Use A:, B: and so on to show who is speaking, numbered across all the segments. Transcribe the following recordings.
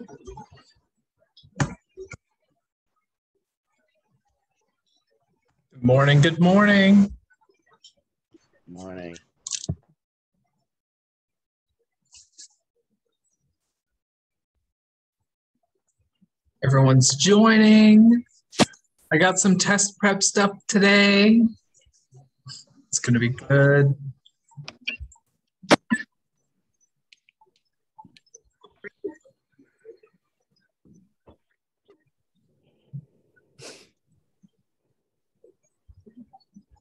A: Good morning. Good morning.
B: Good Morning.
A: Everyone's joining. I got some test prep stuff today. It's going to be good.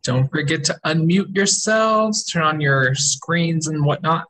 A: Don't forget to unmute yourselves, turn on your screens and whatnot.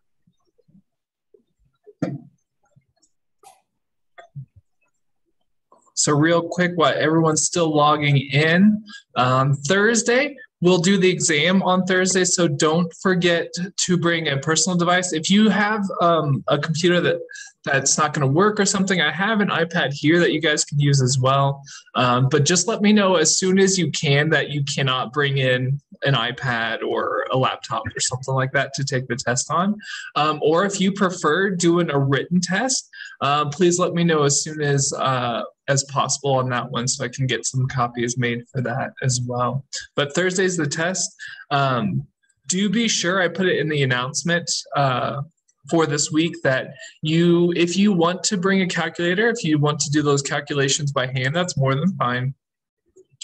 A: So, real quick, while everyone's still logging in, um, Thursday, we'll do the exam on Thursday. So, don't forget to bring a personal device. If you have um, a computer that that's not going to work or something, I have an iPad here that you guys can use as well. Um, but just let me know as soon as you can that you cannot bring in an iPad or a laptop or something like that to take the test on. Um, or if you prefer doing a written test, uh, please let me know as soon as uh, as possible on that one so I can get some copies made for that as well. But Thursday's the test. Um, do be sure I put it in the announcement uh, for this week that you, if you want to bring a calculator, if you want to do those calculations by hand, that's more than fine.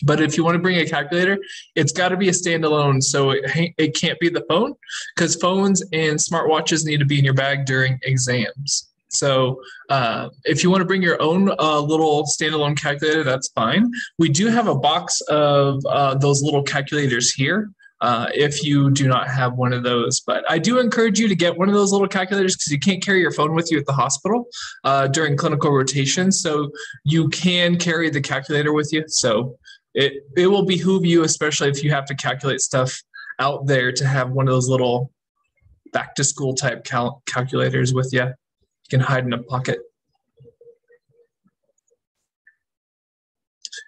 A: But if you want to bring a calculator, it's got to be a standalone. So it, it can't be the phone because phones and smartwatches need to be in your bag during exams. So uh, if you want to bring your own uh, little standalone calculator, that's fine. We do have a box of uh, those little calculators here. Uh, if you do not have one of those. But I do encourage you to get one of those little calculators because you can't carry your phone with you at the hospital uh, during clinical rotation. So you can carry the calculator with you. So it, it will behoove you, especially if you have to calculate stuff out there, to have one of those little back to school type cal- calculators with you. You can hide in a pocket.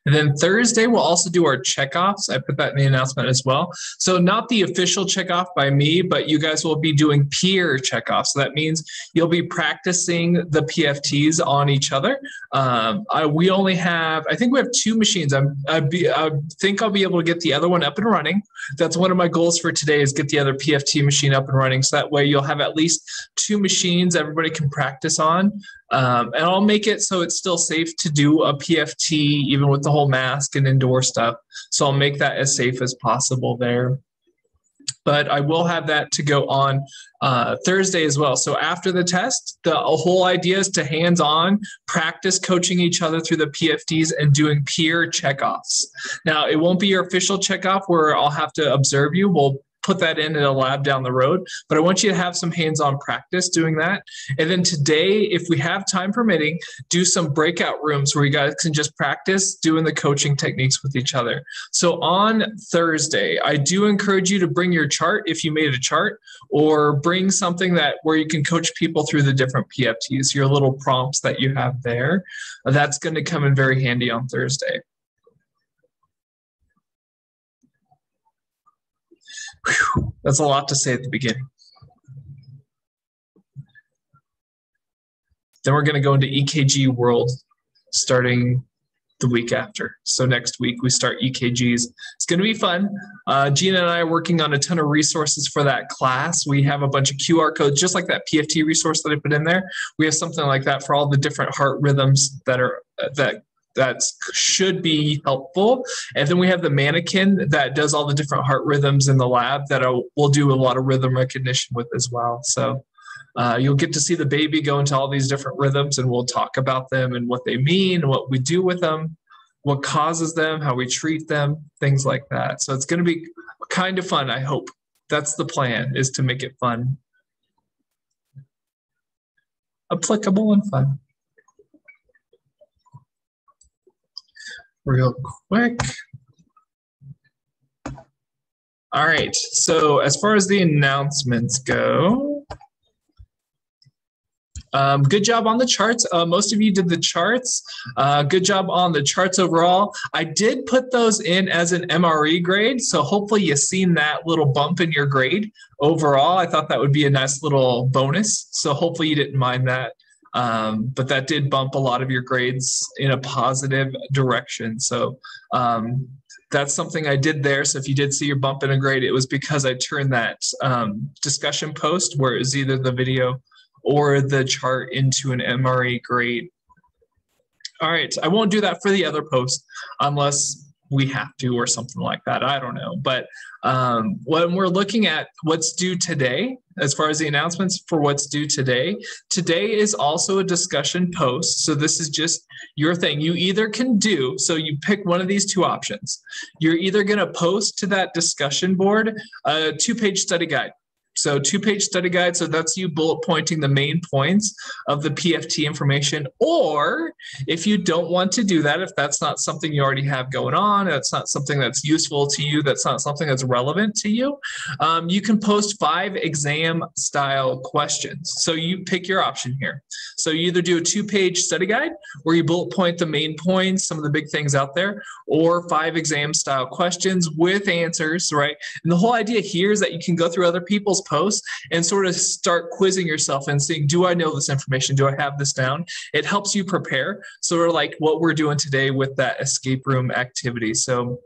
A: And then Thursday, we'll also do our checkoffs. I put that in the announcement as well. So, not the official checkoff by me, but you guys will be doing peer checkoffs. So, that means you'll be practicing the PFTs on each other. Um, I, we only have, I think we have two machines. I'm, I, be, I think I'll be able to get the other one up and running. That's one of my goals for today is get the other PFT machine up and running. So that way you'll have at least two machines everybody can practice on. Um, and I'll make it so it's still safe to do a PFT, even with the whole mask and indoor stuff. So I'll make that as safe as possible there. But I will have that to go on uh, Thursday as well. So after the test, the whole idea is to hands on practice coaching each other through the PFTs and doing peer checkoffs. Now, it won't be your official checkoff where I'll have to observe you. We'll put that in in a lab down the road. But I want you to have some hands on practice doing that. And then today, if we have time permitting, do some breakout rooms where you guys can just practice doing the coaching techniques with each other. So on Thursday, I do encourage you to bring your chart if you made a chart or bring something that where you can coach people through the different PFTs, your little prompts that you have there. That's going to come in very handy on Thursday. Whew, that's a lot to say at the beginning. Then we're going to go into EKG world starting the week after. So next week we start EKGs. It's going to be fun. Uh, Gina and I are working on a ton of resources for that class. We have a bunch of QR codes, just like that PFT resource that I put in there. We have something like that for all the different heart rhythms that are that that should be helpful. And then we have the mannequin that does all the different heart rhythms in the lab that we'll do a lot of rhythm recognition with as well. So uh, you'll get to see the baby go into all these different rhythms, and we'll talk about them and what they mean, what we do with them, what causes them, how we treat them, things like that. So it's going to be kind of fun. I hope that's the plan is to make it fun, applicable, and fun. Real quick. All right, so as far as the announcements go, um, good job on the charts. Uh, most of you did the charts. Uh, good job on the charts overall. I did put those in as an MRE grade, so hopefully you've seen that little bump in your grade overall. I thought that would be a nice little bonus, so hopefully you didn't mind that. Um, but that did bump a lot of your grades in a positive direction. So um, that's something I did there. So if you did see your bump in a grade, it was because I turned that um, discussion post where it was either the video or the chart into an MRE grade. All right, I won't do that for the other post unless we have to or something like that. I don't know. But um, when we're looking at what's due today, as far as the announcements for what's due today, today is also a discussion post. So this is just your thing. You either can do, so you pick one of these two options. You're either going to post to that discussion board a two page study guide. So two page study guide. So that's you bullet pointing the main points of the PFT information. Or if you don't want to do that, if that's not something you already have going on, that's not something that's useful to you, that's not something that's relevant to you, um, you can post five exam style questions. So you pick your option here. So you either do a two page study guide where you bullet point the main points, some of the big things out there, or five exam style questions with answers, right? And the whole idea here is that you can go through other people's posts and sort of start quizzing yourself and seeing, do I know this information? Do I have this down? It helps you prepare, sort of like what we're doing today with that escape room activity. So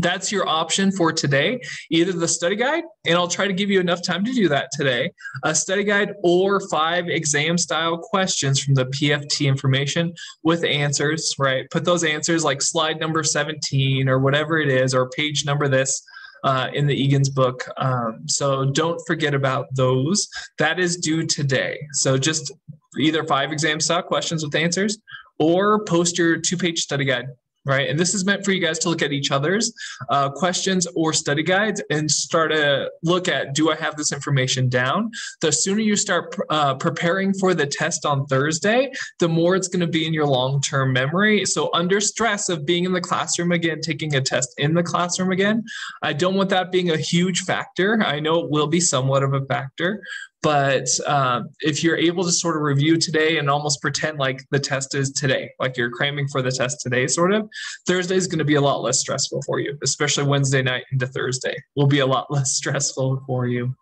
A: that's your option for today either the study guide and i'll try to give you enough time to do that today a study guide or five exam style questions from the pft information with answers right put those answers like slide number 17 or whatever it is or page number this uh, in the Egan's book. Um, so don't forget about those. That is due today. So just either five exam style questions with answers or post your two page study guide right? And this is meant for you guys to look at each other's uh, questions or study guides and start to look at do I have this information down? The sooner you start uh, preparing for the test on Thursday, the more it's going to be in your long term memory. So, under stress of being in the classroom again, taking a test in the classroom again, I don't want that being a huge factor. I know it will be somewhat of a factor, but um, if you're able to sort of review today and almost pretend like the test is today, like you're cramming for the test today, sort of, Thursday is going to be a lot less stressful for you, especially Wednesday night into Thursday will be a lot less stressful for you.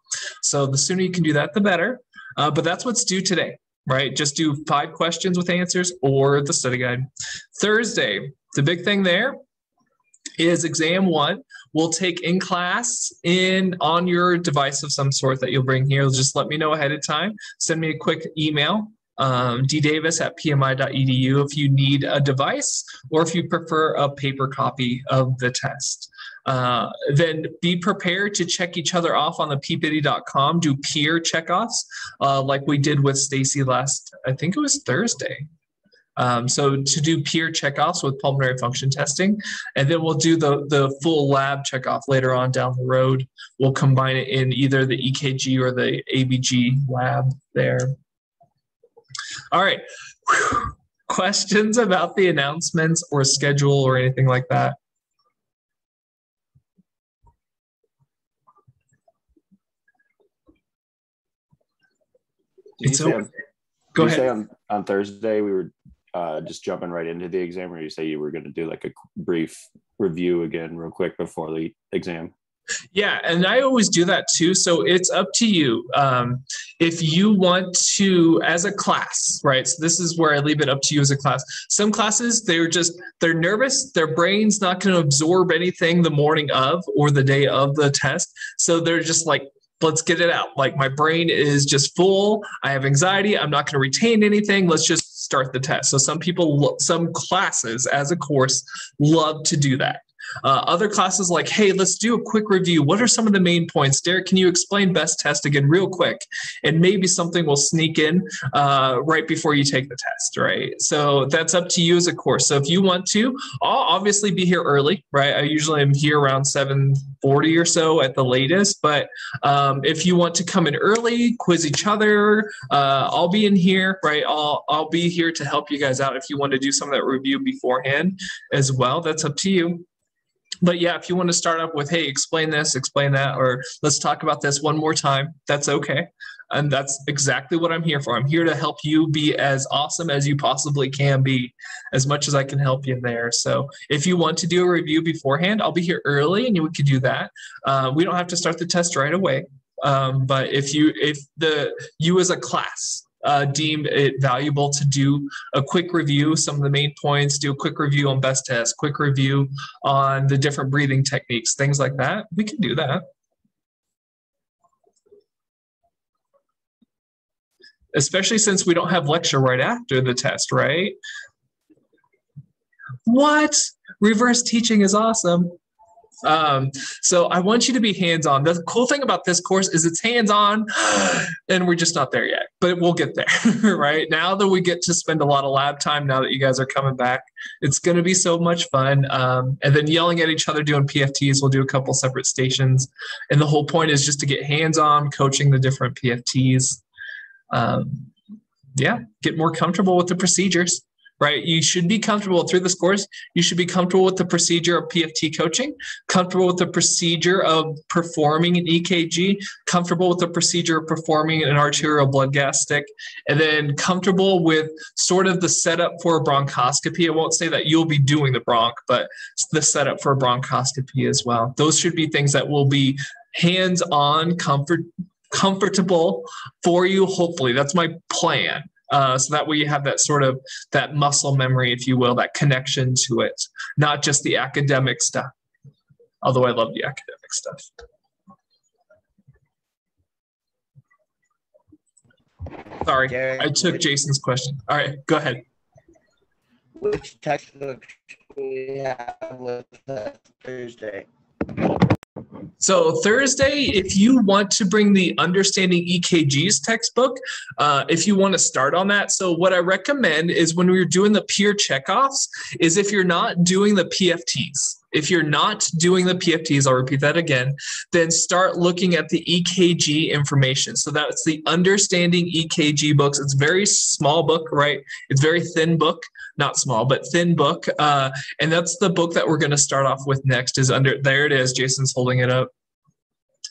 A: So the sooner you can do that, the better. Uh, but that's what's due today, right? Just do five questions with answers or the study guide. Thursday, the big thing there is exam one will take in class in on your device of some sort that you'll bring here. Just let me know ahead of time. Send me a quick email um, ddavis at pmi.edu if you need a device or if you prefer a paper copy of the test. Uh, then be prepared to check each other off on the peabody.com, do peer checkoffs uh, like we did with Stacy last, I think it was Thursday. Um, so to do peer checkoffs with pulmonary function testing, and then we'll do the, the full lab checkoff later on down the road. We'll combine it in either the EKG or the ABG lab there. All right. Whew. Questions about the announcements or schedule or anything like that?
B: Did you
A: It's
B: say on,
A: Go
B: did you say
A: ahead.
B: on, on Thursday we were uh, just jumping right into the exam, or you say you were going to do like a brief review again, real quick before the exam?
A: Yeah, and I always do that too. So it's up to you. Um, if you want to, as a class, right? So this is where I leave it up to you as a class. Some classes, they're just, they're nervous. Their brain's not going to absorb anything the morning of or the day of the test. So they're just like, let's get it out. Like my brain is just full. I have anxiety. I'm not going to retain anything. Let's just start the test. So some people, some classes as a course love to do that. Uh, other classes like, hey, let's do a quick review. What are some of the main points? Derrick, can you explain best test again real quick? And maybe something will sneak in uh, right before you take the test, right? So that's up to you as a course. So if you want to, I'll obviously be here early, right? I usually am here around 740 or so at the latest. But um, if you want to come in early, quiz each other, uh, I'll be in here, right? I'll, I'll be here to help you guys out if you want to do some of that review beforehand as well. That's up to you but yeah, if you want to start up with, hey, explain this, explain that, or let's talk about this one more time, that's okay. And that's exactly what I'm here for. I'm here to help you be as awesome as you possibly can be, as much as I can help you there. So if you want to do a review beforehand, I'll be here early and you could do that. Uh, we don't have to start the test right away. Um, but if you if the you as a class uh, deem it valuable to do a quick review, some of the main points, do a quick review on best test, quick review on the different breathing techniques, things like that, we can do that. Especially since we don't have lecture right after the test, right? What? Reverse teaching is awesome. Um, so I want you to be hands on. The cool thing about this course is it's hands on, and we're just not there yet, but we'll get there, right? Now that we get to spend a lot of lab time, now that you guys are coming back, it's going to be so much fun. Um, and then yelling at each other doing PFTs, we'll do a couple separate stations. And the whole point is just to get hands on coaching the different PFTs. Um, yeah, get more comfortable with the procedures right? You should be comfortable through this course. You should be comfortable with the procedure of PFT coaching, comfortable with the procedure of performing an EKG, comfortable with the procedure of performing an arterial blood gas stick, and then comfortable with sort of the setup for a bronchoscopy. I won't say that you'll be doing the bronch, but the setup for a bronchoscopy as well. Those should be things that will be hands-on comfort comfortable for you hopefully that's my plan uh, so that way you have that sort of that muscle memory, if you will, that connection to it, not just the academic stuff. Although I love the academic stuff. Sorry, Gary, I took Jason's question. All right, go ahead.
C: Which textbook do we have with Thursday?
A: So Thursday, if you want to bring the Understanding EKGs textbook, uh, if you want to start on that. So what I recommend is when we're doing the peer checkoffs, is if you're not doing the PFTs. If you're not doing the PFTs, I'll repeat that again, then start looking at the EKG information. So that's the Understanding EKG books. It's very small book, right? It's very thin book, not small, but thin book. Uh, and that's the book that we're going to start off with next. Is under there it is. Jason's holding it up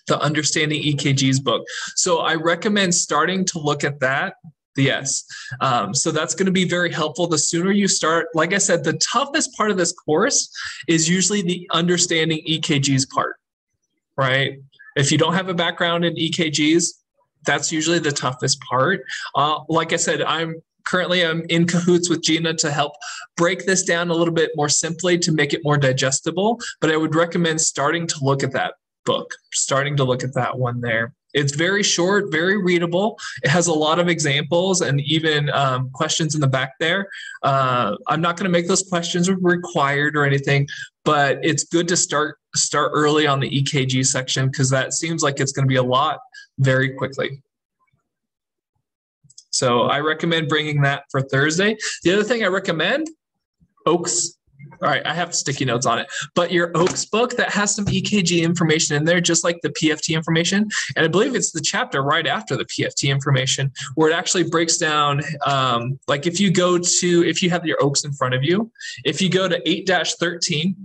A: the Understanding EKGs book. So I recommend starting to look at that Yes. Um, so that's going to be very helpful. The sooner you start, like I said, the toughest part of this course is usually the understanding EKGs part, right? If you don't have a background in EKGs, that's usually the toughest part. Uh, like I said, I'm currently I'm in cahoots with Gina to help break this down a little bit more simply to make it more digestible. But I would recommend starting to look at that book, starting to look at that one there. It's very short, very readable. It has a lot of examples and even um, questions in the back there. Uh, I'm not going to make those questions required or anything, but it's good to start start early on the EKG section because that seems like it's going to be a lot very quickly. So I recommend bringing that for Thursday. The other thing I recommend, Oakes all right, I have sticky notes on it. But your Oakes book that has some EKG information in there, just like the PFT information. And I believe it's the chapter right after the PFT information where it actually breaks down. Um, like if you go to, if you have your Oakes in front of you, if you go to 8 13,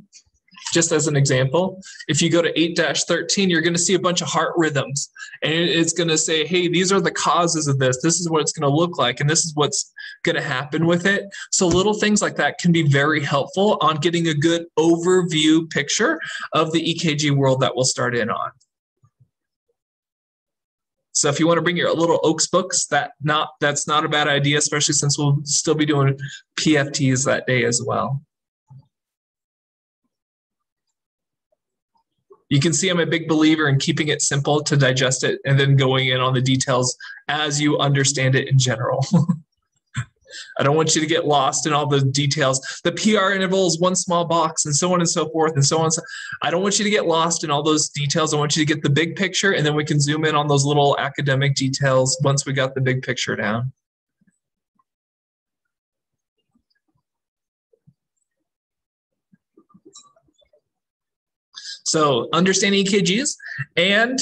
A: just as an example, if you go to 8 13, you're going to see a bunch of heart rhythms. And it's going to say, hey, these are the causes of this. This is what it's going to look like. And this is what's going to happen with it. So little things like that can be very helpful on getting a good overview picture of the EKG world that we'll start in on. So if you want to bring your little Oakes books, that not that's not a bad idea, especially since we'll still be doing PFTs that day as well. You can see I'm a big believer in keeping it simple to digest it and then going in on the details as you understand it in general. I don't want you to get lost in all the details. The PR interval is one small box and so on and so forth and so on. I don't want you to get lost in all those details. I want you to get the big picture and then we can zoom in on those little academic details once we got the big picture down. So understanding EKGs and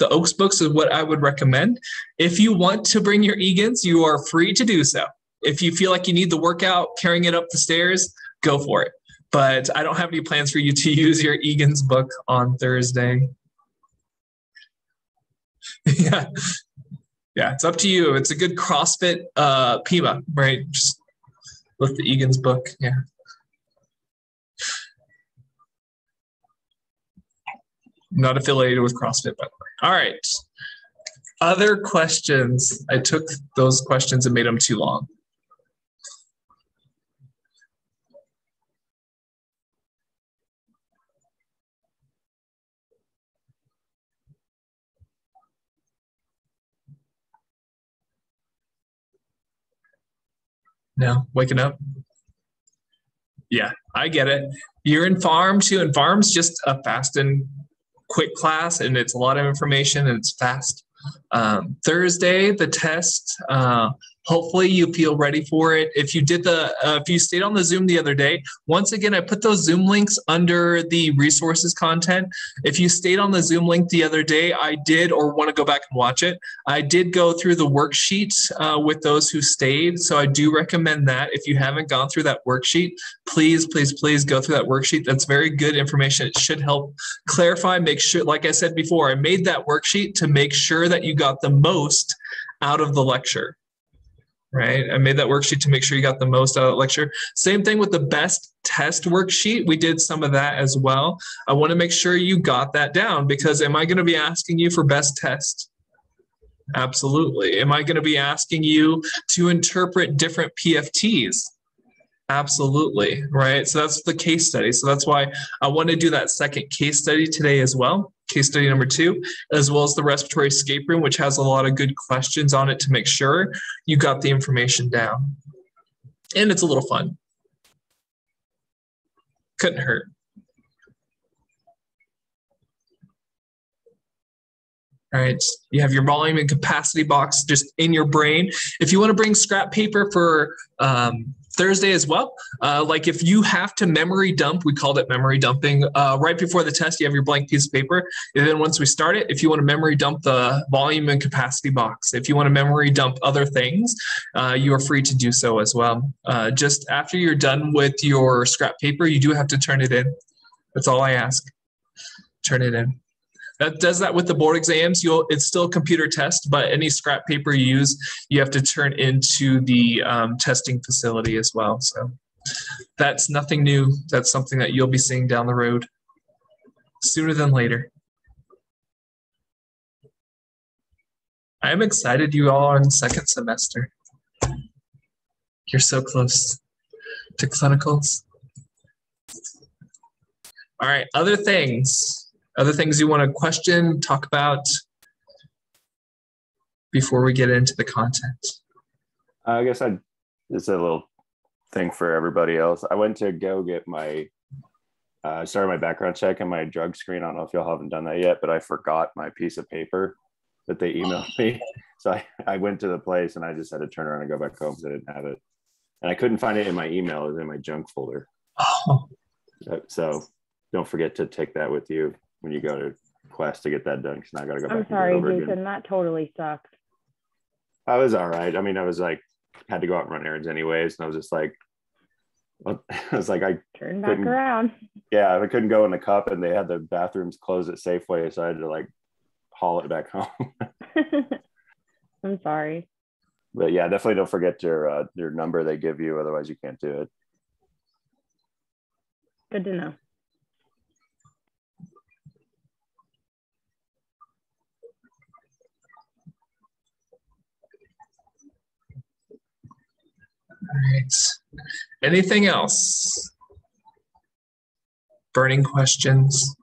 A: the Oakes books is what I would recommend. If you want to bring your Egan's, you are free to do so. If you feel like you need the workout carrying it up the stairs, go for it. But I don't have any plans for you to use your Egan's book on Thursday. yeah. Yeah, it's up to you. It's a good CrossFit uh, Pima, right? Just with the Egan's book. Yeah. Not affiliated with CrossFit, by the way. All right. Other questions? I took those questions and made them too long. No, waking up. Yeah, I get it. You're in pharm too, and pharm's just a fast and quick class, and it's a lot of information and it's fast. Um, Thursday, the test. Uh, hopefully you feel ready for it. If you did the uh, if you stayed on the zoom the other day once again i put those zoom links under the resources content. If you stayed on the zoom link the other day i did or want to go back and watch it i did go through the worksheet uh, with those who stayed. So i do recommend that if you haven't gone through that worksheet please please please go through that worksheet. That's very good information. It should help clarify make sure like i said before i made that worksheet to make sure that you got the most out of the lecture right? I made that worksheet to make sure you got the most out of that lecture. Same thing with the best test worksheet. We did some of that as well. I want to make sure you got that down because am I going to be asking you for best test? Absolutely. Am I going to be asking you to interpret different PFTs? Absolutely. Right. So that's the case study. So that's why I want to do that second case study today as well case study number two, as well as the respiratory escape room, which has a lot of good questions on it to make sure you got the information down. And it's a little fun. Couldn't hurt. All right, you have your volume and capacity box just in your brain. If you want to bring scrap paper for um, Thursday as well. Uh, like if you have to memory dump, we called it memory dumping. Uh, right before the test, you have your blank piece of paper. And then once we start it, if you want to memory dump the volume and capacity box, if you want to memory dump other things, uh, you are free to do so as well. Uh, just after you're done with your scrap paper, you do have to turn it in. That's all I ask. Turn it in that does that with the board exams. You'll it's still a computer test but any scrap paper you use you have to turn into the um, testing facility as well. So that's nothing new. That's something that you'll be seeing down the road sooner than later. I am excited you all are in second semester. You're so close to clinicals. All right other things other things you want to question, talk about before we get into the content?
B: I guess I it's a little thing for everybody else. I went to go get my uh, started my background check and my drug screen. I don't know if y'all haven't done that yet, but I forgot my piece of paper that they emailed me. So I, I went to the place and I just had to turn around and go back home because I didn't have it. And I couldn't find it in my email. It was in my junk folder. Oh. So don't forget to take that with you when you go to Quest to get that done because now I got to go back.
D: I'm sorry, Jason. Again. That totally sucks.
B: I was all right. I mean, I was like, had to go out and run errands anyways, and I was just like, I was like, I
D: turn back around.
B: Yeah, I couldn't go in the cup, and they had the bathrooms closed at Safeway, so I had to like haul it back home.
D: I'm sorry.
B: But yeah, definitely don't forget your uh, your number they give you, otherwise you can't do it.
D: Good to know.
A: Right. Anything else? Burning questions?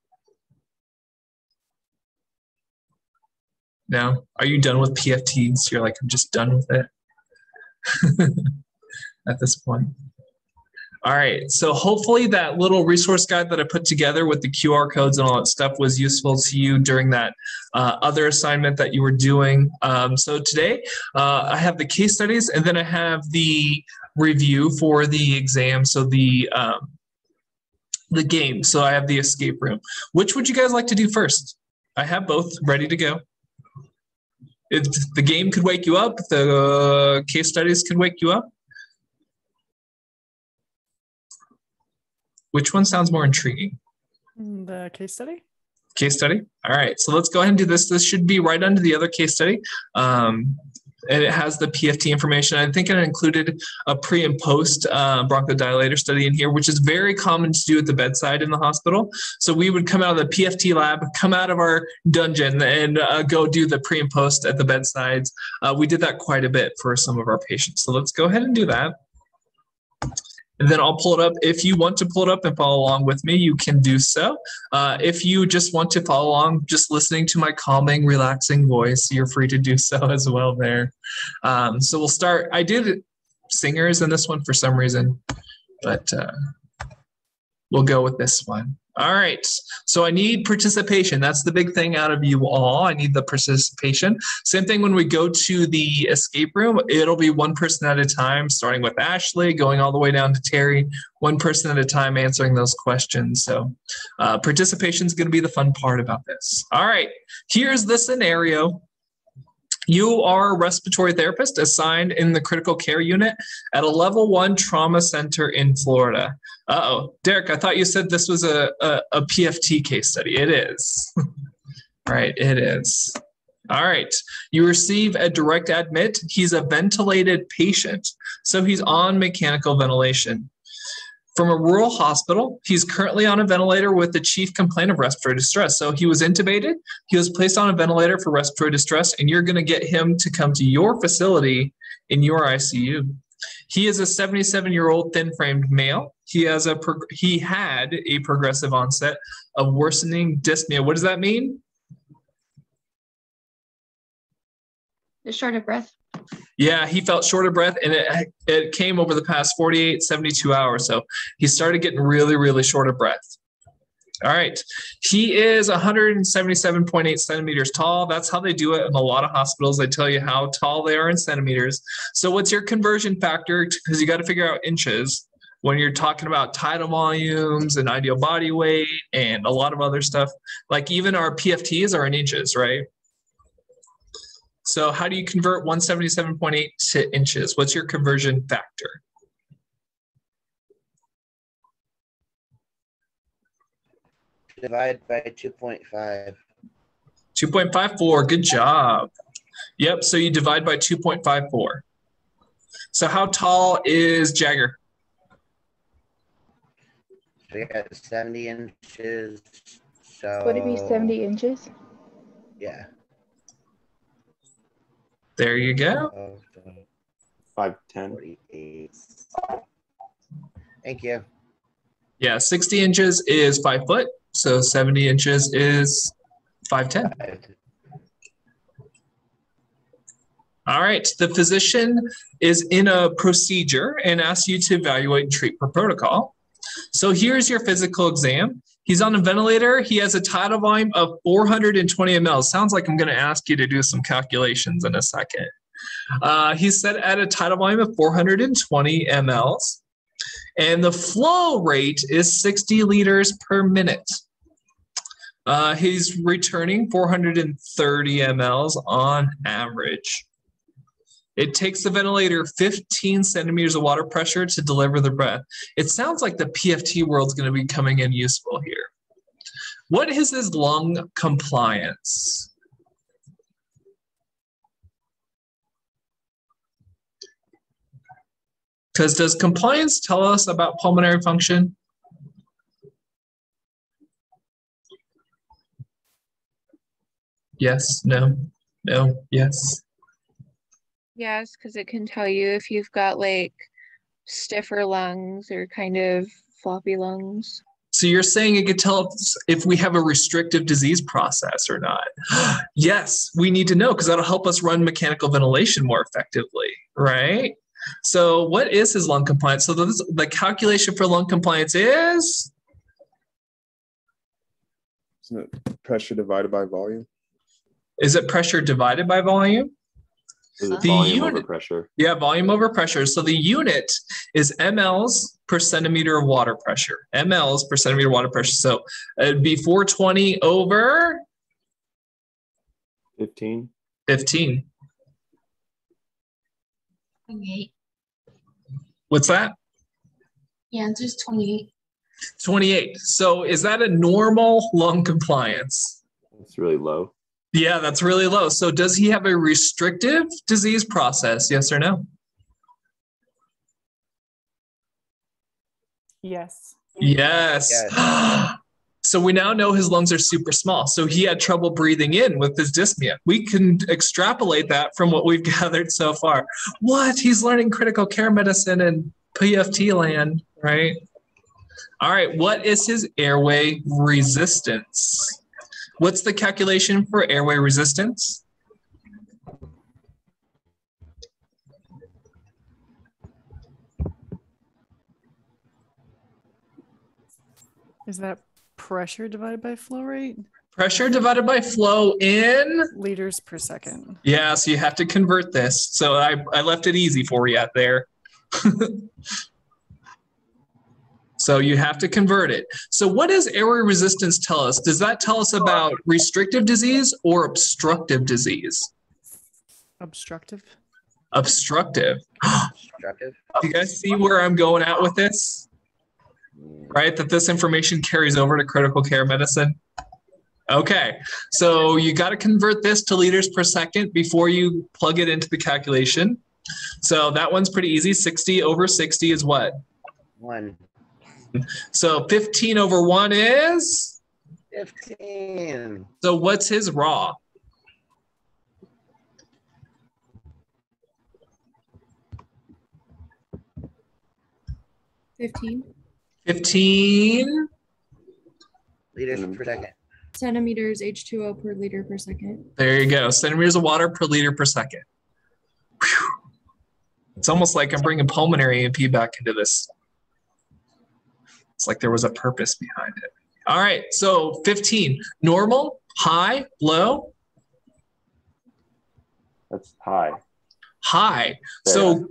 A: No? Are you done with PFTs? You're like, I'm just done with it at this point. All right, so hopefully that little resource guide that I put together with the QR codes and all that stuff was useful to you during that uh, other assignment that you were doing. Um, so today uh, I have the case studies and then I have the review for the exam. So the um, the game. So I have the escape room. Which would you guys like to do first? I have both ready to go. If the game could wake you up, the uh, case studies could wake you up. Which one sounds more intriguing?
E: The case study.
A: Case study. All right. So let's go ahead and do this. This should be right under the other case study. Um, and it has the PFT information. I think it included a pre and post uh, bronchodilator study in here, which is very common to do at the bedside in the hospital. So we would come out of the PFT lab, come out of our dungeon, and uh, go do the pre and post at the bedsides. Uh, we did that quite a bit for some of our patients. So let's go ahead and do that and then I'll pull it up. If you want to pull it up and follow along with me, you can do so. Uh, if you just want to follow along, just listening to my calming, relaxing voice, you're free to do so as well there. Um, so we'll start. I did singers in this one for some reason, but uh, we'll go with this one. All right. So I need participation. That's the big thing out of you all. I need the participation. Same thing when we go to the escape room. It'll be one person at a time, starting with Ashley, going all the way down to Terry, one person at a time answering those questions. So uh, participation is going to be the fun part about this. All right. Here's the scenario. You are a respiratory therapist assigned in the critical care unit at a level one trauma center in Florida. Uh oh, Derrick, I thought you said this was a, a, a PFT case study. It is. right, it is. All right. You receive a direct admit. He's a ventilated patient, so he's on mechanical ventilation. From a rural hospital, he's currently on a ventilator with the chief complaint of respiratory distress. So he was intubated, he was placed on a ventilator for respiratory distress, and you're going to get him to come to your facility in your ICU. He is a 77 year old thin framed male. He has a he had a progressive onset of worsening dyspnea. What does that mean?
F: The short of breath.
A: Yeah, he felt short of breath and it, it came over the past 48, 72 hours. So he started getting really, really short of breath. All right. He is 177.8 centimeters tall. That's how they do it in a lot of hospitals. They tell you how tall they are in centimeters. So, what's your conversion factor? Because you got to figure out inches when you're talking about tidal volumes and ideal body weight and a lot of other stuff. Like even our PFTs are in inches, right? So, how do you convert 177.8 to inches? What's your conversion factor?
C: Divide by 2.5.
A: 2.54. Good job. Yep. So you divide by 2.54. So how tall is Jagger?
C: We got 70 inches. So
G: Would it be 70 inches?
C: Yeah.
A: There you go.
B: Uh, five ten.
C: 48. Thank you.
A: Yeah, 60 inches is five foot. So 70 inches is 5'10. All right. The physician is in a procedure and asks you to evaluate and treat per protocol. So here's your physical exam. He's on a ventilator. He has a tidal volume of 420 ml. Sounds like I'm going to ask you to do some calculations in a second. Uh, he's set at a tidal volume of 420 mLs, and the flow rate is 60 liters per minute. Uh, he's returning 430 mLs on average. It takes the ventilator 15 centimeters of water pressure to deliver the breath. It sounds like the PFT world's going to be coming in useful here. What is his lung compliance? Because does compliance tell us about pulmonary function? Yes, no, no, yes.
F: Yes, because it can tell you if you've got like stiffer lungs or kind of floppy lungs.
A: So you're saying it could tell us if we have a restrictive disease process or not. yes, we need to know because that'll help us run mechanical ventilation more effectively, right? So what is his lung compliance? So the, the calculation for lung compliance is?
H: Isn't it pressure divided by volume?
A: Is it pressure divided by volume?
B: Is it
A: The
B: volume
A: unit-
B: over pressure?
A: Yeah, volume over pressure. So the unit is mLs per centimeter of water pressure. mLs per centimeter water pressure. So uh, it'd be 420 over
B: Fifteen.
A: 15.
I: 28.
A: What's that?
I: The answer is 28.
A: 28. So is that a normal lung compliance?
B: It's really low.
A: Yeah, that's really low. So does he have a restrictive disease process? Yes or no?
E: Yes.
A: Yes. so we now know his lungs are super small. So he had trouble breathing in with his dyspnea. We can extrapolate that from what we've gathered so far. What? He's learning critical care medicine in PFT land, right? All right. What is his airway resistance? What's the calculation for airway resistance?
E: Is that pressure divided by flow rate?
A: Pressure divided by flow in
E: Liters per second.
A: Yeah, so you have to convert this. So I, I left it easy for you out there. so you have to convert it. So what does airway resistance tell us? Does that tell us about restrictive disease or obstructive disease?
E: Obstructive.
A: Obstructive.
C: Obstructive.
A: Do you guys see where I'm going at with this? Right? That this information carries over to critical care medicine. Okay, so you got to convert this to liters per second before you plug it into the calculation. So that one's pretty easy. 60 over 60 is what?
C: One.
A: So 15 over 1 is?
C: 15.
A: So what's his raw?
I: Fifteen
A: 15
C: Liters per second.
I: centimeters H two O per liter per second.
A: There you go. Centimeters of water per liter per second. Whew. It's almost like I'm bringing pulmonary EMP back into this. It's like there was a purpose behind it. All right. So 15, normal, high, low,
B: That's high.
A: high. So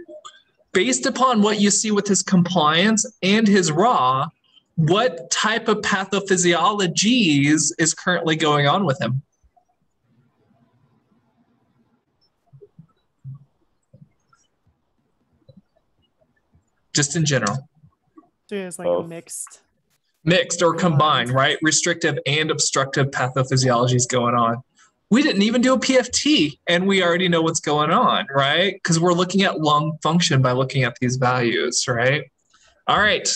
A: based upon what you see with his compliance and his raw, what type of pathophysiologies is currently going on with him? Just in general.
E: So it's like
B: Both.
E: mixed.
A: Mixed or combined, right? Restrictive and obstructive pathophysiologies going on. We didn't even do a PFT and we already know what's going on, right? Because we're looking at lung function by looking at these values, right? All right.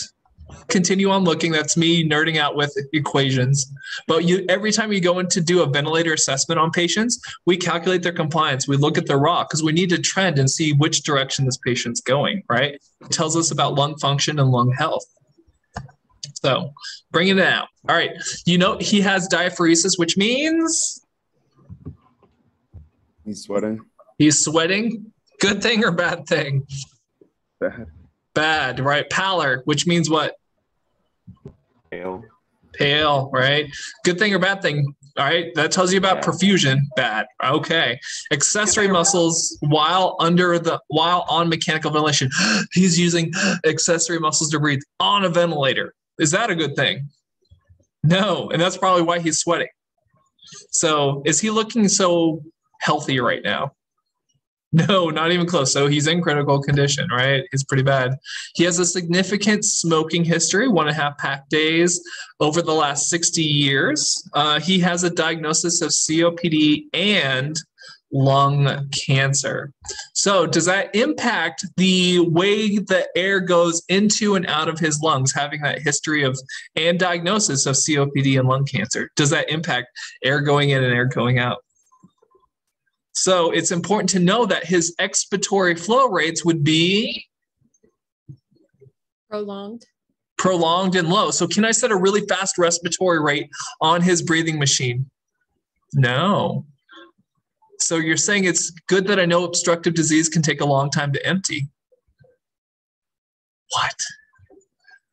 A: Continue on looking. That's me nerding out with equations. But you every time you go in to do a ventilator assessment on patients, we calculate their compliance. We look at their raw because we need to trend and see which direction this patient's going, right? It tells us about lung function and lung health. So bringing it out. All right. You know, he has diaphoresis, which means
H: He's sweating.
A: he's sweating. Good thing or bad thing?
H: Bad.
A: Bad, right? Pallor, which means what?
B: Pale.
A: Pale, right? Good thing or bad thing? All right. That tells you about
B: Yeah.
A: perfusion. Bad. Okay. Accessory muscles while under the while on mechanical ventilation. He's using accessory muscles to breathe on a ventilator. Is that a good thing? No, and that's probably why he's sweating. So, is he looking so healthy right now? No, not even close. So he's in critical condition, right? It's pretty bad. He has a significant smoking history, one and a half pack days over the last 60 years. Uh, he has a diagnosis of COPD and lung cancer. So, does that impact the way the air goes into and out of his lungs, having that history of and diagnosis of COPD and lung cancer? Does that impact air going in and air going out? So, it's important to know that his expiratory flow rates would be
I: Prolonged.
A: prolonged and low. So can I set a really fast respiratory rate on his breathing machine? No. So you're saying it's good that I know obstructive disease can take a long time to empty. What?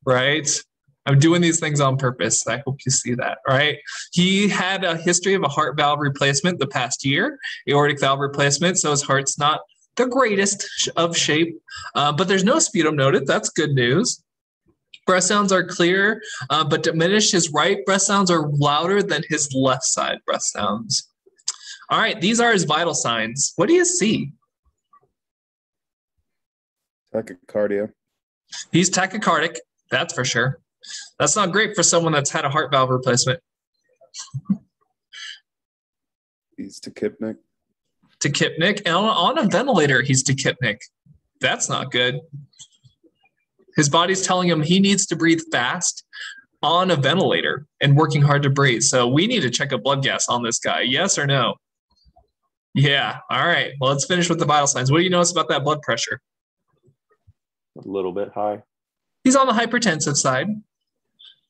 A: Right? I'm doing these things on purpose. I hope you see that, right? He had a history of a heart valve replacement the past year, aortic valve replacement, so his heart's not the greatest of shape, uh, but there's no sputum noted. That's good news. Breath sounds are clear, uh, but diminished. His right breath sounds are louder than his left side breath sounds. All right, these are his vital signs. What do you see?
H: Tachycardia.
A: He's tachycardic, that's for sure. That's not great for someone that's had a heart valve replacement.
H: He's tachypneic.
A: Tachypneic. And on, on a ventilator, he's tachypneic. That's not good. His body's telling him he needs to breathe fast on a ventilator and working hard to breathe. So we need to check a blood gas on this guy. Yes or no? Yeah. All right. Well, let's finish with the vital signs. What do you notice about that blood pressure?
B: A little bit high.
A: He's on the hypertensive side.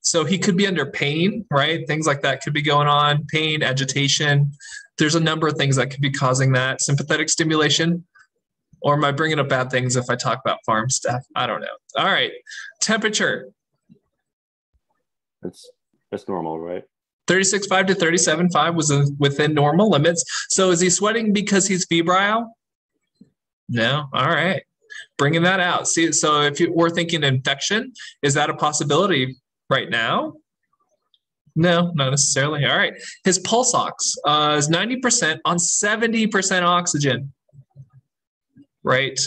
A: So he could be under pain, right? Things like that could be going on, pain, agitation. There's a number of things that could be causing that. Sympathetic stimulation. Or am I bringing up bad things if I talk about pharm stuff? I don't know. All right. Temperature
B: It's it's normal, right?
A: 36.5 to 37.5 was within normal limits. So is he sweating because he's febrile? No. All right. Bringing that out. See, so if you, we're thinking infection, is that a possibility right now? No, not necessarily. All right. His pulse ox uh, is 90% on 70% oxygen. Right.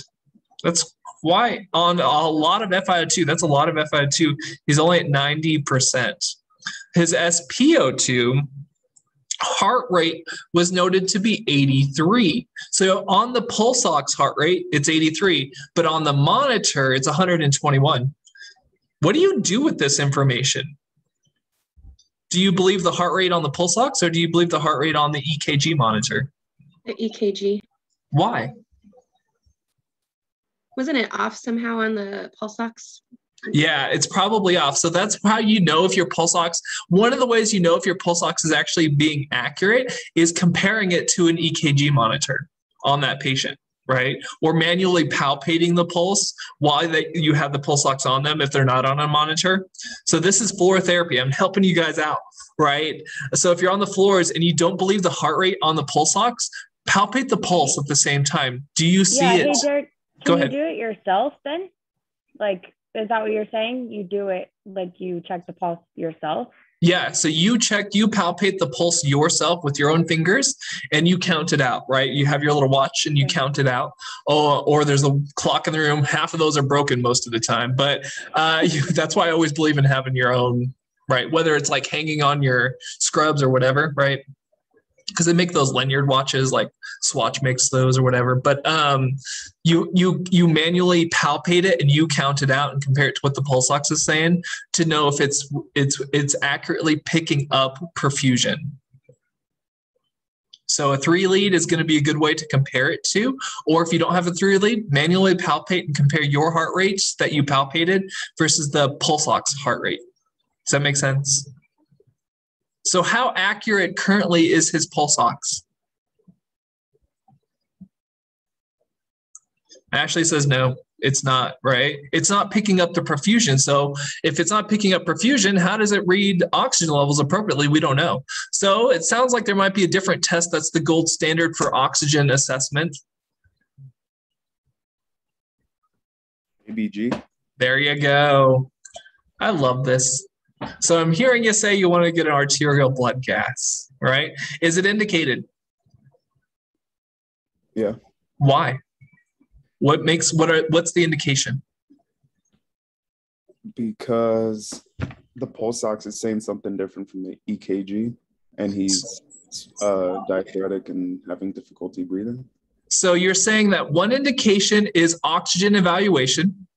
A: That's why on a lot of FiO2, that's a lot of FiO2. He's only at 90%. His SpO2 heart rate was noted to be 83. So on the pulse ox heart rate, it's 83, but on the monitor, it's 121. What do you do with this information? Do you believe the heart rate on the pulse ox or do you believe the heart rate on the EKG monitor?
I: The EKG.
A: Why?
I: Wasn't it off somehow on the pulse ox?
A: Yeah, it's probably off. So that's how you know if your pulse ox, one of the ways you know if your pulse ox is actually being accurate is comparing it to an EKG monitor on that patient, right? Or manually palpating the pulse while they, you have the pulse ox on them if they're not on a monitor. So this is floor therapy. I'm helping you guys out, right? So if you're on the floors and you don't believe the heart rate on the pulse ox, palpate the pulse at the same time. Do you see
D: yeah,
A: it?
D: hey, Derrick, can
A: Go
D: you
A: ahead.
D: do it yourself then? Like, is that what you're saying? You do it like you check the pulse yourself?
A: Yeah, so you check, you palpate the pulse yourself with your own fingers and you count it out, right? You have your little watch and you count it out. Oh, or there's a clock in the room. Half of those are broken most of the time, but uh, you, that's why I always believe in having your own, right? Whether it's like hanging on your scrubs or whatever, right? Because they make those lanyard watches, like Swatch makes those or whatever. But um, you you you manually palpate it and you count it out and compare it to what the pulse ox is saying to know if it's it's it's accurately picking up perfusion. So a three lead is going to be a good way to compare it to, or if you don't have a three lead, manually palpate and compare your heart rates that you palpated versus the pulse ox heart rate. Does that make sense? So how accurate currently is his pulse ox? Ashley says no, it's not, right? It's not picking up the perfusion. So if it's not picking up perfusion, how does it read oxygen levels appropriately? We don't know. So it sounds like there might be a different test that's the gold standard for oxygen assessment.
H: ABG.
A: There you go. I love this. So I'm hearing you say you want to get an arterial blood gas, right? Is it indicated?
H: Yeah.
A: Why? What makes what are what's the indication?
H: Because the pulse ox is saying something different from the EKG, and he's uh, diaphoretic and having difficulty breathing.
A: So you're saying that one indication is oxygen evaluation.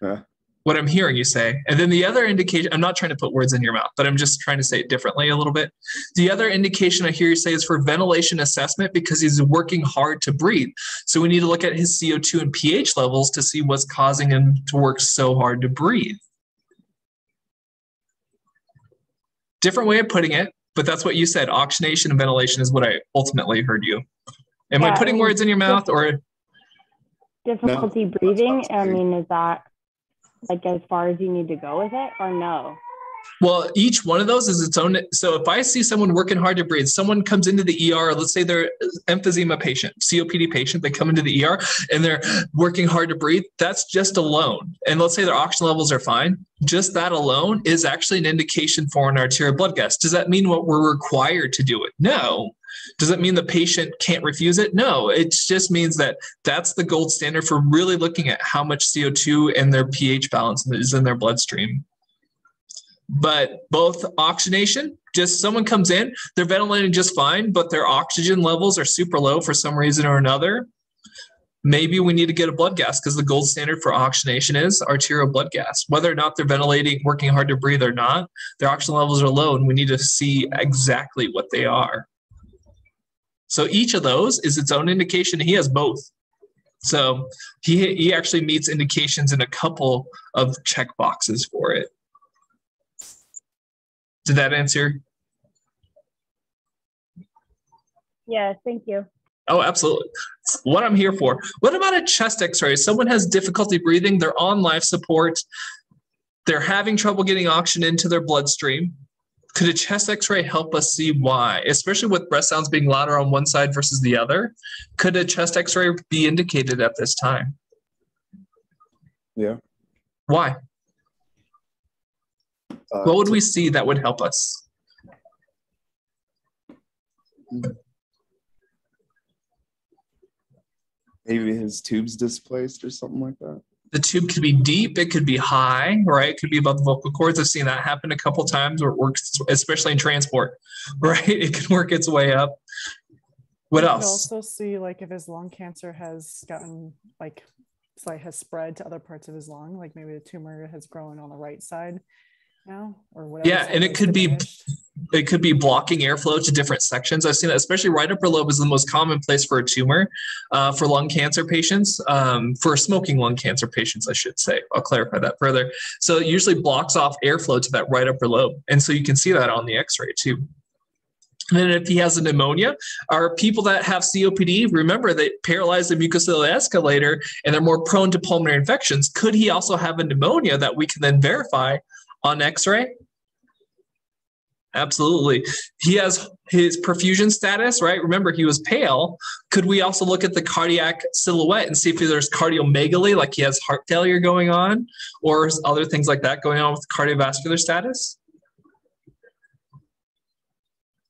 H: Yeah.
A: What I'm hearing you say. And then the other indication, I'm not trying to put words in your mouth, but I'm just trying to say it differently a little bit. The other indication I hear you say is for ventilation assessment because he's working hard to breathe. So we need to look at his CO2 and pH levels to see what's causing him to work so hard to breathe. Different way of putting it, but that's what you said. Oxygenation and ventilation is what I ultimately heard you. Am I
D: Yeah, I
A: putting
D: mean,
A: words in your mouth or
D: Difficulty breathing, I mean, is that like as far as you need to go with it or no?
A: Well, each one of those is its own. So if I see someone working hard to breathe, someone comes into the ER, let's say they're emphysema patient, COPD patient, they come into the ER and they're working hard to breathe, that's just alone. And let's say their oxygen levels are fine. Just that alone is actually an indication for an arterial blood gas. Does that mean what we're required to do it? No. Does it mean the patient can't refuse it? No. It just means that that's the gold standard for really looking at how much CO2 and their pH balance is in their bloodstream. But both oxygenation, just someone comes in, they're ventilating just fine, but their oxygen levels are super low for some reason or another. Maybe we need to get a blood gas because the gold standard for oxygenation is arterial blood gas. Whether or not they're ventilating, working hard to breathe or not, their oxygen levels are low, and we need to see exactly what they are. So each of those is its own indication. He has both. So he he actually meets indications in a couple of check boxes for it. Did that answer?
D: Yeah, thank you.
A: Oh, absolutely. It's what I'm here for. What about a chest x-ray? Someone has difficulty breathing, they're on life support, they're having trouble getting oxygen into their bloodstream. Could a chest x-ray help us see why, especially with breath sounds being louder on one side versus the other? Could a chest x-ray be indicated at this time?
H: Yeah.
A: Why?
H: Uh,
A: What would we see that would help us?
H: maybe his tubes displaced or something like that?
A: the tube could be deep, it could be high, right? It could be above the vocal cords. I've seen that happen a couple times where it works, especially in transport, right? It can work its way up. What
E: You could
A: else?
E: also see like if his lung cancer has gotten like it's like has spread to other parts of his lung, like maybe the tumor has grown on the right side now or whatever.
A: Yeah, and it could be it could be blocking airflow to different sections. I've seen that, especially right upper lobe is the most common place for a tumor uh, for lung cancer patients, um, for smoking lung cancer patients, I should say. I'll clarify that further. So it usually blocks off airflow to that right upper lobe. And so you can see that on the x ray too. And then if he has a pneumonia, are people that have COPD, remember they paralyze the mucociliary escalator and they're more prone to pulmonary infections. Could he also have a pneumonia that we can then verify on x-ray? Absolutely. He has his perfusion status, right? Remember, he was pale. Could we also look at the cardiac silhouette and see if there's cardiomegaly, like he has heart failure going on, or other things like that going on with cardiovascular status?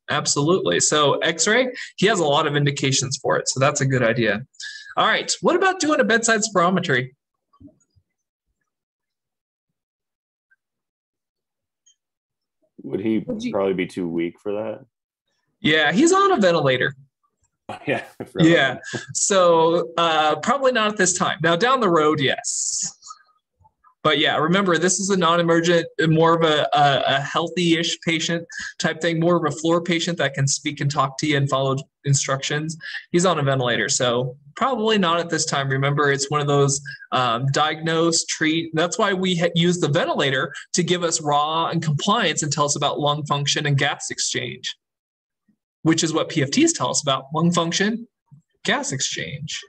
A: Absolutely. So, x ray, he has a lot of indications for it. So, that's a good idea. All right. What about doing a bedside spirometry?
B: Would he
E: Would you-
B: probably be too weak for that?
A: Yeah, he's on a ventilator.
B: yeah. I
A: Yeah. So uh, probably not at this time. Now down the road, yes. But yeah, remember this is a non-emergent, more of a, a, a healthy-ish patient type thing, more of a floor patient that can speak and talk to you and follow instructions. He's on a ventilator, so probably not at this time. Remember, it's one of those um, diagnose, treat. That's why we ha- use the ventilator to give us raw and compliance and tell us about lung function and gas exchange, which is what PFTs tell us about lung function, gas exchange.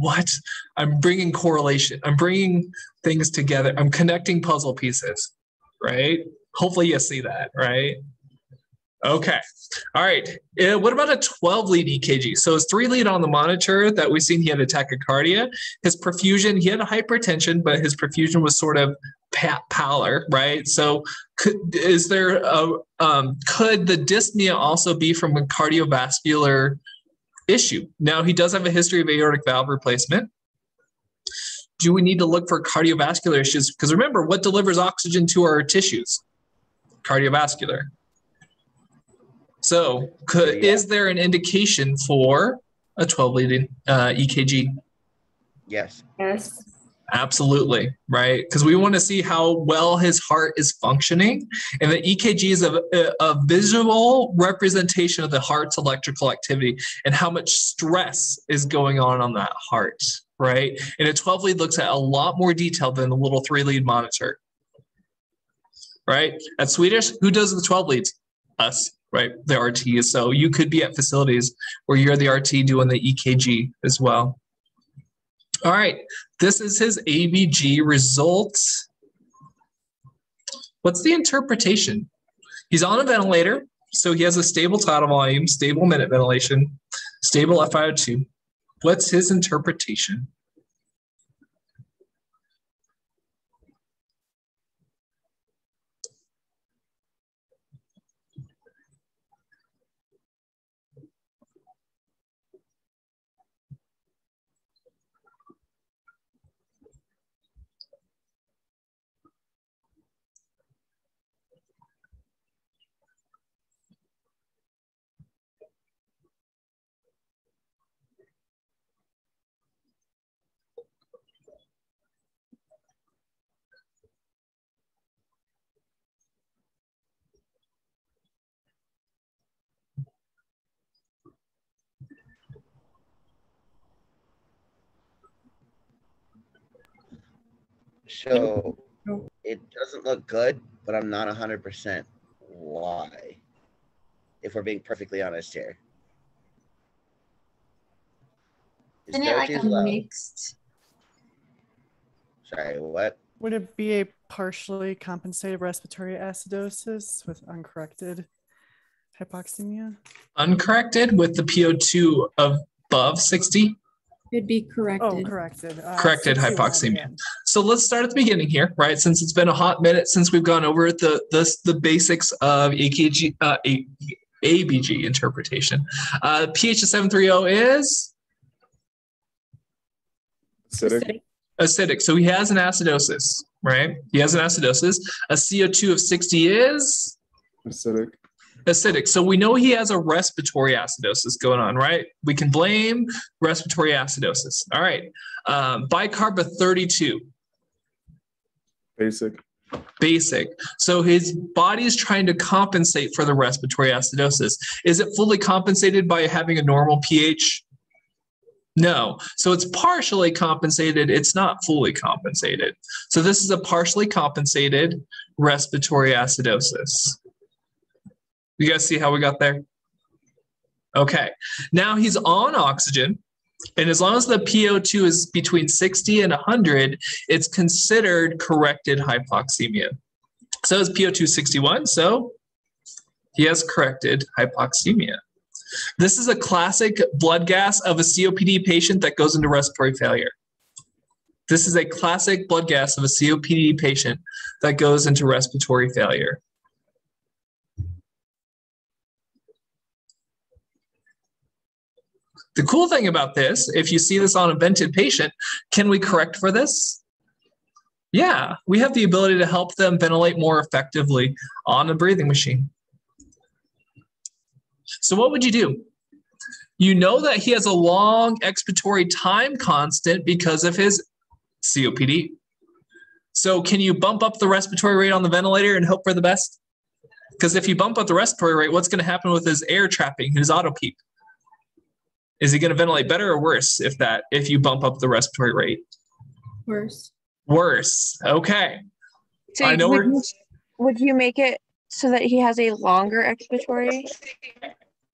A: What? I'm bringing correlation. I'm bringing things together. I'm connecting puzzle pieces, right? Hopefully you see that, right? Okay. All right. Uh, what about a 12 lead EKG? So his three lead on the monitor that we've seen, he had a tachycardia. His perfusion, he had a hypertension, but his perfusion was sort of pallor, right? So could, is there a, um, could the dyspnea also be from a cardiovascular issue? Now he does have a history of aortic valve replacement. Do we need to look for cardiovascular issues? Because remember, what delivers oxygen to our tissues? Cardiovascular. So, could,
C: Yeah.
A: is there an indication for a 12 lead uh, EKG?
C: Yes.
I: Yes.
A: Absolutely, right? Because we want to see how well his heart is functioning. And the EKG is a, a, uh, a visual representation of the heart's electrical activity and how much stress is going on on that heart, right? And a 12 lead looks at a lot more detail than the little three lead monitor, right? At Swedish, who does the 12 leads? Us, right? The RTs. So you could be at facilities where you're the RT doing the EKG as well. All right, this is his ABG results. What's the interpretation? He's on a ventilator, so he has a stable tidal volume, stable minute ventilation, stable FiO2. What's his interpretation?
C: So it doesn't look good, but I'm not hundred percent why. If we're being perfectly honest here. His
G: Isn't it like a
C: low.
G: mixed?
C: Sorry, what?
E: Would it be a partially compensated respiratory acidosis with uncorrected hypoxemia?
A: Uncorrected with the PO2 above 60.
G: It'd be
E: Oh,
G: corrected.
E: corrected. uh,
A: Corrected hypoxemia. So let's start at the beginning here, right? Since it's been a hot minute since we've gone over the the, the basics of AKG, uh, A- ABG interpretation. Uh, pH of 730 is
H: Acidic.
A: acidic. So he has an acidosis, right? He has an acidosis. A CO2 of 60 is
H: Acidic.
A: Acidic. So we know he has a respiratory acidosis going on, right? We can blame respiratory acidosis. All right. Um, bicarb 32.
H: Basic.
A: basic. So his body is trying to compensate for the respiratory acidosis. Is it fully compensated by having a normal pH? No. So it's partially compensated. It's not fully compensated. So this is a partially compensated respiratory acidosis. You guys see how we got there? Okay. Now he's on oxygen. And as long as the PO2 is between 60 and 100, it's considered corrected hypoxemia. So it's PO2 61, so he has corrected hypoxemia. This is a classic blood gas of a COPD patient that goes into respiratory failure. This is a classic blood gas of a COPD patient that goes into respiratory failure. The cool thing about this, if you see this on a vented patient, can we correct for this? Yeah, we have the ability to help them ventilate more effectively on a breathing machine. So, what would you do? You know that he has a long expiratory time constant because of his COPD. So, can you bump up the respiratory rate on the ventilator and hope for the best? Because if you bump up the respiratory rate, what's going to happen with his air trapping, his auto? Is he going to ventilate better or worse if that if you bump up the respiratory rate?
G: Worse.
A: Worse. Okay.
F: So
A: I know
F: would,
A: we're-
F: you, would you make it so that he has a longer expiratory?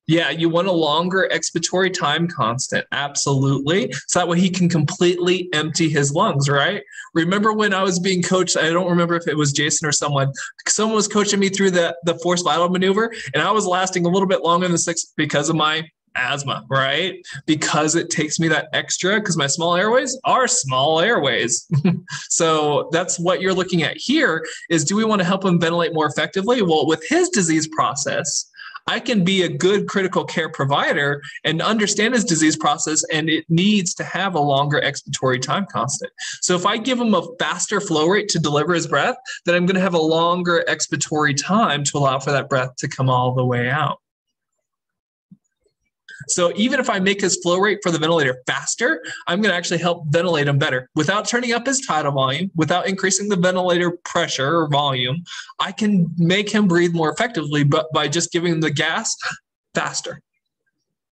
A: Yeah, you want a longer expiratory time constant. Absolutely. So that way he can completely empty his lungs, right? Remember when I was being coached, I don't remember if it was Jason or someone, someone was coaching me through the, the forced vital maneuver, and I was lasting a little bit longer than six because of my asthma, right? Because it takes me that extra because my small airways are small airways. so that's what you're looking at here is do we want to help him ventilate more effectively? Well, with his disease process, I can be a good critical care provider and understand his disease process, and it needs to have a longer expiratory time constant. So if I give him a faster flow rate to deliver his breath, then I'm going to have a longer expiratory time to allow for that breath to come all the way out. So even if I make his flow rate for the ventilator faster, I'm going to actually help ventilate him better without turning up his tidal volume, without increasing the ventilator pressure or volume. I can make him breathe more effectively, but by just giving him the gas faster.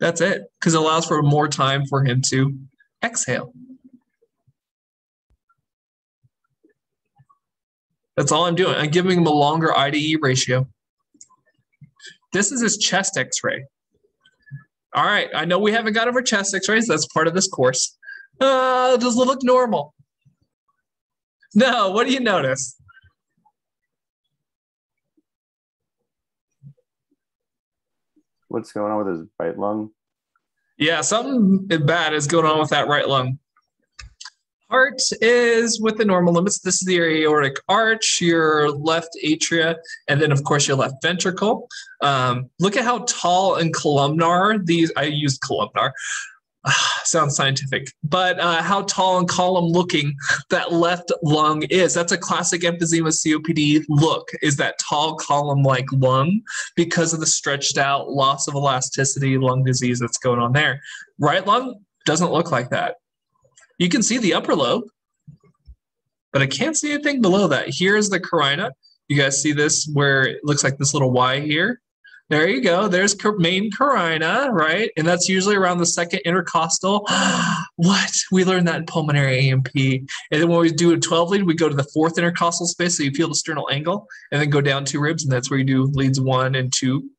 A: That's it, because it allows for more time for him to exhale. That's all I'm doing. I'm giving him a longer IDE ratio. This is his chest x ray. All right, I know we haven't got over chest x-rays. That's part of this course. Uh, does it look normal? No, what do you notice?
B: What's going on with his right lung?
A: Yeah, something bad is going on with that right lung. Heart is with the normal limits. This is the aortic arch, your left atria, and then of course your left ventricle. Um, look at how tall and columnar these. I used columnar. Sounds scientific, but uh, how tall and column looking that left lung is. That's a classic emphysema COPD look. Is that tall column like lung because of the stretched out loss of elasticity lung disease that's going on there. Right lung doesn't look like that. You can see the upper lobe, but I can't see anything below that. Here's the carina. You guys see this where it looks like this little Y here? There you go. There's main carina, right? And that's usually around the second intercostal. what? We learned that in pulmonary A&P. And then when we do a 12 lead, we go to the fourth intercostal space. So you feel the sternal angle and then go down two ribs. And that's where you do leads one and two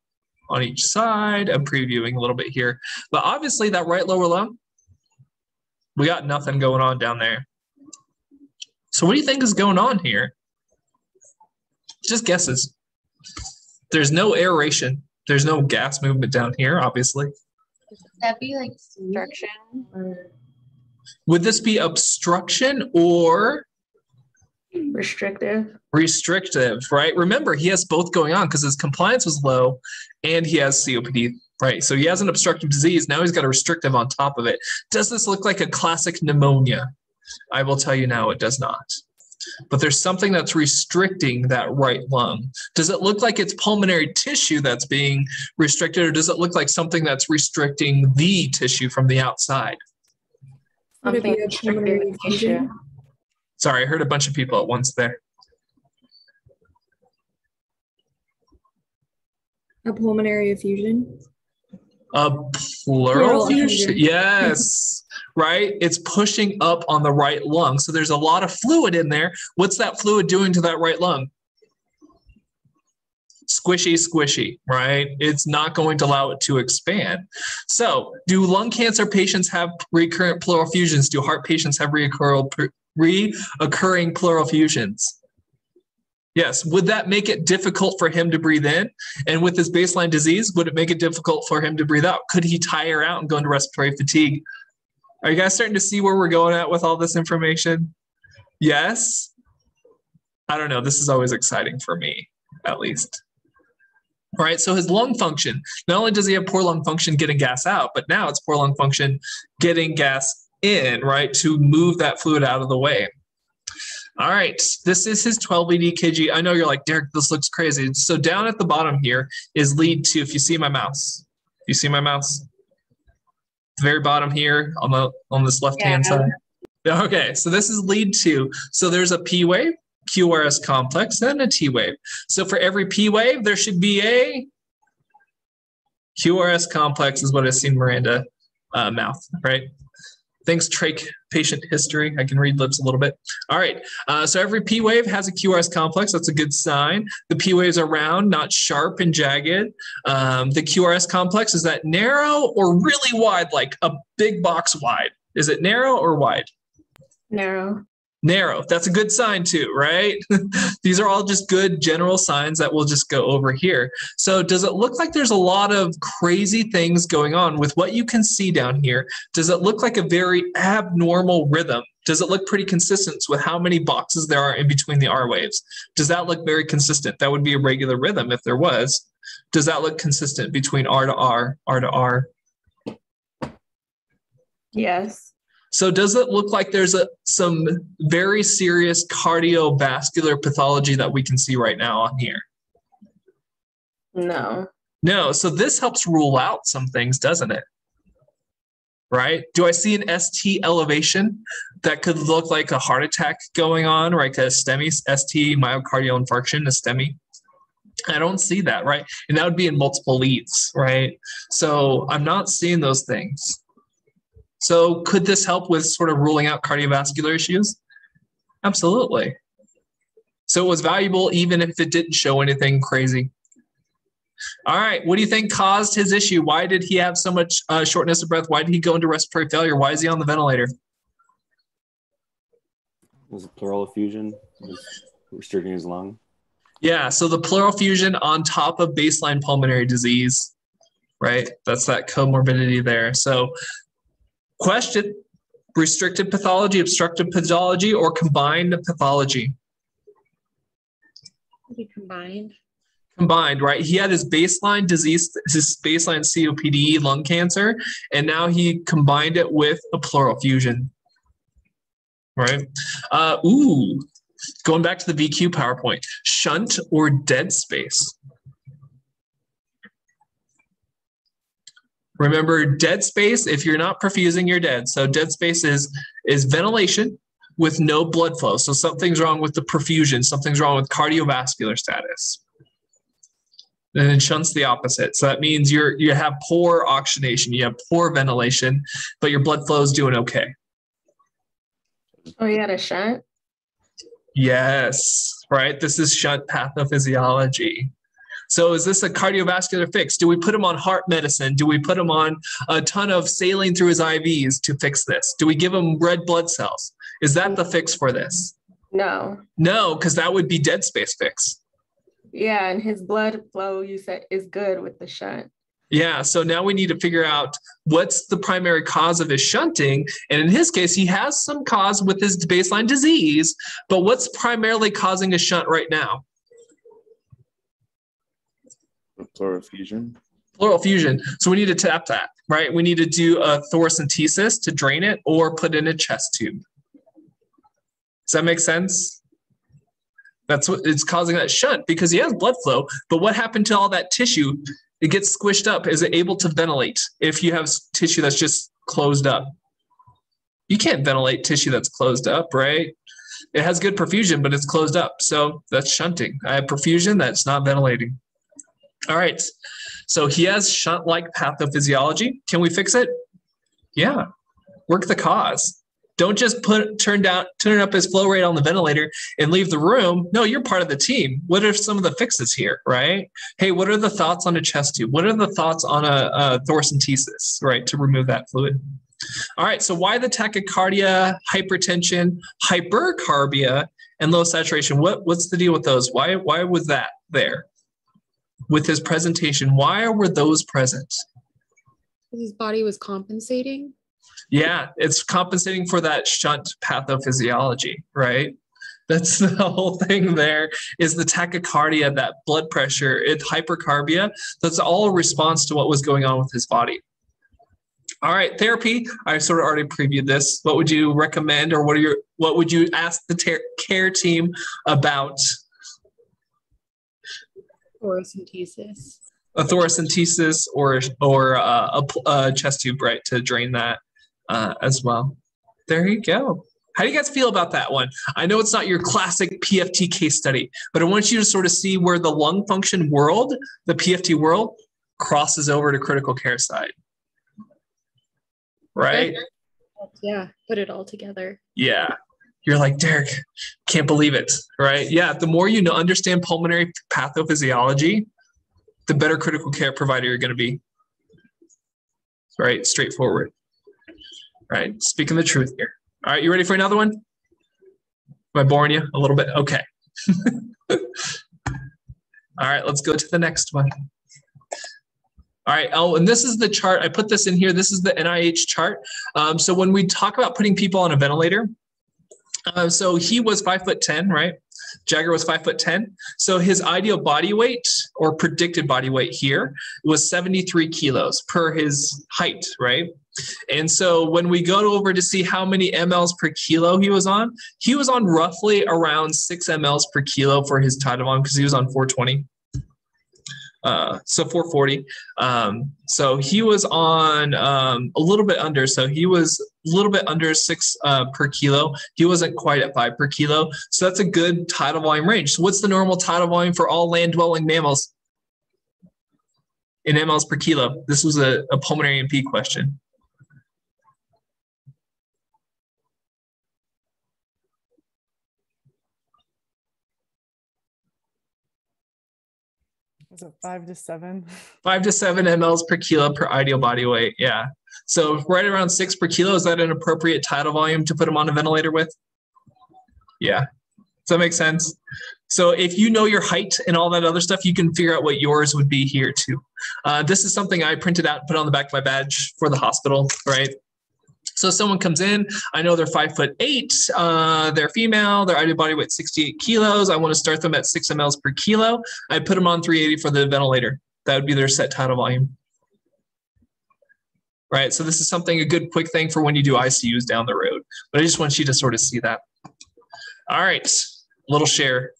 A: on each side. I'm previewing a little bit here. But obviously, that right lower lung, we got nothing going on down there. So what do you think is going on here? Just guesses. There's no aeration. There's no gas movement down here, obviously.
F: that be like obstruction?
A: Would this be obstruction or
I: Restrictive.
A: restrictive, right? Remember, he has both going on because his compliance was low and he has COPD, right? So he has an obstructive disease. Now he's got a restrictive on top of it. Does this look like a classic pneumonia? I will tell you now, it does not. But there's something that's restricting that right lung. Does it look like it's pulmonary tissue that's being restricted, or does it look like something that's restricting the tissue from the outside?
G: Would it be
I: Something
G: a
I: restricting
G: pulmonary
I: the tissue.
G: effusion?
A: Sorry, I heard a bunch of people at once there.
G: A pulmonary effusion?
A: A pleural,
G: Pleural.
A: Yes. Right? It's pushing up on the right lung. So there's a lot of fluid in there. What's that fluid doing to that right lung? Squishy, squishy, right? It's not going to allow it to expand. So, do lung cancer patients have recurrent pleural fusions? Do heart patients have reoccurring, reoccurring pleural fusions? Yes. Would that make it difficult for him to breathe in? And with his baseline disease, would it make it difficult for him to breathe out? Could he tire out and go into respiratory fatigue? Are you guys starting to see where we're going at with all this information? Yes. I don't know. This is always exciting for me, at least. All right. So his lung function, not only does he have poor lung function getting gas out, but now it's poor lung function getting gas in, right, to move that fluid out of the way. All right, this is his 12 lead EKG. I know you're like, Derrick, this looks crazy. So down at the bottom here is lead two. If you see my mouse, you see my mouse? The very bottom here on the on this left hand
F: Yeah.
A: side. Okay, so this is lead two. So there's a P wave, QRS complex, and a T wave. So for every P wave, there should be a QRS complex, is what I've seen Miranda uh, mouth, right? Thanks, trach patient history. I can read lips a little bit. All right. Uh, so every P wave has a QRS complex. That's a good sign. The P waves are round, not sharp and jagged. Um, the QRS complex is that narrow or really wide, like a big box wide? Is it narrow or wide?
I: Narrow.
A: Narrow. That's a good sign too, right? These are all just good general signs that we'll just go over here. So, does it look like there's a lot of crazy things going on with what you can see down here? Does it look like a very abnormal rhythm? Does it look pretty consistent with how many boxes there are in between the R waves? Does that look very consistent? That would be a regular rhythm if there was. Does that look consistent between R to R, R to R?
I: Yes.
A: So does it look like there's a some very serious cardiovascular pathology that we can see right now on here?
I: No.
A: No. So this helps rule out some things, doesn't it? Right? Do I see an ST elevation that could look like a heart attack going on, like a STEMI, ST myocardial infarction, a STEMI? I don't see that, right? And that would be in multiple leads, right? So I'm not seeing those things. So could this help with sort of ruling out cardiovascular issues? Absolutely. So it was valuable even if it didn't show anything crazy. All right, what do you think caused his issue? Why did he have so much uh, shortness of breath? Why did he go into respiratory failure? Why is he on the ventilator?
B: Was it pleural effusion? Restricting his lung?
A: Yeah, so the pleural fusion on top of baseline pulmonary disease, right? That's that comorbidity there. So, question restricted pathology, obstructive pathology, or combined pathology?
F: Be combined.
A: Combined, right? He had his baseline disease, his baseline COPD, lung cancer, and now he combined it with a pleural fusion, right? Uh, ooh, going back to the VQ PowerPoint, shunt or dead space? Remember, dead space, if you're not perfusing, you're dead. So dead space is is ventilation with no blood flow. So something's wrong with the perfusion, something's wrong with cardiovascular status. and then shunt's the opposite. So that means you're you have poor oxygenation, you have poor ventilation, but your blood flow is doing okay.
I: Oh, you had a shunt?
A: Yes, right. This is shunt pathophysiology. So is this a cardiovascular fix? Do we put him on heart medicine? Do we put him on a ton of saline through his IVs to fix this? Do we give him red blood cells? Is that the fix for this?
I: No.
A: No, because that would be dead space fix.
I: Yeah, and his blood flow you said is good with the shunt.
A: Yeah, so now we need to figure out what's the primary cause of his shunting. And in his case, he has some cause with his baseline disease, but what's primarily causing a shunt right now?
H: Pleural effusion.
A: Pleural fusion. So we need to tap that, right? We need to do a thoracentesis to drain it or put in a chest tube. Does that make sense? That's what it's causing that shunt because he has blood flow. But what happened to all that tissue? It gets squished up. Is it able to ventilate if you have tissue that's just closed up? You can't ventilate tissue that's closed up, right? It has good perfusion, but it's closed up. So that's shunting. I have perfusion that's not ventilating. All right. So he has shunt like pathophysiology. Can we fix it? Yeah. Work the cause. Don't just put turn down turn up his flow rate on the ventilator and leave the room. No, you're part of the team. What are some of the fixes here, right? Hey, what are the thoughts on a chest tube? What are the thoughts on a, a thoracentesis, right, to remove that fluid? All right, so why the tachycardia, hypertension, hypercarbia, and low saturation? What what's the deal with those? Why why was that there with his presentation? Why were those present?
J: His body was compensating.
A: Yeah, it's compensating for that shunt pathophysiology, right? That's the whole thing there is the tachycardia, that blood pressure, it hypercarbia. That's all a response to what was going on with his body. All right, therapy. I sort of already previewed this. What would you recommend, or what are your what would you ask the ter- care team about
J: Thoracentesis.
A: a thoracentesis or or uh, a, a chest tube, right, to drain that uh, as well. There you go. How do you guys feel about that one? I know it's not your classic PFT case study, but I want you to sort of see where the lung function world, the PFT world, crosses over to critical care side. Right?
J: Yeah, put it all together.
A: Yeah. You're like, Derrick, can't believe it. Right? Yeah. The more you know, understand pulmonary pathophysiology, the better critical care provider you're going to be. Right? Straightforward. Right? Speaking the truth here. All right. You ready for another one? Am I boring you a little bit? Okay. All right. Let's go to the next one. All right. Oh, and this is the chart. I put this in here. This is the NIH chart. Um, so when we talk about putting people on a ventilator, uh, so he was five foot ten, right? Jagger was five foot ten. So his ideal body weight or predicted body weight here was 73 kilos per his height, right? And so when we go over to see how many mLs per kilo he was on, he was on roughly around six mLs per kilo for his volume because he was on 420. Uh, so 440. Um, so he was on um, a little bit under. So he was a little bit under six uh, per kilo. He wasn't quite at five per kilo. So that's a good tidal volume range. So what's the normal tidal volume for all land dwelling mammals in mLs per kilo? This was a, a pulmonary MP question.
E: Was it five to seven?
A: Five to seven mLs per kilo per ideal body weight. Yeah. So right around six per kilo, is that an appropriate tidal volume to put them on a ventilator with? Yeah. Does that make sense? So if you know your height and all that other stuff, you can figure out what yours would be here too. Uh, this is something I printed out, and put on the back of my badge for the hospital, right? So someone comes in, I know they're five foot eight, uh, they're female, their ideal body weight 68 kilos. I want to start them at six mLs per kilo. I put them on 380 for the ventilator. That would be their set tidal volume. Right. So this is something a good quick thing for when you do ICUs down the road. But I just want you to sort of see that. All right. Little share.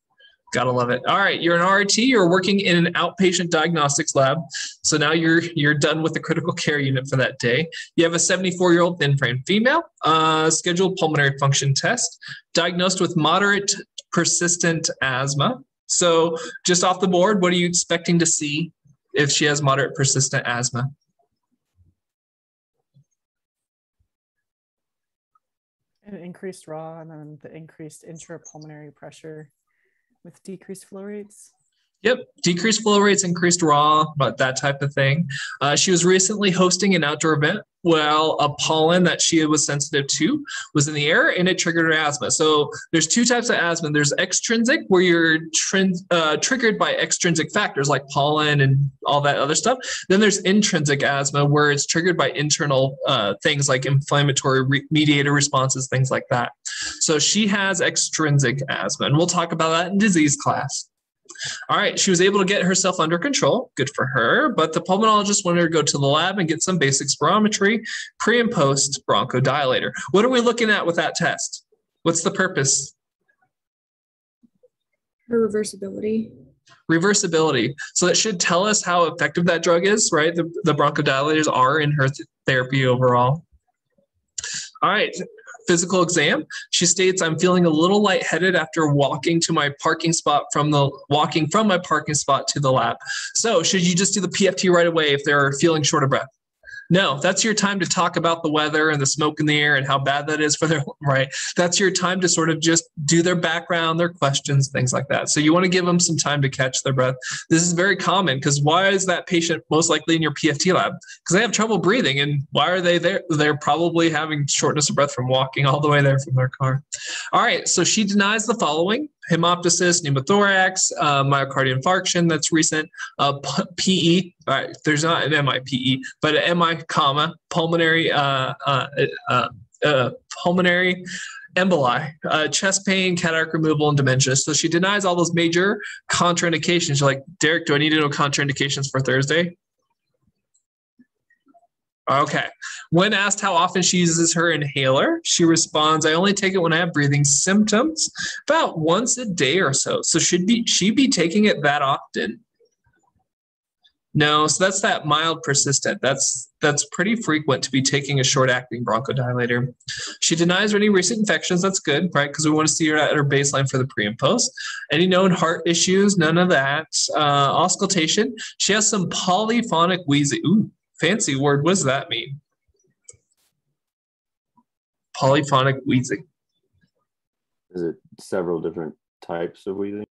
A: Gotta love it. All right, you're an RT. You're working in an outpatient diagnostics lab. So now you're you're done with the critical care unit for that day. You have a 74 year old thin frame female, uh, scheduled pulmonary function test, diagnosed with moderate persistent asthma. So, just off the board, what are you expecting to see if she has moderate persistent asthma?
E: An increased raw and then the increased intrapulmonary pressure with decreased flow rates.
A: Yep, decreased flow rates, increased raw, but that type of thing. Uh, she was recently hosting an outdoor event while a pollen that she was sensitive to was in the air and it triggered her asthma. So there's two types of asthma. There's extrinsic, where you're uh, triggered by extrinsic factors like pollen and all that other stuff. Then there's intrinsic asthma, where it's triggered by internal uh, things like inflammatory re- mediator responses, things like that. So she has extrinsic asthma, and we'll talk about that in disease class. All right, she was able to get herself under control. Good for her. But the pulmonologist wanted her to go to the lab and get some basic spirometry, pre and post bronchodilator. What are we looking at with that test? What's the purpose?
J: Her reversibility.
A: Reversibility. So that should tell us how effective that drug is, right? The, the bronchodilators are in her th- therapy overall. All right, physical exam. She states, I'm feeling a little lightheaded after walking to my parking spot from the walking from my parking spot to the lab. So should you just do the PFT right away if they're feeling short of breath? No, that's your time to talk about the weather and the smoke in the air and how bad that is for their right. That's your time to sort of just do their background, their questions, things like that. So you want to give them some time to catch their breath. This is very common because why is that patient most likely in your PFT lab? Because they have trouble breathing. And why are they there? They're probably having shortness of breath from walking all the way there from their car. All right. So she denies the following hemoptysis, pneumothorax, uh, myocardial infarction that's recent, uh, PE. All right, there's not an MIPE, but an MI comma pulmonary uh, uh, uh, uh, pulmonary emboli, chest pain, cataract removal, and dementia. So she denies all those major contraindications. She's like, Derrick, do I need to know contraindications for Thursday? Okay. When asked how often she uses her inhaler, she responds, I only take it when I have breathing symptoms, about once a day or so. So should be she be taking it that often? No, so that's that mild persistent. That's that's pretty frequent to be taking a short-acting bronchodilator. She denies any recent infections. That's good, right? Because we want to see her at her baseline for the pre and post. Any known heart issues? None of that. Uh, auscultation. She has some polyphonic wheezing. Ooh, fancy word. What does that mean? Polyphonic wheezing.
B: Is it several different types of wheezing?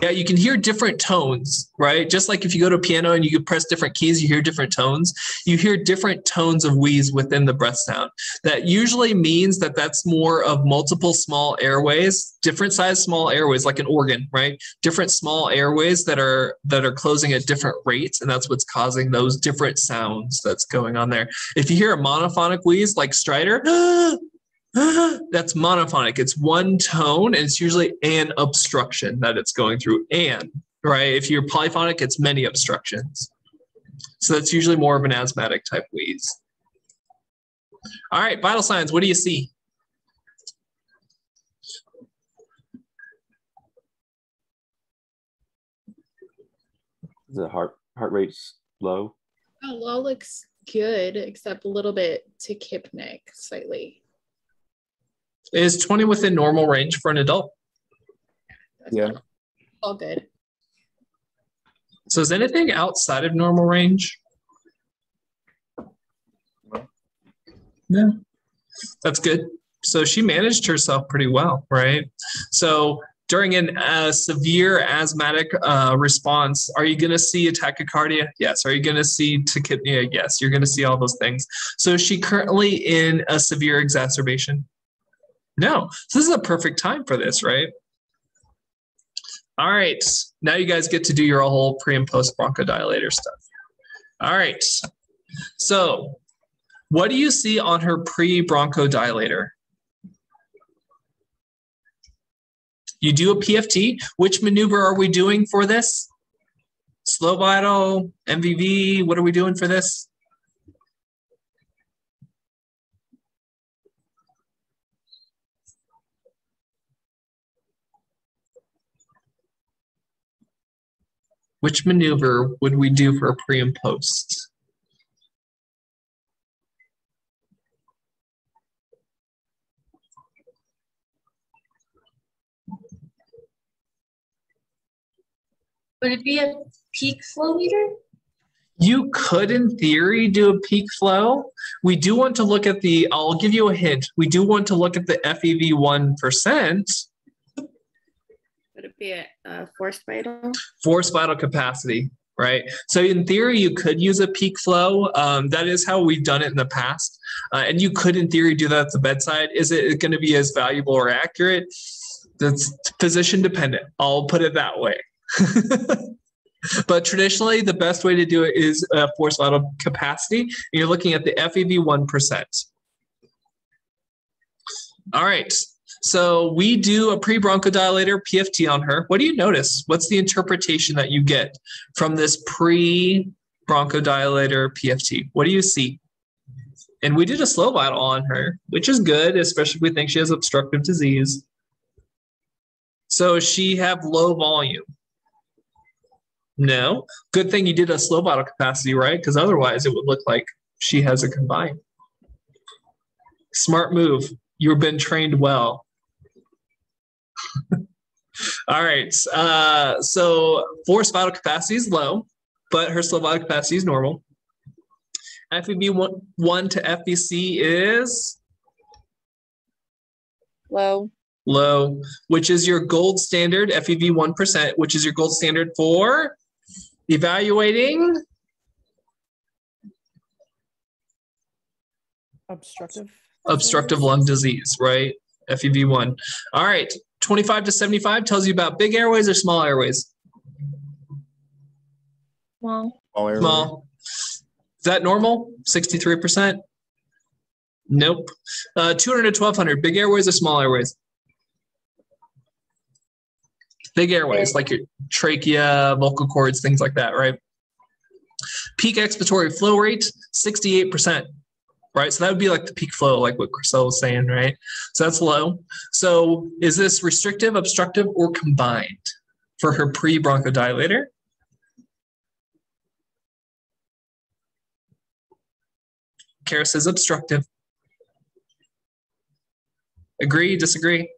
A: Yeah, you can hear different tones, right? Just like if you go to a piano and you press different keys, you hear different tones. You hear different tones of wheeze within the breath sound. That usually means that that's more of multiple small airways, different size small airways, like an organ, right? Different small airways that are that are closing at different rates, and that's what's causing those different sounds that's going on there. If you hear a monophonic wheeze like stridor, that's monophonic. It's one tone, and it's usually an obstruction that it's going through. And right, if you're polyphonic, it's many obstructions. So that's usually more of an asthmatic type wheeze. All right, vital signs. What do you see?
B: The heart heart rate's low.
J: Oh, low looks good, except a little bit tachypneic, slightly.
A: Is 20 within normal range for an adult?
H: Yeah.
J: All good.
A: So is anything outside of normal range? No. That's good. So she managed herself pretty well, right? So during a uh, severe asthmatic uh, response, are you going to see a tachycardia? Yes. Are you going to see tachypnea? Yes. You're going to see all those things. So is she currently in a severe exacerbation? No. So this is a perfect time for this, right? All right. Now you guys get to do your whole pre and post bronchodilator stuff. All right. So, what do you see on her pre bronchodilator? You do a PFT. Which maneuver are we doing for this? Slow vital, MVV. What are we doing for this? Which maneuver would we do for a pre and post?
J: Would it be a peak flow meter?
A: You could, in theory, do a peak flow. We do want to look at the, I'll give you a hint. We do want to look at the FEV 1%,
G: Would it be a, a forced vital?
A: forced vital capacity, right? So in theory, you could use a peak flow. Um, that is how we've done it in the past. Uh, and you could, in theory, do that at the bedside. Is it going to be as valuable or accurate? That's physician dependent. I'll put it that way. but traditionally, the best way to do it is uh, forced vital capacity. You're looking at the FEV 1%. All right. So we do a pre-bronchodilator PFT on her. What do you notice? What's the interpretation that you get from this pre-bronchodilator PFT? What do you see? And we did a slow vital on her, which is good, especially if we think she has obstructive disease. So she have low volume? No. Good thing you did a slow vital capacity, right? Because otherwise it would look like she has a combined. Smart move. You've been trained well. All right. Uh, so forced vital capacity is low, but her slow vital capacity is normal. FEV one, one to FVC is
F: Low.
A: low, which is your gold standard, FEV 1%, which is your gold standard for evaluating
E: Obstructive.
A: obstructive lung disease, right? FEV1. All right. 25 to 75 tells you about big airways or small airways?
F: Small.
H: All airway.
A: Small. Is that normal? 63%? Nope. Uh, 200 to 1200, big airways or small airways? Big airways, like your trachea, vocal cords, things like that, right? Peak expiratory flow rate, 68%, right? So that would be like the peak flow, like what Chriselle was saying, right? So that's low. So is this restrictive, obstructive, or combined for her pre-bronchodilator? Kara says obstructive. Agree, disagree?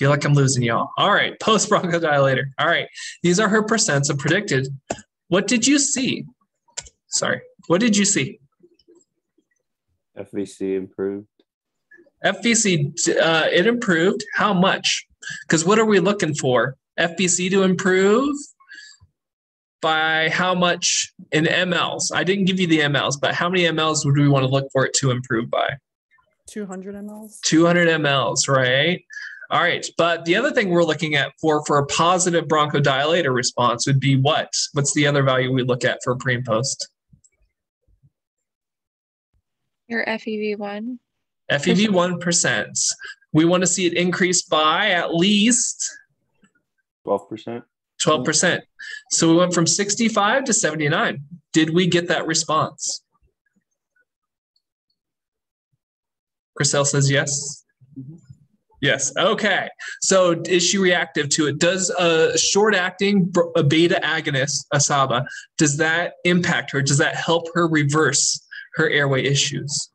A: feel like I'm losing y'all. All right, post bronchodilator. All right, these are her percents of predicted. What did you see? Sorry, what did you see?
B: FVC improved.
A: FVC, uh, it improved. How much? Because what are we looking for? FVC to improve by how much in mLs? I didn't give you the mLs, but how many mLs would we want to look for it to improve by?
E: 200 mLs.
A: 200 mLs, right? All right, but the other thing we're looking at for for a positive bronchodilator response would be what? What's the other value we look at for pre and post?
F: Your FEV1.
A: FEV one percent. We want to see it increase by at least
B: Twelve percent.
A: twelve percent. So we went from sixty-five to seventy-nine. Did we get that response? Chriselle says yes. Mm-hmm. Yes. Okay. So is she reactive to it? Does a short acting beta agonist, ASABA, does that impact her? Does that help her reverse her airway issues?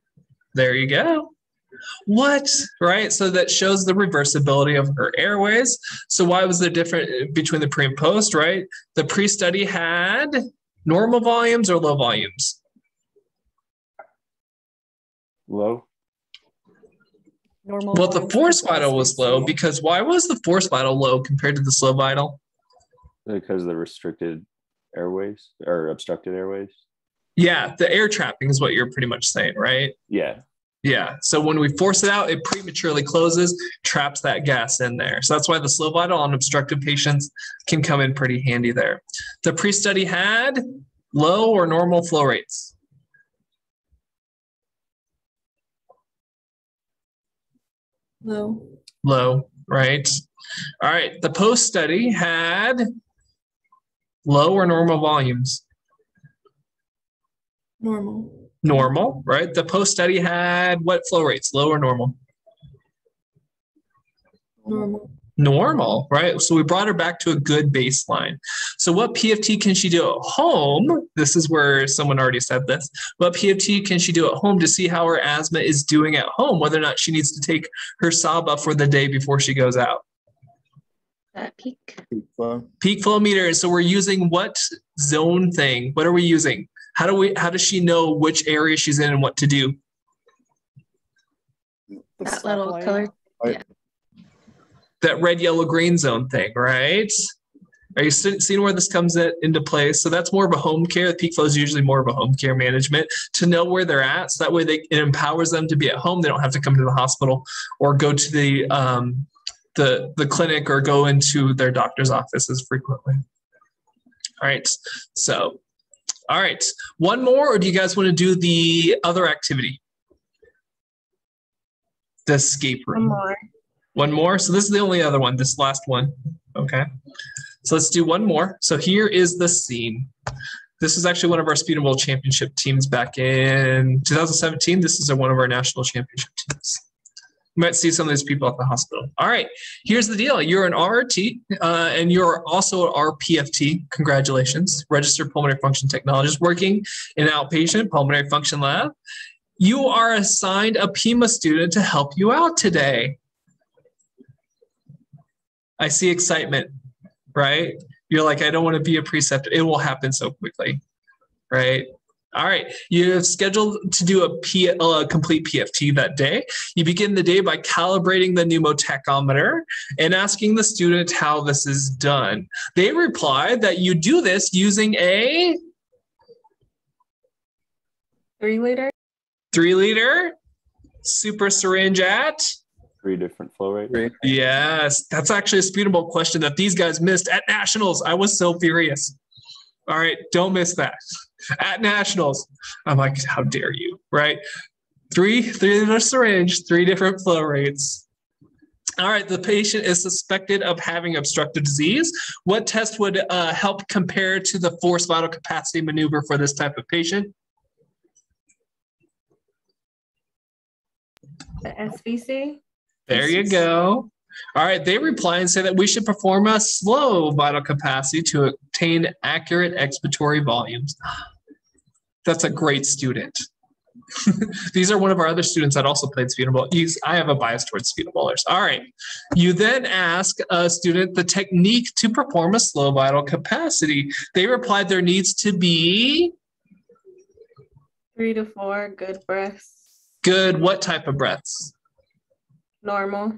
A: There you go. What? Right. So that shows the reversibility of her airways. So why was there different uh, between the pre and post? Right. The pre study had normal volumes or low volumes.
B: Low.
E: Normal.
A: Well, the
E: volume
A: force vital was low because why was the force vital low compared to the slow vital?
B: Because of the restricted airways or obstructed airways.
A: Yeah, the air trapping is what you're pretty much saying, right?
B: Yeah.
A: Yeah. So when we force it out, it prematurely closes, traps that gas in there. So that's why the slow vital on obstructive patients can come in pretty handy there. The pre study had low or normal flow rates.
G: Low.
A: Low, right? All right. The post study had low or normal volumes.
G: Normal.
A: Normal, right? The post study had what flow rates? Low or normal?
G: Normal.
A: Normal, right? So we brought her back to a good baseline. So what PFT can she do at home? This is where someone already said this. What PFT can she do at home to see how her asthma is doing at home, whether or not she needs to take her SABA for the day before she goes out?
G: That peak.
H: Peak flow.
A: Peak flow meter. So we're using what zone thing? What are we using? How do we? How does she know which area she's in and what to do?
G: That little color.
A: That red, yellow, green zone thing, right? Are you seeing where this comes in, into play? So that's more of a home care. The peak flow is usually more of a home care management to know where they're at. So that way they, it empowers them to be at home. They don't have to come to the hospital or go to the um, the the clinic or go into their doctor's office as frequently. All right. So, all right. One more, or do you guys want to do the other activity? The escape room.
G: One more.
A: One more. So this is the only other one, this last one. Okay. So let's do one more. So here is the scene. This is actually one of our Sputum Bowl championship teams back in 2017. This is one of our national championship teams. You might see some of these people at the hospital. All right, here's the deal. You're an RRT uh, and you're also an RPFT. Congratulations, registered pulmonary function technologist working in an outpatient pulmonary function lab. You are assigned a PIMA student to help you out today. I see excitement, right? You're like, I don't want to be a preceptor. It will happen so quickly, right? All right, you have scheduled to do a, P, a complete PFT that day. You begin the day by calibrating the pneumotachometer and asking the student how this is done. They reply that you do this using a
I: Three liter.
A: three liter super syringe at
B: Three different flow rates.
A: Yes, that's actually a Sputum Bowl question that these guys missed at nationals. I was so furious. All right, don't miss that. At nationals, I'm like, how dare you, right? Three, three liter syringe, three different flow rates. All right, the patient is suspected of having obstructive disease. What test would uh, help compare to the forced vital capacity maneuver for this type of patient?
I: The SVC.
A: There you go. All right, they reply and say that we should perform a slow vital capacity to obtain accurate expiratory volumes. That's a great student. These are one of our other students that also played Sputum Bowl. He's- I have a bias towards Sputum Bowlers. All right. You then ask a student the technique to perform a slow vital capacity. They replied there needs to be
I: Three to four good breaths.
A: good what type of breaths?
I: Normal.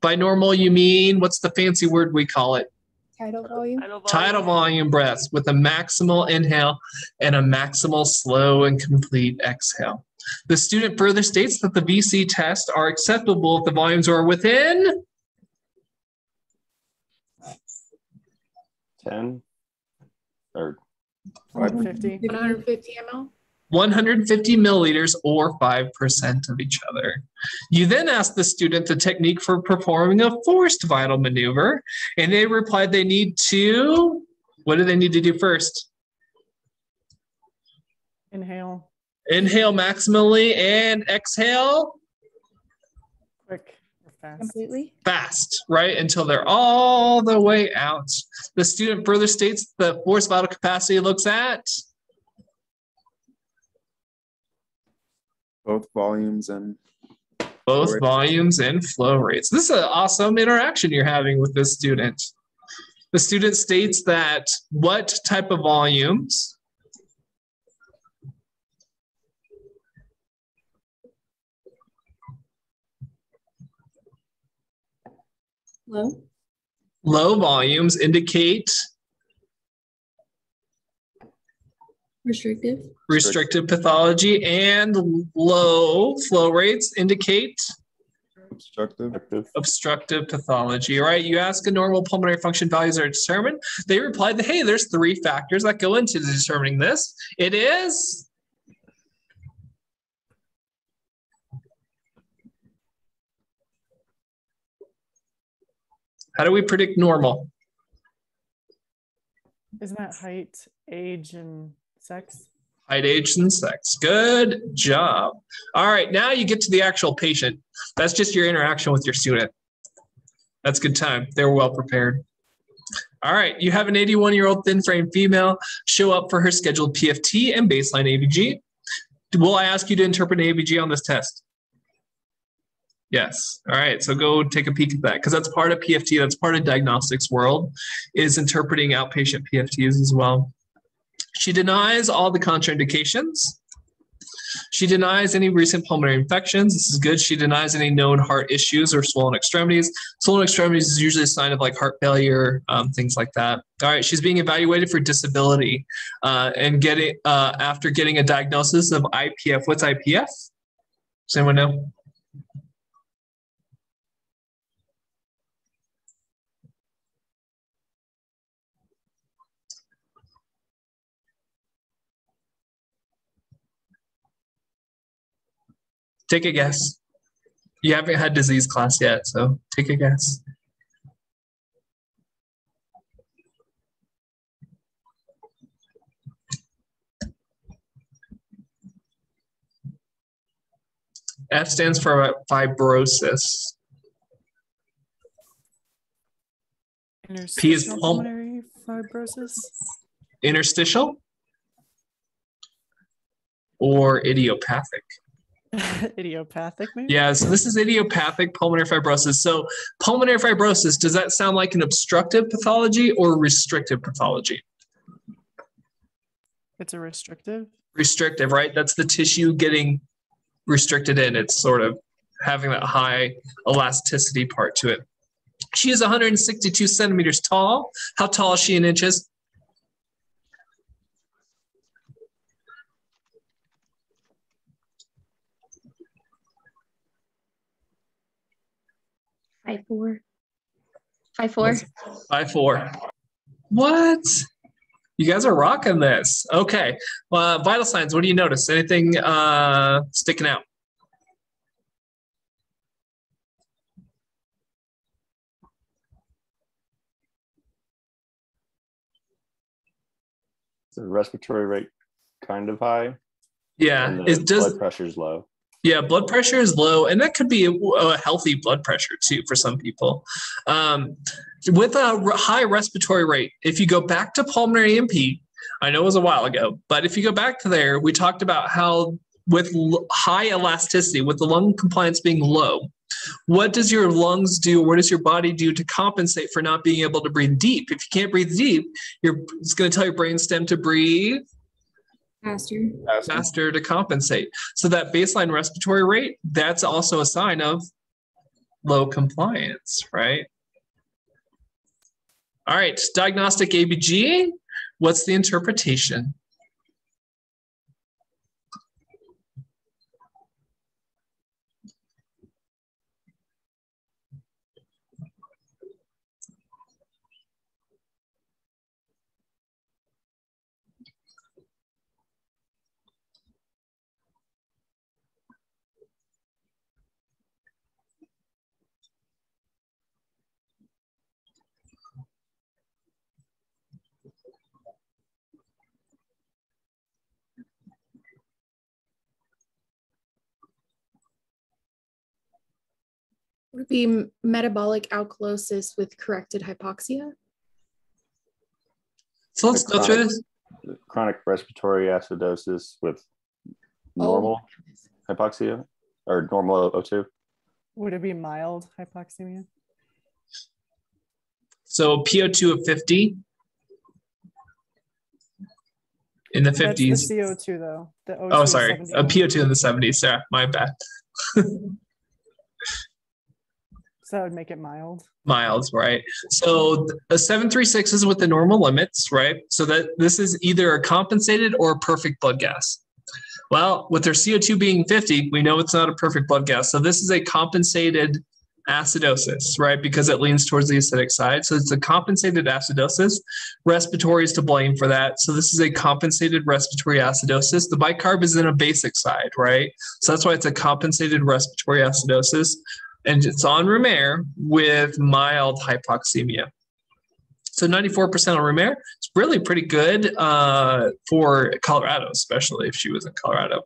A: By normal, you mean what's the fancy word we call it?
J: Tidal volume.
A: tidal volume breaths with a maximal inhale and a maximal slow and complete exhale. The student further states that the VC tests are acceptable if the volumes are within
B: 10 or
E: 150.
J: 150 ml.
A: 150 milliliters or 5% of each other. You then ask the student the technique for performing a forced vital maneuver, and they replied they need to, what do they need to do first?
E: Inhale.
A: Inhale maximally and exhale
E: Quick fast.
J: Completely.
A: fast, right? Until they're all the way out. The student further states the forced vital capacity looks at
H: Both volumes and
A: both volumes and flow rates. This is an awesome interaction you're having with this student. The student states that what type of volumes?
J: Low.
A: Low volumes indicate
J: Restrictive.
A: restrictive pathology and low flow rates indicate
H: obstructive.
A: obstructive pathology, right? You ask a normal pulmonary function values are determined. They replied that, hey, there's three factors that go into determining this. It is how do we predict normal?
E: Isn't that height, age, and sex?
A: Height, age, and sex. Good job. All right, now you get to the actual patient. That's just your interaction with your student. That's good time. They were well prepared. All right, you have an 81 year old thin frame female show up for her scheduled PFT and baseline ABG. Will I ask you to interpret ABG on this test? Yes. All right. So go take a peek at that because that's part of PFT. That's part of diagnostics world is interpreting outpatient PFTs as well. She denies all the contraindications. She denies any recent pulmonary infections. This is good. She denies any known heart issues or swollen extremities. Swollen extremities is usually a sign of like heart failure, um, things like that. All right, she's being evaluated for disability uh, and getting uh, after getting a diagnosis of IPF. What's IPF? Does anyone know? Take a guess. You haven't had disease class yet, so take a guess. F stands for fibrosis. P is
E: pulmonary fibrosis.
A: interstitial or idiopathic.
E: Idiopathic, maybe?
A: Yeah, so this is idiopathic pulmonary fibrosis. So, pulmonary fibrosis, does that sound like an obstructive pathology or restrictive pathology?
E: It's a restrictive.
A: Restrictive, right? That's the tissue getting restricted in. It's sort of having that high elasticity part to it. She is 162 centimeters tall. How tall is she in inches?
K: Five four. Five four.
A: Five four. What? You guys are rocking this. Okay. Uh, vital signs. What do you notice? Anything uh, sticking out?
B: The respiratory rate kind of high.
A: Yeah.
B: and the
A: It does.
B: blood pressure's low.
A: Yeah, blood pressure is low, and that could be a, a healthy blood pressure too for some people. Um, with a high respiratory rate, if you go back to pulmonary A&P, I know it was a while ago, but if you go back to there, we talked about how with l- high elasticity, with the lung compliance being low, what does your lungs do? What does your body do to compensate for not being able to breathe deep? If you can't breathe deep, you're, it's going to tell your brainstem to breathe
K: Faster.
A: faster to compensate. So that baseline respiratory rate, that's also a sign of low compliance, right? All right, diagnostic ABG. What's the interpretation?
J: Would it be metabolic alkalosis with corrected hypoxia?
A: So let's go through this.
B: Chronic respiratory acidosis with
J: Oh.
B: normal hypoxia or normal O2.
E: Would it be mild hypoxemia?
A: So PO2 of 50 in the 50s.
E: That's the CO2 though. The O2
A: Oh, sorry. A PO2 in the 70s. Yeah, my bad.
E: So that would make it mild.
A: miles, right? So a 736 is with the normal limits, right? So that this is either a compensated or a perfect blood gas. Well, with their CO2 being 50, we know it's not a perfect blood gas. So this is a compensated acidosis, right? Because it leans towards the acidic side. So it's a compensated acidosis. Respiratory is to blame for that. So this is a compensated respiratory acidosis. The bicarb is in a basic side, right? So that's why it's a compensated respiratory acidosis and it's on room with mild hypoxemia. So 94% on room air. It's really pretty good uh, for Colorado, especially if she was in Colorado.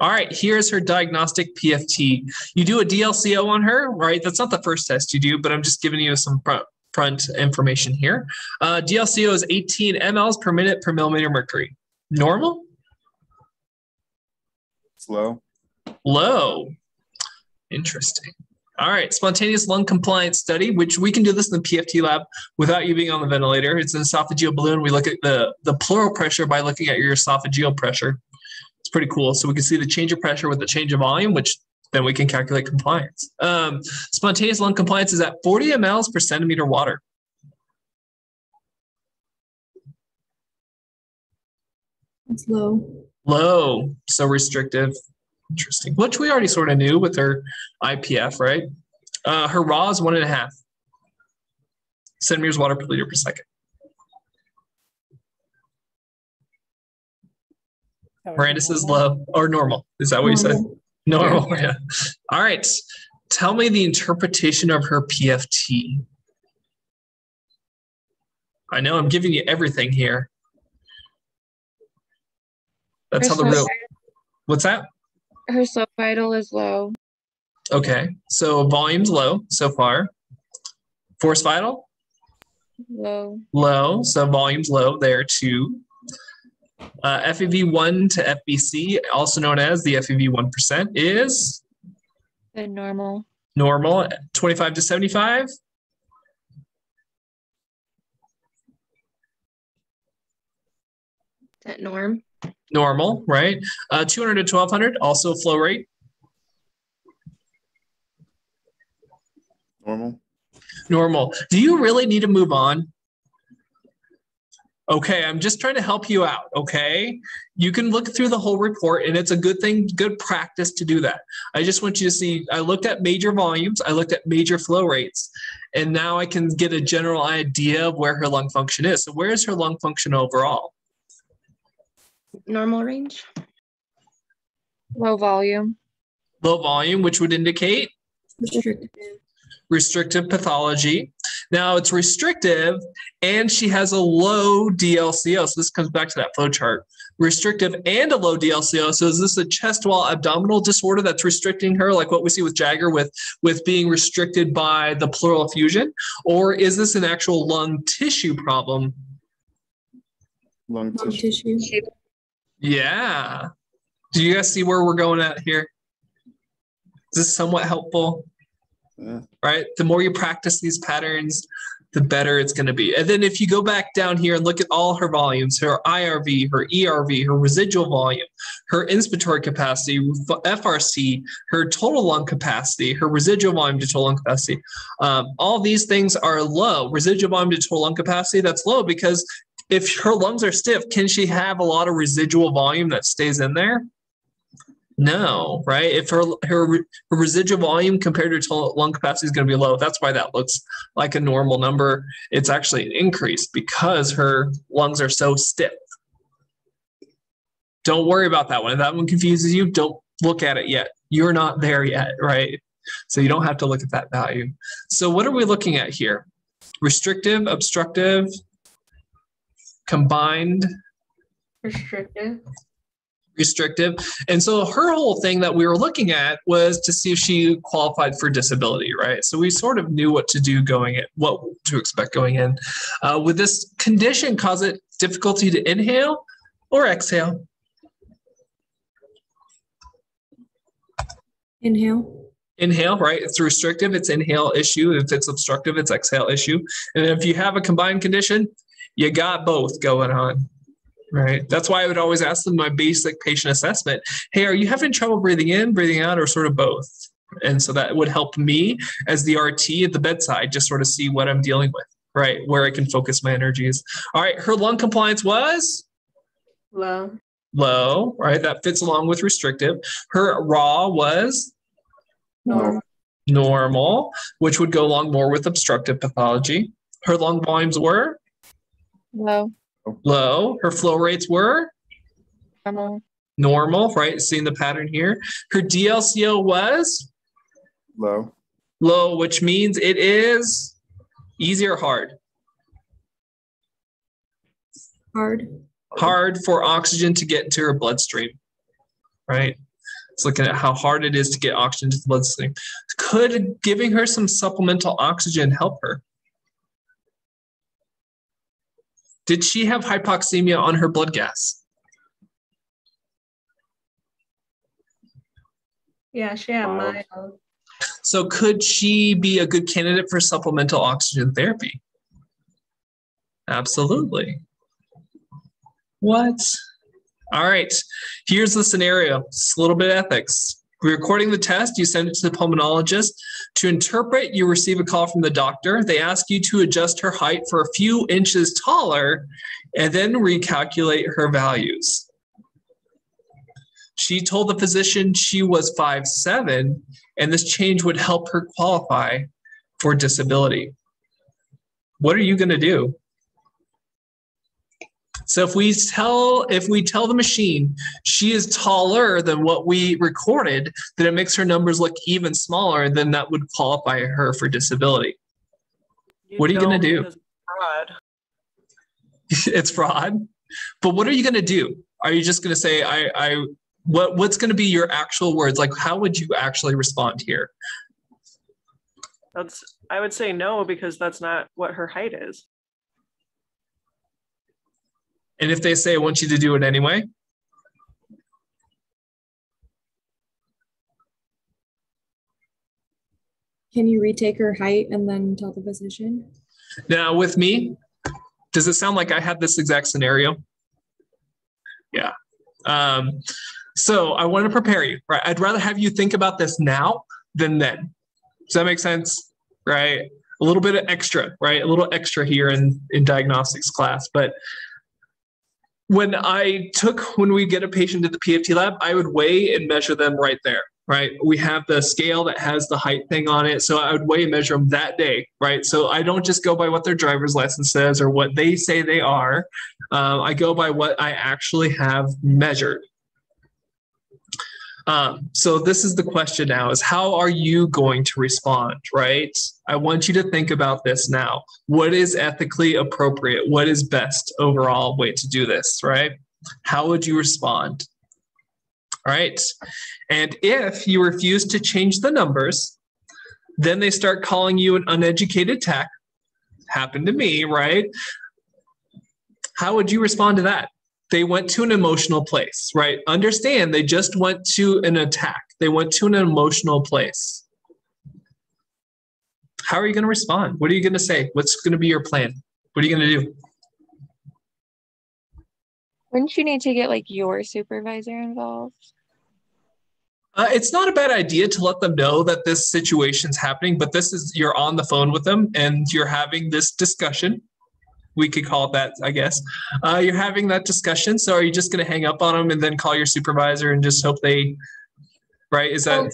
A: All right, here's her diagnostic PFT. You do a DLCO on her, right? That's not the first test you do, but I'm just giving you some front, front information here. Uh, DLCO is 18 mLs per minute per millimeter mercury. Normal?
H: Slow.
A: Low. Interesting. All right, spontaneous lung compliance study, which we can do this in the PFT lab without you being on the ventilator. It's an esophageal balloon. We look at the, the pleural pressure by looking at your esophageal pressure. It's pretty cool. So we can see the change of pressure with the change of volume, which then we can calculate compliance. Um, spontaneous lung compliance is at 40 mLs per centimeter water.
K: It's low.
A: Low, so restrictive. Interesting. Which we already sort of knew with her IPF, right? Uh, her raw is one and a half centimeters water per liter per second. Brandis is low or normal. Is that what you said? Normal, yeah. All right. Tell me the interpretation of her PFT. I know I'm giving you everything here. That's how the real. What's that?
F: Her slow vital is low.
A: Okay, so volume's low so far. Force vital
F: Low.
A: low, so volume's low there too. Uh, FEV1 to FVC, also known as the FEV1 percent, is
F: The normal.
A: normal, 25 to 75.
K: That norm?
A: Normal, right? Uh, 200 to 1200, also flow rate.
H: Normal.
A: Normal. Do you really need to move on? Okay, I'm just trying to help you out. Okay, you can look through the whole report, and it's a good thing, good practice to do that. I just want you to see. I looked at major volumes, I looked at major flow rates, and now I can get a general idea of where her lung function is. So, where is her lung function overall?
K: Normal range?
F: Low volume.
A: Low volume, which would indicate
K: Restricted.
A: restrictive pathology. Now it's restrictive and she has a low DLCO. So this comes back to that flow chart. Restrictive and a low DLCO. So is this a chest wall abdominal disorder that's restricting her, like what we see with Jagger with, with being restricted by the pleural effusion? Or is this an actual lung tissue problem?
H: Lung
K: Lung
H: tissue.
K: tissue.
A: Yeah. Do you guys see where we're going at here? Is this somewhat helpful?
H: Yeah.
A: right? The more you practice these patterns, the better it's going to be. And then if you go back down here and look at all her volumes, her IRV, her ERV, her residual volume, her inspiratory capacity, FRC, her total lung capacity, her residual volume to total lung capacity, um, all these things are low. Residual volume to total lung capacity, that's low because if her lungs are stiff, can she have a lot of residual volume that stays in there? No, right? If her her, her residual volume compared to total lung capacity is going to be low, that's why that looks like a normal number. It's actually an increase because her lungs are so stiff. Don't worry about that one. If that one confuses you, don't look at it yet. You're not there yet, right? So you don't have to look at that value. So what are we looking at here? Restrictive, obstructive, combined,
I: Restrictive.
A: restrictive. And so her whole thing that we were looking at was to see if she qualified for disability, right? So we sort of knew what to do going in, what to expect going in. Uh, would this condition cause it difficulty to inhale or exhale?
K: Inhale.
A: Inhale, right? It's restrictive, it's inhale issue. If it's obstructive, it's exhale issue. And if you have a combined condition, you got both going on. Right. That's why I would always ask them my basic patient assessment. Hey, are you having trouble breathing in, breathing out, or sort of both? And so that would help me as the RT at the bedside just sort of see what I'm dealing with, right? Where I can focus my energies. All right. Her lung compliance was
I: Low.
A: low, right? That fits along with restrictive. Her raw was
I: Normal.
A: normal, which would go along more with obstructive pathology. Her lung volumes were
F: Low.
A: low. Her flow rates were
F: Normal.
A: normal, right? Seeing the pattern here. Her DLCO was
H: Low.
A: low, which means it is easy or hard.
K: Hard.
A: Hard for oxygen to get into her bloodstream, right? It's looking at how hard it is to get oxygen to the bloodstream. Could giving her some supplemental oxygen help her? Did she have hypoxemia on her blood gas?
I: Yeah, she had
B: Mild.
I: mild.
A: So could she be a good candidate for supplemental oxygen therapy? Absolutely. What? All right. Here's the scenario. It's a little bit of ethics. We're recording the test. You send it to the pulmonologist. To interpret, you receive a call from the doctor. They ask you to adjust her height for a few inches taller and then recalculate her values. She told the physician she was five seven, and this change would help her qualify for disability. What are you going to do? So if we tell if we tell the machine she is taller than what we recorded, then it makes her numbers look even smaller, then that would qualify her for disability. what are you going to do?
L: Fraud.
A: it's fraud. But what are you going to do? Are you just going to say I I what what's going to be your actual words? Like how would you actually respond here?
L: That's I would say no because that's not what her height is.
A: And if they say I want you to do it anyway,
K: Can you retake her height and then tell the physician?
A: Now, with me, does it sound like I had this exact scenario? Yeah. Um, so I want to prepare you, right? I'd rather have you think about this now than then. Does that make sense? Right? A little bit of extra, right? A little extra here in, in diagnostics class. But when I took, when we get a patient to the PFT lab, I would weigh and measure them right there, right? We have the scale that has the height thing on it. So I would weigh and measure them that day, right? So I don't just go by what their driver's license says or what they say they are. Um, I go by what I actually have measured. Um, so this is the question now is how are you going to respond, right? I want you to think about this now. What is ethically appropriate? What is best overall way to do this, right? How would you respond? All right. And if you refuse to change the numbers, then they start calling you an uneducated tech. Happened to me, right? How would you respond to that? They went to an emotional place, right? Understand they just went to an attack. They went to an emotional place. How are you going to respond? What are you going to say? What's going to be your plan? What are you going to do?
F: Wouldn't you need to get like your supervisor involved?
A: Uh, it's not a bad idea to let them know that this situation's happening, but this is you're on the phone with them and you're having this discussion. We could call it that, I guess. Uh, you're having that discussion. So are you just going to hang up on them and then call your supervisor and just hope they, right? Is that?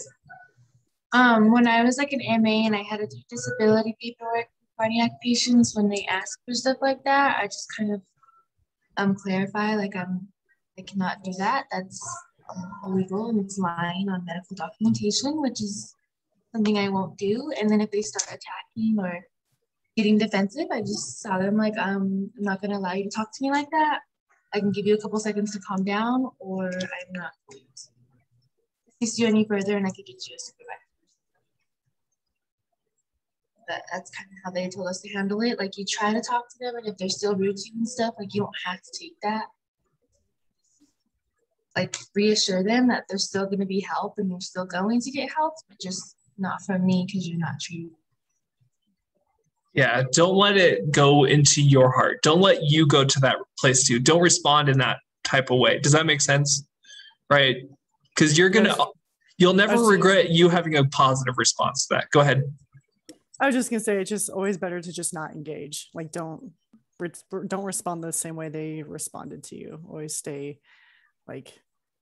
M: Um, when I was like an MA and I had to do disability paperwork for cardiac patients, when they ask for stuff like that, I just kind of um clarify like I'm I cannot do that. That's um, illegal and it's lying on medical documentation, which is something I won't do. And then if they start attacking or getting defensive, I just tell them like um I'm not gonna allow you to talk to me like that. I can give you a couple seconds to calm down, or I'm not going to assist you any further, and I could get you a supervisor. That, that's kind of how they told us to handle it. Like you try to talk to them, and if they're still rude to you and stuff, like you don't have to take that. Like reassure them that there's still going to be help and you're still going to get help, but just not from me because you're not treated.
A: Yeah, don't let it go into your heart. Don't let you go to that place too. Don't respond in that type of way. Does that make sense? Right? Because you're gonna, you'll never regret you having a positive response to that. Go ahead.
E: I was just gonna say it's just always better to just not engage. Like don't don't respond the same way they responded to you. Always stay like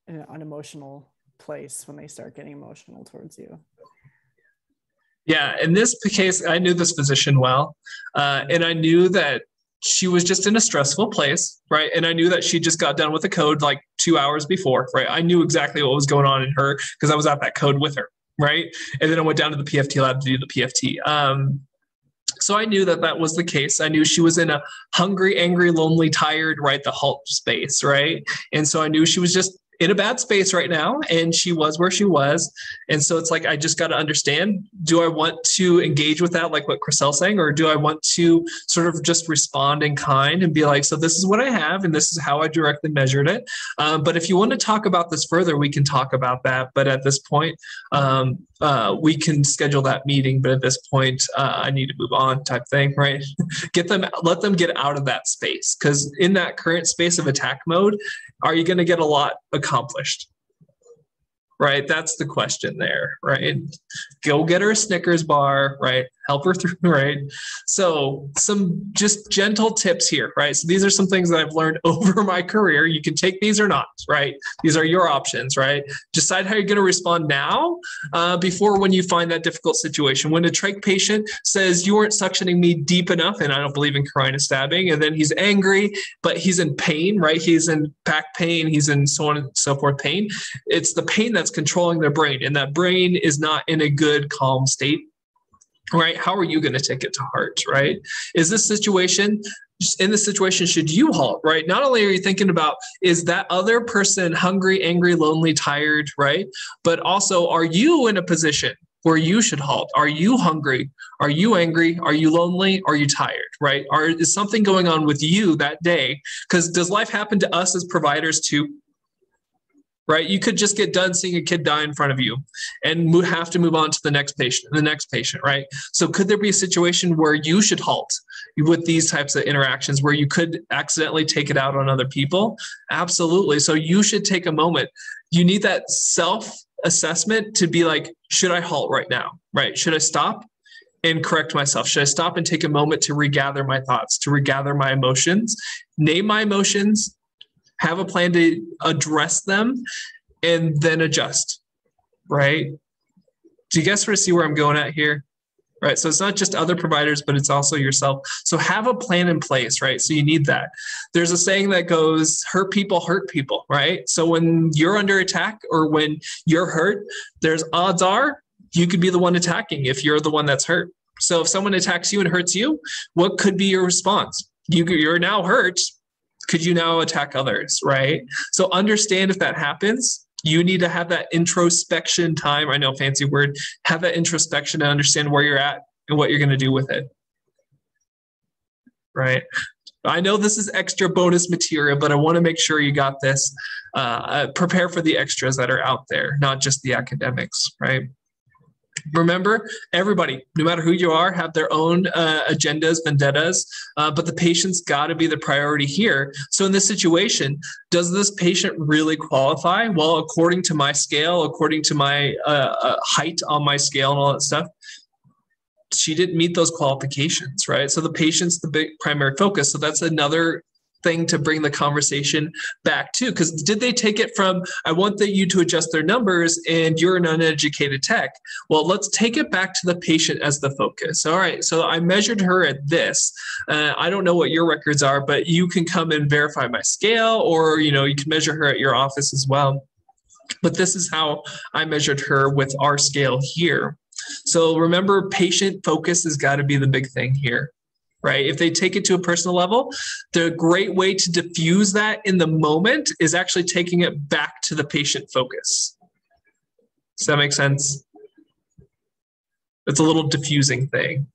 E: in an unemotional place when they start getting emotional towards you.
A: Yeah, in this case, I knew this physician well, uh, and I knew that she was just in a stressful place, right? And I knew that she just got done with the code like two hours before, right? I knew exactly what was going on in her because I was at that code with her, right? And then I went down to the PFT lab to do the PFT. Um, so I knew that that was the case. I knew she was in a hungry, angry, lonely, tired, right? The halt space, right? And so I knew she was just in a bad space right now and she was where she was. And so it's like i just got to understand do i want to engage with that like what Chriselle's saying or do i want to sort of just respond in kind and be like so this is what i have and this is how i directly measured it. Um, but if you want to talk about this further we can talk about that. But at this point um, uh, we can schedule that meeting. But at this point uh, i need to move on type thing right? Get them let them get out of that space. Because in that current space of attack mode are you going to get a lot accomplished? Right? That's the question there, right? Go get her a Snickers bar, right? Help her through, right? So, some just gentle tips here, right? So, these are some things that I've learned over my career. You can take these or not, right? These are your options, right? Decide how you're going to respond now uh, before when you find that difficult situation. When a trach patient says, You weren't suctioning me deep enough, and I don't believe in carina stabbing, and then he's angry, but he's in pain, right? He's in back pain, he's in so on and so forth pain. It's the pain that's controlling their brain, and that brain is not in a good, calm state right? How are you going to take it to heart right? Is this situation in this situation should you halt right? Not only are you thinking about is that other person hungry angry lonely tired right? But also are you in a position where you should halt? Are you hungry? Are you angry? Are you lonely? Are you tired right? Are is something going on with you that day? Because does life happen to us as providers too right? You could just get done seeing a kid die in front of you and have to move on to the next patient, the next patient, right? So could there be a situation where you should halt with these types of interactions where you could accidentally take it out on other people? Absolutely. So you should take a moment. You need that self assessment to be like, should I halt right now? Right? Should I stop? and correct myself? Should I stop and take a moment to regather my thoughts, to regather my emotions, name my emotions, have a plan to address them, and then adjust. Right? Do you guys sort of see where I'm going at here? Right. So it's not just other providers, but it's also yourself. So have a plan in place, right? So you need that. There's a saying that goes, hurt people hurt people, right? So when you're under attack or when you're hurt, there's odds are you could be the one attacking if you're the one that's hurt. So if someone attacks you and hurts you, what could be your response? You, you're now hurt could you now attack others right? So understand if that happens. You need to have that introspection time. I know fancy word. Have that introspection to understand where you're at and what you're going to do with it. Right? I know this is extra bonus material but i want to make sure you got this. Uh prepare for the extras that are out there not just the academics right remember everybody no matter who you are have their own uh, agendas vendettas uh, but the patient's got to be the priority here. So in this situation does this patient really qualify? Well according to my scale according to my uh, uh height on my scale and all that stuff she didn't meet those qualifications right? So the patient's the big primary focus. So that's another thing to bring the conversation back to because did they take it from i want the, you to adjust their numbers and you're an uneducated tech. Well let's take it back to the patient as the focus. All right so i measured her at this. Uh, i don't know what your records are but you can come and verify my scale or you know you can measure her at your office as well. But this is how i measured her with our scale here. So remember patient focus has got to be the big thing here right? If they take it to a personal level, the great way to diffuse that in the moment is actually taking it back to the patient focus. Does that make sense? It's a little diffusing thing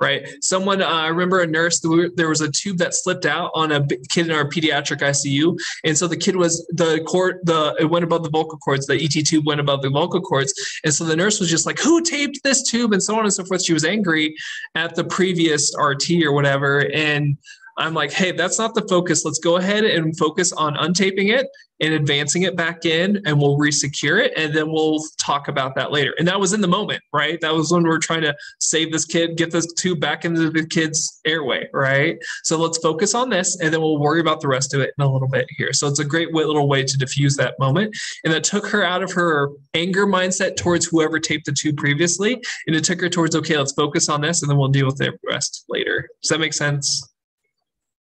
A: right? Someone, uh, I remember a nurse, there was a tube that slipped out on a kid in our pediatric ICU. And so the kid was, the cord, the, it went above the vocal cords, the ET tube went above the vocal cords. And so the nurse was just like, who taped this tube? And so on and so forth. She was angry at the previous RT or whatever. And I'm like, hey, that's not the focus. Let's go ahead and focus on untaping it and advancing it back in, and we'll resecure it, and then we'll talk about that later. And that was in the moment, right? That was when we are trying to save this kid, get this tube back into the kid's airway, right? So let's focus on this, and then we'll worry about the rest of it in a little bit here. So it's a great little way to diffuse that moment, and that took her out of her anger mindset towards whoever taped the tube previously, and it took her towards okay, let's focus on this, and then we'll deal with the rest later. Does that make sense?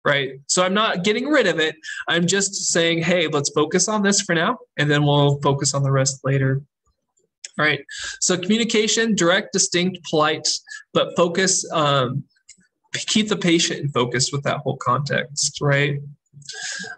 A: Right? So I'm not getting rid of it. I'm just saying, hey, let's focus on this for now, and then we'll focus on the rest later. All right. So communication, direct, distinct, polite, but focus. Um, keep the patient in focus with that whole context, right?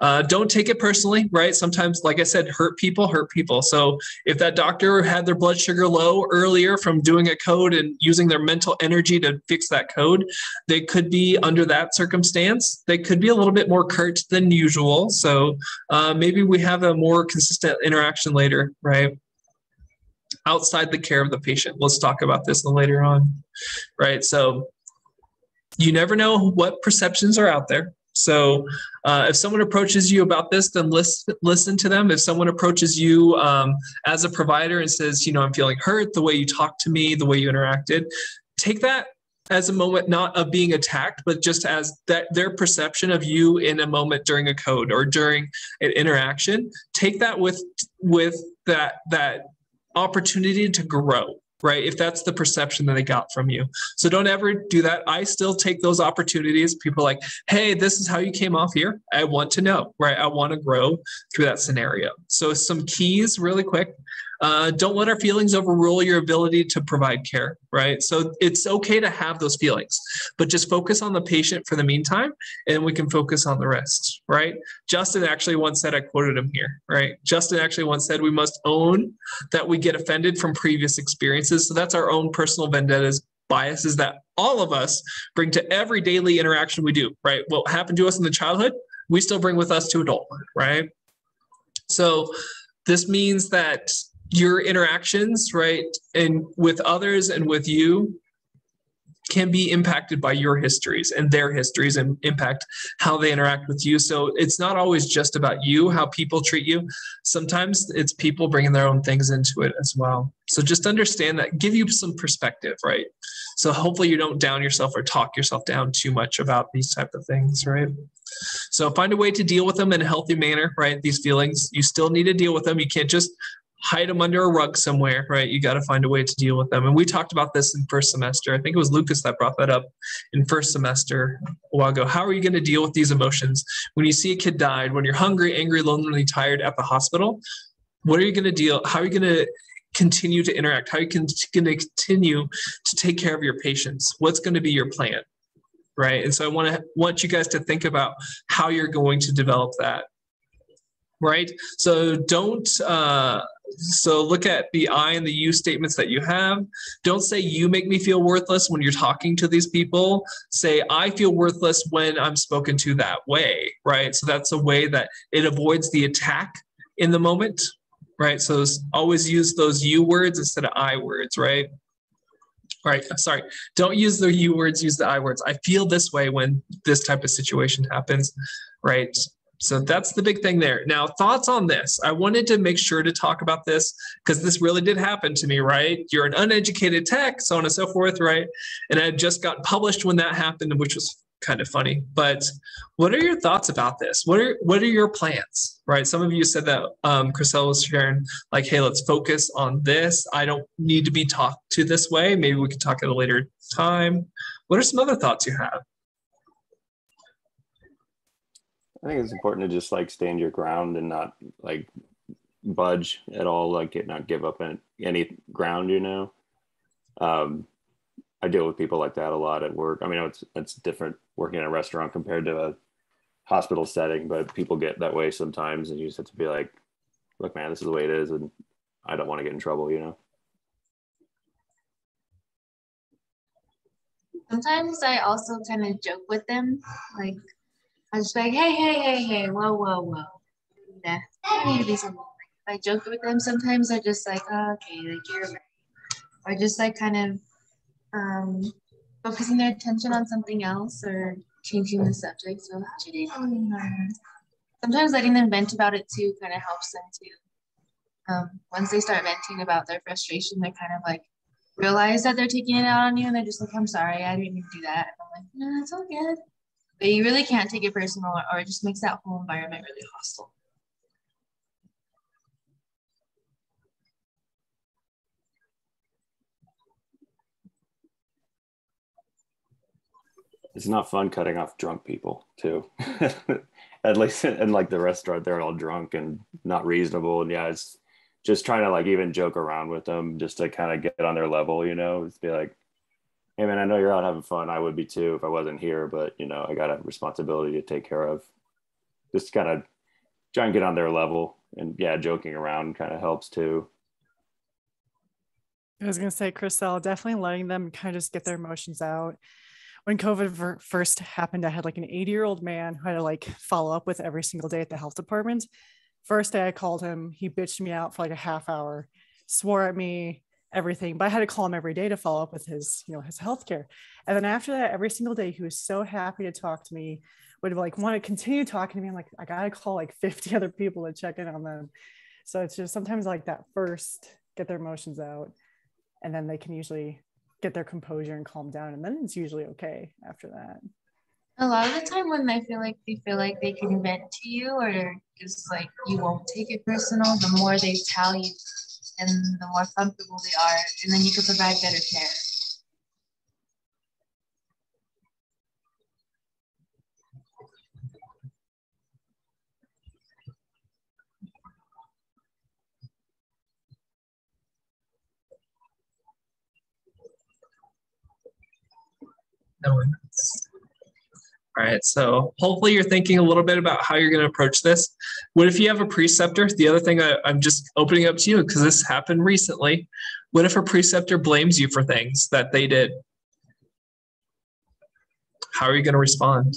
A: Uh, don't take it personally, right? Sometimes, like I said, hurt people hurt people. So if that doctor had their blood sugar low earlier from doing a code and using their mental energy to fix that code, they could be under that circumstance. They could be a little bit more curt than usual. So uh, maybe we have a more consistent interaction later, right? Outside the care of the patient. Let's talk about this later on, right? So you never know what perceptions are out there so uh, if someone approaches you about this, then listen, listen to them. If someone approaches you um, as a provider and says, you know, I'm feeling hurt, the way you talked to me, the way you interacted, take that as a moment not of being attacked, but just as that their perception of you in a moment during a code or during an interaction. Take that with with that that opportunity to grow right? If that's the perception that they got from you. So don't ever do that. I still take those opportunities. People like, hey, this is how you came off here. I want to know, right? I want to grow through that scenario. So some keys really quick. Uh, don't let our feelings overrule your ability to provide care, right? So it's okay to have those feelings, but just focus on the patient for the meantime, and we can focus on the rest, right? Justin actually once said, I quoted him here, right? Justin actually once said, we must own that we get offended from previous experiences. So that's our own personal vendettas biases that all of us bring to every daily interaction we do, right? What happened to us in the childhood, we still bring with us to adulthood, right? So this means that your interactions, right, and with others and with you can be impacted by your histories and their histories and impact how they interact with you. So it's not always just about you, how people treat you. Sometimes it's people bringing their own things into it as well. So just understand that, give you some perspective, right? So hopefully you don't down yourself or talk yourself down too much about these type of things, right? So find a way to deal with them in a healthy manner, right? These feelings, you still need to deal with them. You can't just hide them under a rug somewhere, right? You got to find a way to deal with them. And we talked about this in first semester. I think it was Lucas that brought that up in first semester a while ago. How are you going to deal with these emotions when you see a kid died, when you're hungry, angry, lonely, tired at the hospital? What are you going to deal? How are you going to continue to interact? How are you going to continue to take care of your patients? What's going to be your plan? Right. And so I want to want you guys to think about how you're going to develop that right? So don't, uh, so look at the I and the you statements that you have. Don't say you make me feel worthless when you're talking to these people. Say I feel worthless when I'm spoken to that way, right? So that's a way that it avoids the attack in the moment, right? So always use those you words instead of I words, right? Right. Sorry. Don't use the you words, use the I words. I feel this way when this type of situation happens, right? So that's the big thing there. Now, thoughts on this? I wanted to make sure to talk about this because this really did happen to me, right? You're an uneducated tech, so on and so forth, right? And I just got published when that happened, which was kind of funny. But what are your thoughts about this? What are what are your plans? Right? Some of you said that um Chriselle was sharing, like, hey, let's focus on this. I don't need to be talked to this way. Maybe we could talk at a later time. What are some other thoughts you have?
B: I think it's important to just like stand your ground and not like budge at all, like not give up any ground, you know. Um, I deal with people like that a lot at work. I mean, it's it's different working in a restaurant compared to a hospital setting, but people get that way sometimes, and you just have to be like, "Look, man, this is the way it is, and I don't want to get in trouble," you know.
M: Sometimes I also kind of joke with them, like I was like, hey, hey, hey, hey, whoa, whoa, whoa. I need to be I joke with them sometimes. I just like, oh, okay, like you're right. Or just like kind of um, focusing their attention on something else or changing the subject. So sometimes letting them vent about it too kind of helps them too. Um, once they start venting about their frustration, they kind of like realize that they're taking it out on you and they're just like, I'm sorry, I didn't mean to do that. And I'm like, no, it's all good. But you really can't take it personal or it just makes that whole environment really hostile.
B: It's not fun cutting off drunk people too. At least in like the restaurant, they're all drunk and not reasonable. And yeah, it's just trying to like even joke around with them just to kind of get on their level, you know, it's be like, hey man, I know you're out having fun. I would be too if I wasn't here, but you know, I got a responsibility to take care of. just kind of try and get on their level. And yeah, joking around kind of helps too.
E: I was going to say, Chriselle, definitely letting them kind of just get their emotions out. When COVID first happened, I had like an 80 year old man who had to like follow up with every single day at the health department. First day I called him, he bitched me out for like a half hour, swore at me, everything. But I had to call him every day to follow up with his, you know, his healthcare. And then after that, every single day, he was so happy to talk to me, would like want to continue talking to me. I'm like, I gotta call like 50 other people to check in on them. So it's just sometimes like that first, get their emotions out and then they can usually get their composure and calm down and then it's usually okay after that
M: A lot of the time when they feel like they feel like they can vent to you or just like you won't take it personal, the more they tell you and the more comfortable they are, and then you can provide better care.
A: All right, so hopefully you're thinking a little bit about how you're going to approach this. What if you have a preceptor? The other thing I, I'm just opening up to you because this happened recently. What if a preceptor blames you for things that they did? How are you going to respond?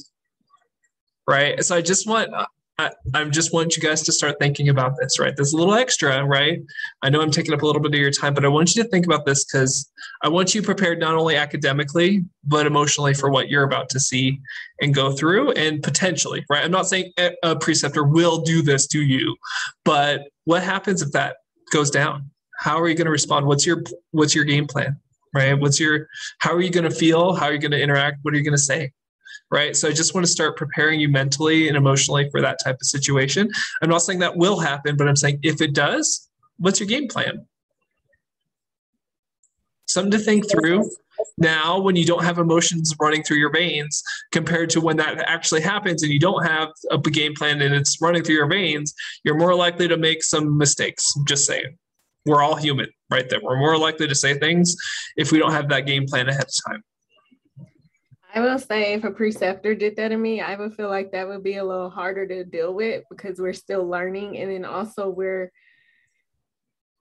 A: Right. So I just want I, I just want you guys to start thinking about this, right? There's a little extra, right? I know I'm taking up a little bit of your time, but I want you to think about this because I want you prepared not only academically, but emotionally for what you're about to see and go through and potentially, right? I'm not saying a a preceptor will do this to you, but what happens if that goes down? How are you going to respond? What's your what's your game plan? Right? What's your how are you going to feel? How are you going to interact? What are you going to say? Right? So I just want to start preparing you mentally and emotionally for that type of situation. I'm not saying that will happen, but I'm saying if it does, what's your game plan? Something to think through now when you don't have emotions running through your veins compared to when that actually happens and you don't have a game plan and it's running through your veins, you're more likely to make some mistakes. Just saying. We're all human, right? That we're more likely to say things if we don't have that game plan ahead of time.
I: I will say if a preceptor did that to me, I would feel like that would be a little harder to deal with because we're still learning. And then also we're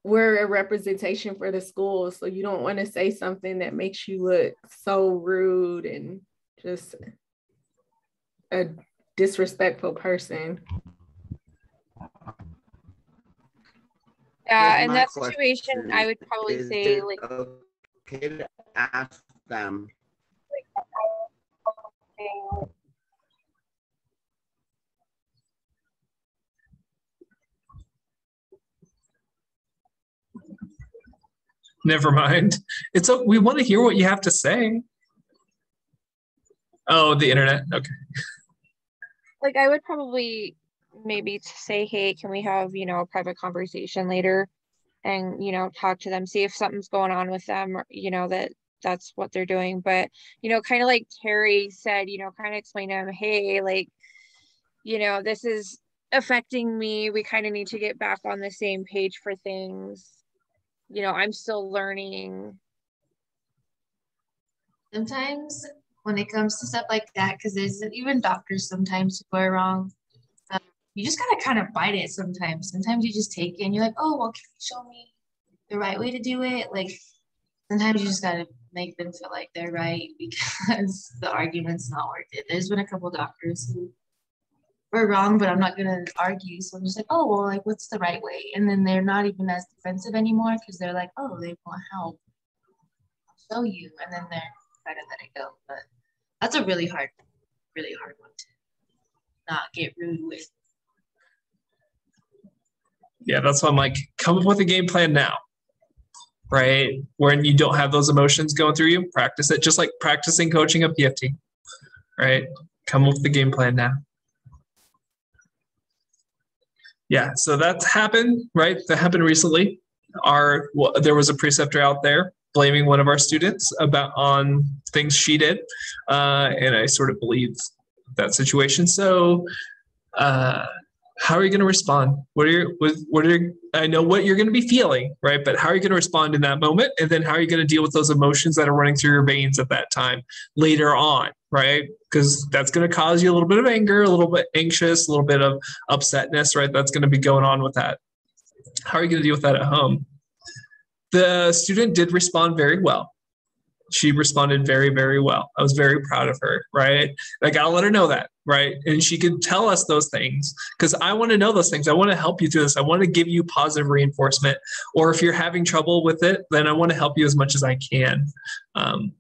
I: we're a representation for the school. So you don't want to say something that makes you look so rude and just a disrespectful person.
F: Yeah,
C: Here's
F: in that situation, I would probably
C: Is
F: say
C: it
F: like
C: okay to ask them
A: Never mind. It's a, we want to hear what you have to say. Oh, the internet. Okay.
F: like I would probably maybe say, hey, can we have, you know, a private conversation later and, you know, talk to them, see if something's going on with them, or, you know, that that's what they're doing. But, you know, kind of like Terry said, you know, kind of explain to him, hey, like, you know, this is affecting me. We kind of need to get back on the same page for things. You know, I'm still learning.
M: Sometimes when it comes to stuff like that, because there's even doctors sometimes who are wrong. Um, you just gotta kind of bite it sometimes. Sometimes you just take it and you're like, oh, well, can you show me the right way to do it? Like sometimes you just gotta make them feel like they're right because the argument's not worth it. There's been a couple doctors who were wrong, but I'm not gonna argue. So I'm just like, oh well, like what's the right way? And then they're not even as defensive anymore because they're like, oh, they want help. I'll show you, and then they're trying to let it go. But that's a really hard, really hard one to not get rude with.
A: Yeah, that's why I'm like, come up with a game plan now. Right? When you don't have those emotions going through you, practice it just like practicing coaching a PFT. Right? Come up with the game plan now. Yeah, so that's happened, right? That happened recently. Our well, there was a preceptor out there blaming one of our students about on things she did, uh, and I sort of believed that situation. So, uh, how are you going to respond? What are your what, are I know what you're going to be feeling, right? But how are you going to respond in that moment? And then how are you going to deal with those emotions that are running through your veins at that time later on, right? Because that's going to cause you a little bit of anger, a little bit anxious, a little bit of upsetness, right? That's going to be going on with that. How are you going to deal with that at home? The student did respond very well. She responded very, very well. I was very proud of her, right? I got to let her know that, right? And she can tell us those things because I want to know those things. I want to help you through this. I want to give you positive reinforcement. Or if you're having trouble with it, then I want to help you as much as I can. Um,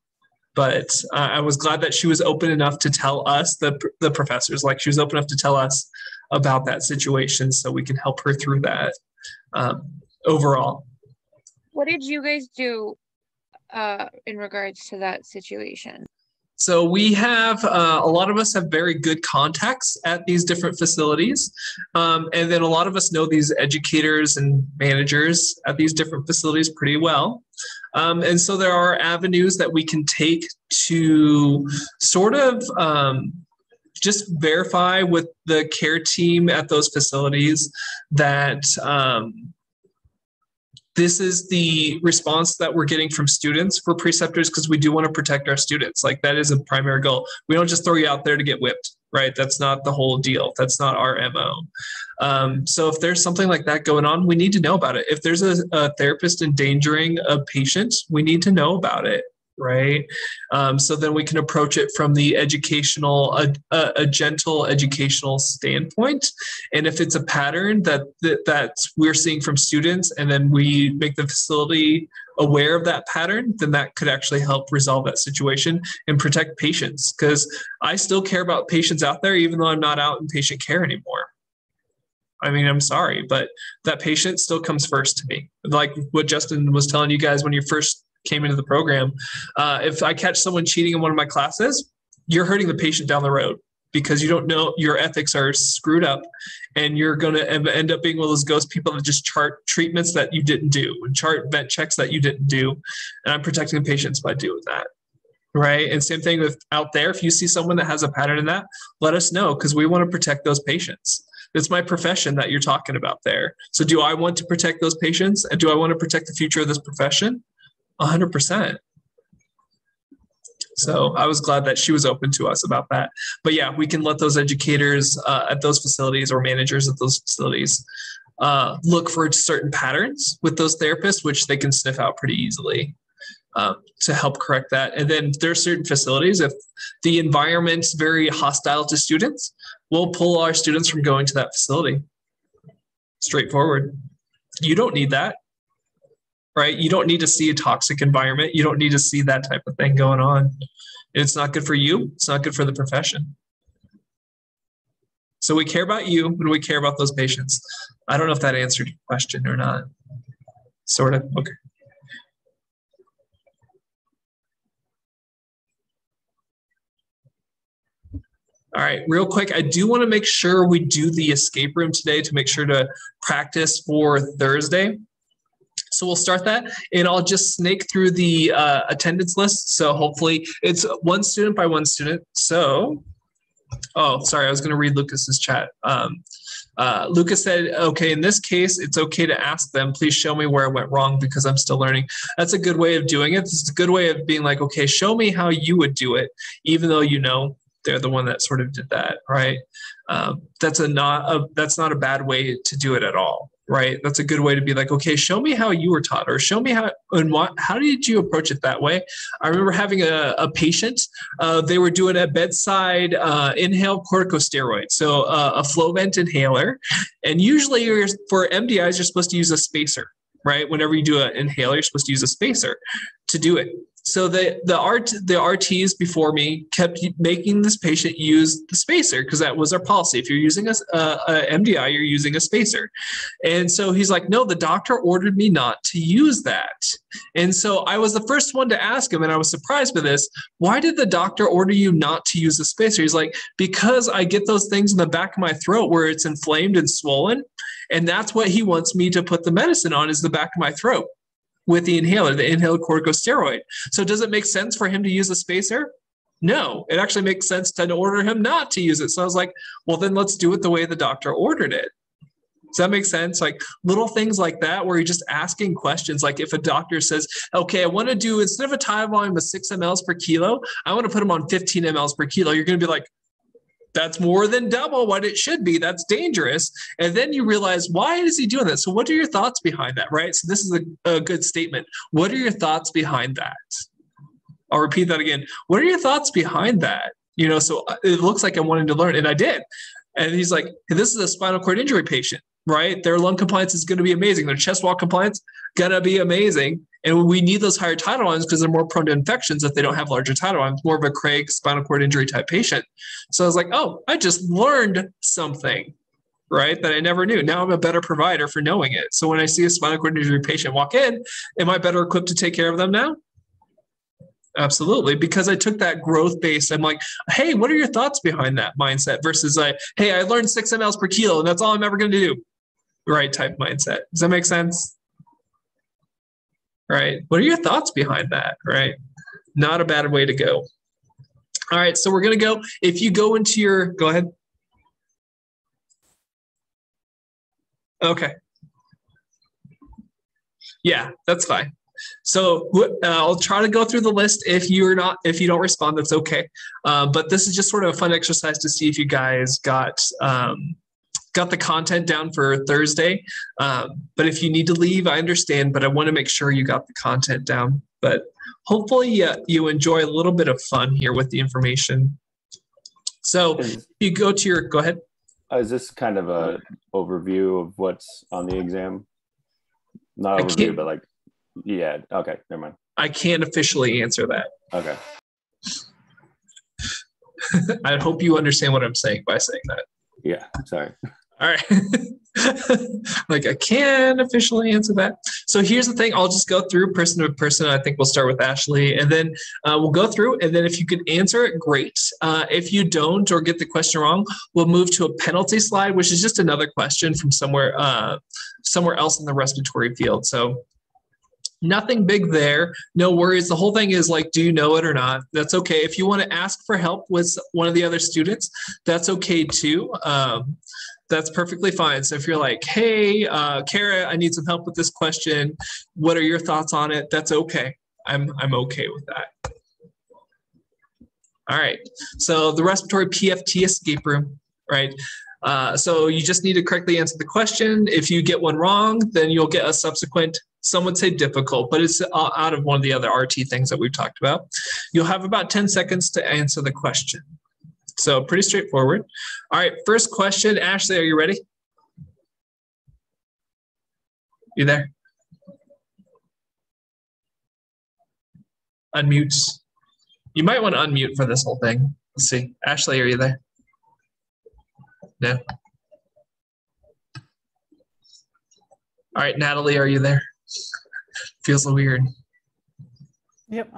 A: but uh, I was glad that she was open enough to tell us the the professors, like she was open enough to tell us about that situation, so we can help her through that. Um, overall,
F: What did you guys do uh, in regards to that situation?
A: So we have uh, a lot of us have very good contacts at these different facilities, um, and then a lot of us know these educators and managers at these different facilities pretty well. Um, and so there are avenues that we can take to sort of um, just verify with the care team at those facilities that um, this is the response that we're getting from students for preceptors because we do want to protect our students. Like that is a primary goal. We don't just throw you out there to get whipped, right? That's not the whole deal. That's not our MO. Um, so if there's something like that going on, we need to know about it. If there's a, a therapist endangering a patient, we need to know about it right? Um, so then we can approach it from the educational, a, a, a, gentle educational standpoint. And if it's a pattern that, that that we're seeing from students, and then we make the facility aware of that pattern, then that could actually help resolve that situation and protect patients. Because I still care about patients out there, even though I'm not out in patient care anymore. I mean, I'm sorry, but that patient still comes first to me. Like what Justin was telling you guys when you first came into the program. Uh, if I catch someone cheating in one of my classes, you're hurting the patient down the road because you don't know your ethics are screwed up and you're going to end up being one of those ghost people that just chart treatments that you didn't do and chart vent checks that you didn't do. And i'm protecting the patients by doing that. Right? And same thing with out there. If you see someone that has a pattern in that let us know because we want to protect those patients. It's my profession that you're talking about there. So do i want to protect those patients? And do i want to protect the future of this profession 100%. So I was glad that she was open to us about that. But yeah, we can let those educators uh, at those facilities or managers at those facilities uh, look for certain patterns with those therapists, which they can sniff out pretty easily um, to help correct that. And then there are certain facilities, if the environment's very hostile to students, we'll pull our students from going to that facility. Straightforward. You don't need that right? You don't need to see a toxic environment. You don't need to see that type of thing going on. It's not good for you. It's not good for the profession. So we care about you and we care about those patients. I don't know if that answered your question or not. Sort of. Okay. All right, real quick, I do want to make sure we do the escape room today to make sure to practice for Thursday. So we'll start that, and I'll just snake through the uh, attendance list. So hopefully it's one student by one student. So, oh, sorry, I was going to read Lucas's chat. Um, uh, Lucas said, okay, in this case, it's okay to ask them, please show me where I went wrong because I'm still learning. That's a good way of doing it. It's a good way of being like, okay, show me how you would do it, even though you know they're the one that sort of did that, right? Um, that's a not a, that's not a bad way to do it at all right? That's a good way to be like okay show me how you were taught or show me how and what how did you approach it that way? I remember having a, a patient uh, they were doing a bedside uh, inhale corticosteroid so uh, a Flovent inhaler and usually for mdis you're supposed to use a spacer right? Whenever you do an inhaler you're supposed to use a spacer to do it so the the art the RTs before me kept making this patient use the spacer because that was our policy. If you're using a, a, a, MDI, you're using a spacer. And so he's like, no, the doctor ordered me not to use that. And so I was the first one to ask him, and I was surprised by this. Why did the doctor order you not to use the spacer? He's like, because I get those things in the back of my throat where it's inflamed and swollen. And that's what he wants me to put the medicine on is the back of my throat with the inhaler, the inhaled corticosteroid. So does it make sense for him to use a spacer? No, it actually makes sense to order him not to use it. So I was like, well, then let's do it the way the doctor ordered it. Does that make sense? Like little things like that, where you're just asking questions. Like if a doctor says, okay, I want to do, instead of a tidal volume of six mLs per kilo, I want to put them on 15 mLs per kilo. You're going to be like, that's more than double what it should be. That's dangerous. And then you realize, why is he doing that? So, what are your thoughts behind that? Right. So, this is a, a good statement. What are your thoughts behind that? I'll repeat that again. What are your thoughts behind that? You know, so uh, it looks like I'm wanting to learn, and I did. And he's like, this is a spinal cord injury patient, right? Their lung compliance is going to be amazing. Their chest wall compliance gonna be amazing. And we need those higher tidal volumes because they're more prone to infections if they don't have larger tidal volumes, more of a Craig spinal cord injury type patient. So I was like, oh, I just learned something, right? That I never knew. Now I'm a better provider for knowing it. So when I see a spinal cord injury patient walk in, am I better equipped to take care of them now? Absolutely, because I took that growth base. I'm like, hey, what are your thoughts behind that mindset versus like, hey, I learned six mLs per kilo and that's all I'm ever going to do. Right type mindset. Does that make sense? Right. What are your thoughts behind that? Right. Not a bad way to go. All right. So we're going to go. If you go into your, go ahead. Okay. Yeah, that's fine. So uh, I'll try to go through the list. If you're not, if you don't respond, that's okay. Uh, but this is just sort of a fun exercise to see if you guys got um, got the content down for Thursday. Um, but if you need to leave, I understand. But I want to make sure you got the content down. But hopefully, uh, you enjoy a little bit of fun here with the information. So you go to your go ahead.
B: Uh, is this kind of a overview of what's on the exam? Not overview, but like yeah. Okay. Never mind.
A: I can't officially answer that.
B: Okay.
A: I hope you understand what I'm saying by saying that.
B: Yeah. Sorry.
A: All right. like I can officially answer that. So here's the thing. I'll just go through person to person. I think we'll start with Ashley, and then uh, we'll go through. And then if you can answer it, great. Uh, if you don't or get the question wrong, we'll move to a penalty slide, which is just another question from somewhere uh, somewhere else in the respiratory field. So nothing big there. No worries. The whole thing is like do you know it or not? That's okay. If you want to ask for help with one of the other students that's okay too. Um, that's perfectly fine. So if you're like hey uh, kara i need some help with this question. What are your thoughts on it? That's okay. I'm i'm okay with that. All right. So the respiratory pft escape room right? Uh, so you just need to correctly answer the question. If you get one wrong, then you'll get a subsequent some would say difficult, but it's uh, out of one of the other RT things that we've talked about. You'll have about 10 seconds to answer the question. So pretty straightforward. All right, first question. Ashley, are you ready? You there? Unmute. You might want to unmute for this whole thing. Let's see. Ashley, are you there? No. All right, Natalie, are you there? Feels a little weird.
E: Yep.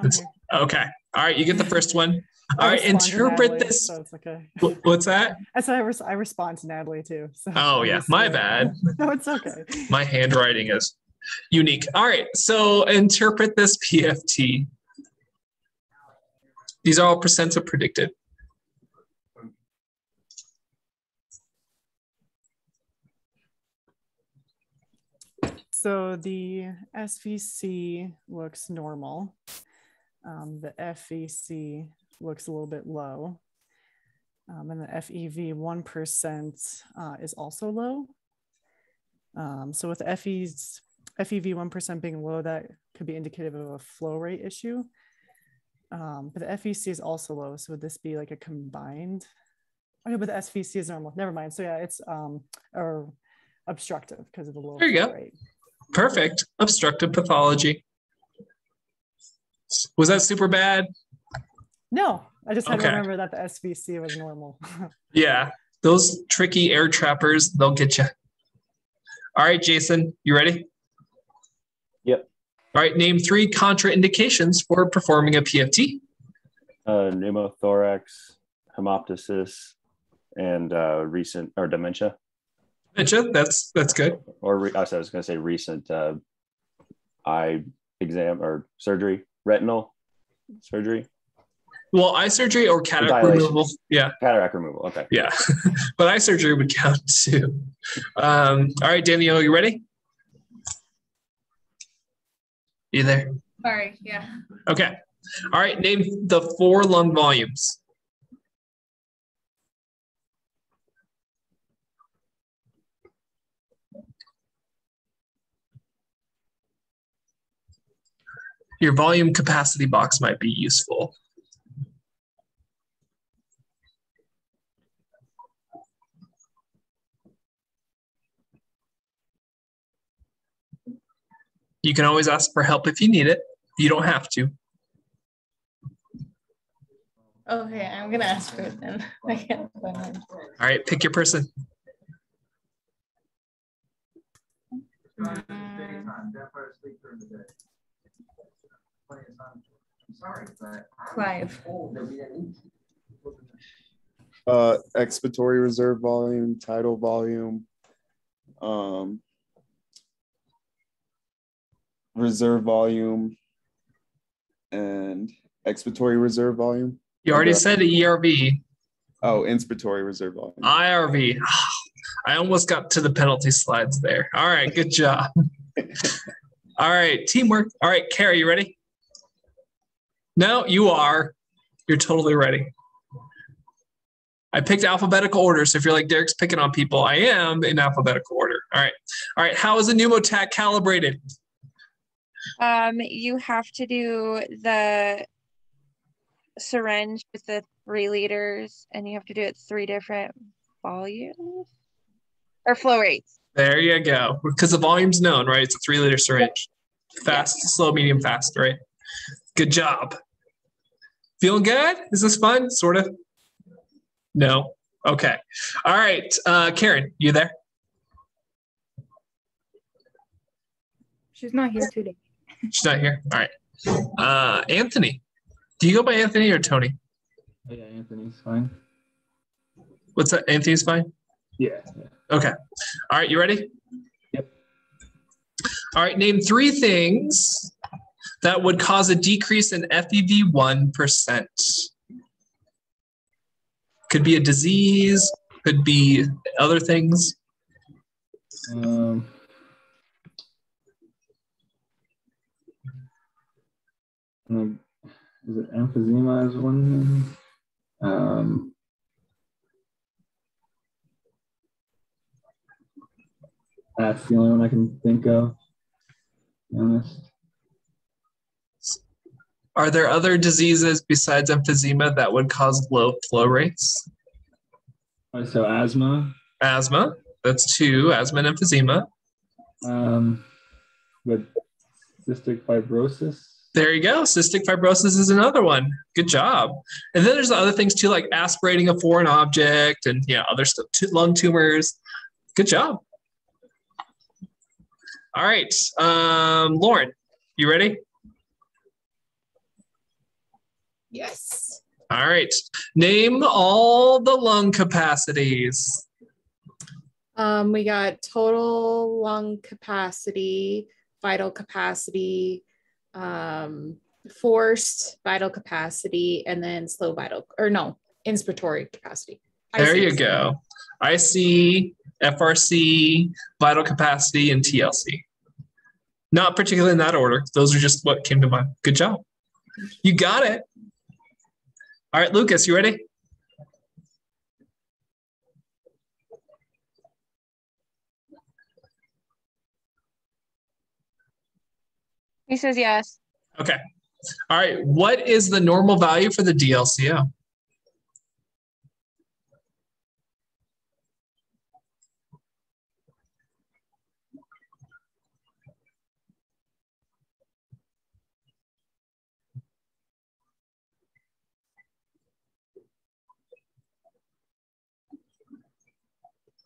A: Okay. All right. You get the first one. All right. Interpret
E: Natalie,
A: this.
E: So it's okay.
A: What's that?
E: I said I, res- I respond to Natalie too. So
A: Oh, yeah. My bad.
E: no, it's okay.
A: My handwriting is unique. All right. So interpret this PFT. These are all percents of predicted.
E: So the SVC looks normal. Um, the FVC looks a little bit low. Um, and the FEV 1% uh, is also low. Um, so with FE's, FEV 1% being low, that could be indicative of a flow rate issue. Um, but the FVC is also low. So would this be like a combined? Okay, but the SVC is normal. Never mind. So yeah, it's um, or obstructive because of the low
A: There you go.
E: rate.
A: Perfect. Obstructive pathology. Was that super bad?
E: No, I just had
A: Okay.
E: to remember that the SVC was normal.
A: Yeah. Those tricky air trappers, they'll get you. All right, Jason, you ready?
B: Yep.
A: All right, name three contraindications for performing a PFT.
B: Uh, pneumothorax, hemoptysis, and uh, recent or dementia.
A: Dementia, that's that's good.
B: Or re- I was going to say recent uh, eye exam or surgery, retinal surgery.
A: Well, eye surgery or cataract
B: Dilation.
A: removal. Yeah.
B: Cataract removal. Okay.
A: Yeah. but eye surgery would count too. Um, all right, Danielle, you ready? You there?
G: Sorry, yeah.
A: Okay. All right, name the four lung volumes. Your volume capacity box might be useful. You can always ask for help if you need it. You don't have to.
G: Okay, I'm gonna ask for it then. I can't find it.
A: All right, pick your person.
G: Clive.
H: Uh, expiratory reserve volume, tidal volume, um, reserve volume, and expiratory reserve volume.
A: You already said ERV,
H: Oh, inspiratory reserve volume.
A: IRV. I almost got to the penalty slides there. All right, good job. All right, teamwork. All right, Carrie, you ready? No, you are. You're totally ready. I picked alphabetical order, so if you're like Derrick's picking on people, I am in alphabetical order. All right. All right. How is a pneumotach calibrated?
F: Um, you have to do the syringe with the three liters, and you have to do it three different volumes or flow rates.
A: There you go. Because the volume's known, right? It's a three liter syringe. Fast, slow, medium, fast, right? Good job. Feeling good? Is this fun? Sort of? No? Okay. All right. Uh, Karen, you there?
K: She's not here today.
A: She's not here. All right. Uh, Anthony. Do you go by Anthony or Tony?
N: Oh, yeah, Anthony's fine.
A: What's that? Anthony's fine?
N: Yeah.
A: Okay. All right. You ready? Yep. All right. Name three things that would cause a decrease in FEV 1%. Could be a disease, could be other things.
N: Um, is it emphysema is one? Um, that's the only one I can think of. Honest.
A: Are there other diseases besides emphysema that would cause low flow rates?
N: So asthma,
A: Asthma, that's two, asthma and emphysema.
N: um, with cystic fibrosis.
A: There you go. Cystic fibrosis is another one. Good job. And then there's other things too, like aspirating a foreign object and yeah, other stuff, lung tumors. Good job. All right. Um, Lauren, you ready?
J: Yes.
A: All right. Name all the lung capacities.
J: Um, we got total lung capacity, vital capacity, um, forced vital capacity, and then slow vital, or no, inspiratory capacity.
A: There you
J: ICs.
A: go. IC, FRC, vital capacity, and TLC. Not particularly in that order. Those are just what came to mind. Good job. You got it. All right, Lucas, you ready?
F: He says yes.
A: Okay. All right. What is the normal value for the DLCO?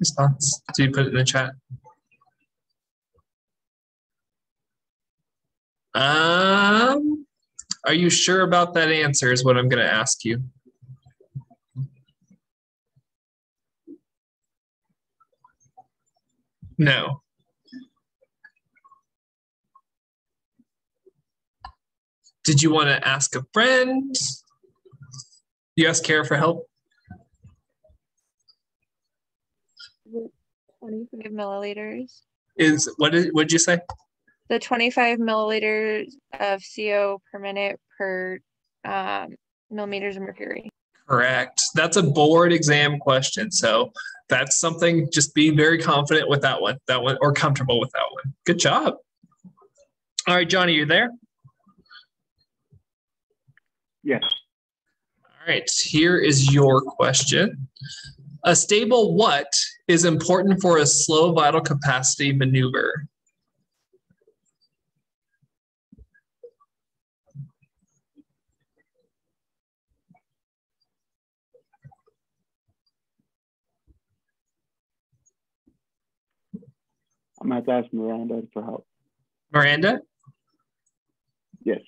A: Response. Do you put it in the chat? Um, are you sure about that answer? Is what I'm going to ask you. No. Did you want to ask a friend? You ask Kara for help.
F: 25 milliliters.
A: Is what did what did you say?
F: The 25 milliliters of CO per minute per um, millimeters of mercury.
A: Correct. That's a board exam question. So that's something, just be very confident with that one, that one, or comfortable with that one. Good job. All right, Johnny, you there?
O: Yes.
A: All right, here is your question. A stable what is important for a slow vital capacity maneuver?
O: I'm going to have to ask Miranda for help.
A: Miranda?
O: Yes.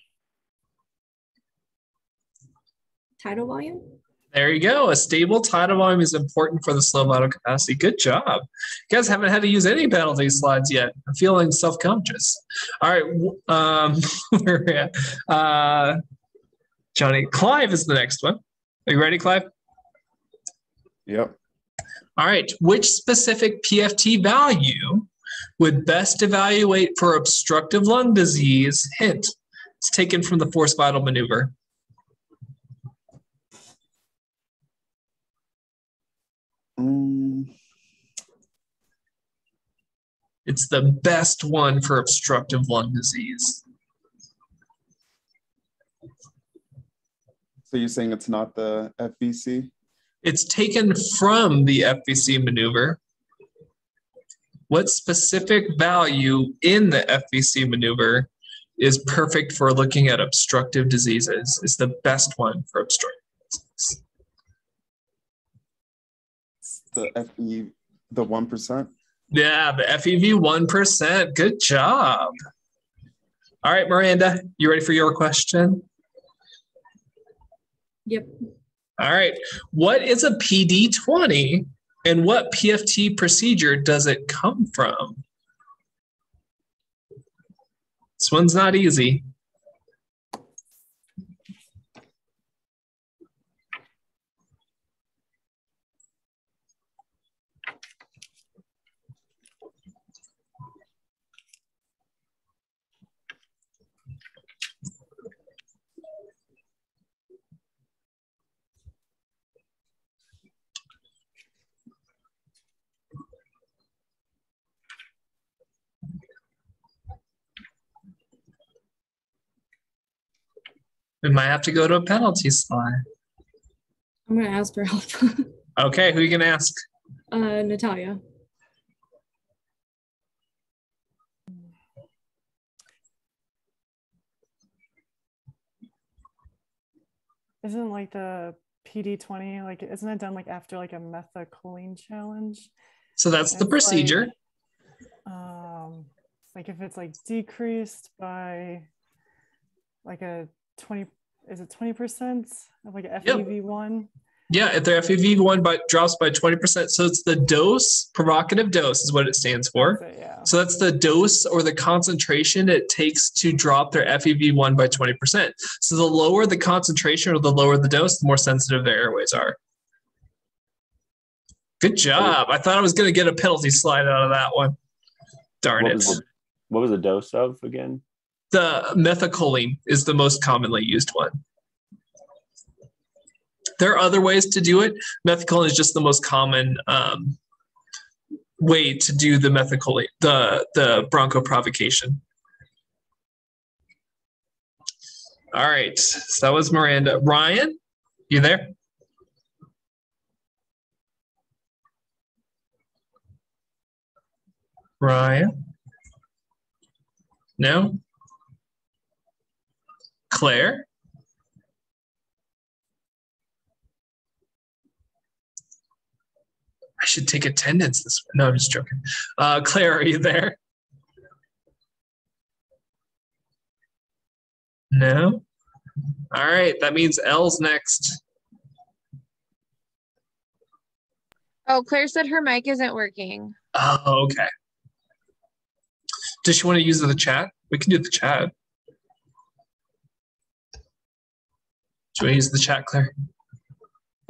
K: Tidal volume?
A: There you go. A stable tidal volume is important for the slow vital capacity. Good job. You guys haven't had to use any penalty slides yet. I'm feeling self-conscious. All right. Um, where? Uh, Johnny, Clive is the next one. Are you ready, Clive?
H: Yep.
A: All right. Which specific PFT value would best evaluate for obstructive lung disease? Hint. It's taken from the forced vital maneuver.
H: Um,
A: It's the best one for obstructive lung disease.
H: so you're saying it's not the FVC?
A: It's taken from the FVC maneuver. What specific value in the FVC maneuver is perfect for looking at obstructive diseases? Is the best one for obstructive disease.
H: It's the FE, the one percent.
A: Yeah, the FEV 1%. Good job. All right, Miranda, you ready for your question?
K: Yep.
A: All right. What is a PD20 and what PFT procedure does it come from? This one's not easy. We might have to go to a penalty slide.
K: I'm gonna ask for help.
A: Okay, who you gonna ask?
K: uh, Natalia.
E: Isn't like the PD twenty like isn't it done like after like a methacholine challenge?
A: So that's the procedure.
E: Like, um, like if it's like decreased by like a twenty, is it twenty percent of like a FEV one?
A: Yeah, if their FEV one by drops by 20%. So it's the dose, provocative dose is what it stands for. So that's the dose or the concentration it takes to drop their FEV1 by 20%. So the lower the concentration or the lower the dose, the more sensitive their airways are. Good job. I thought I was going to get a penalty slide out of that one. Darn
B: what
A: it.
B: Was the, what was the dose of again?
A: The methacholine is the most commonly used one. There are other ways to do it. Methacholine is just the most common um, way to do the methacholine, the the bronchoprovocation. All right, so that was Miranda. Ryan, you there? Ryan? No? Claire? I should take attendance this No, I'm just joking. Uh, Claire, are you there? No? All right, that means L's next.
F: Oh, Claire said her mic isn't working.
A: Oh, okay. Does she want to use the chat? We can do the chat. Do I use the chat, Claire?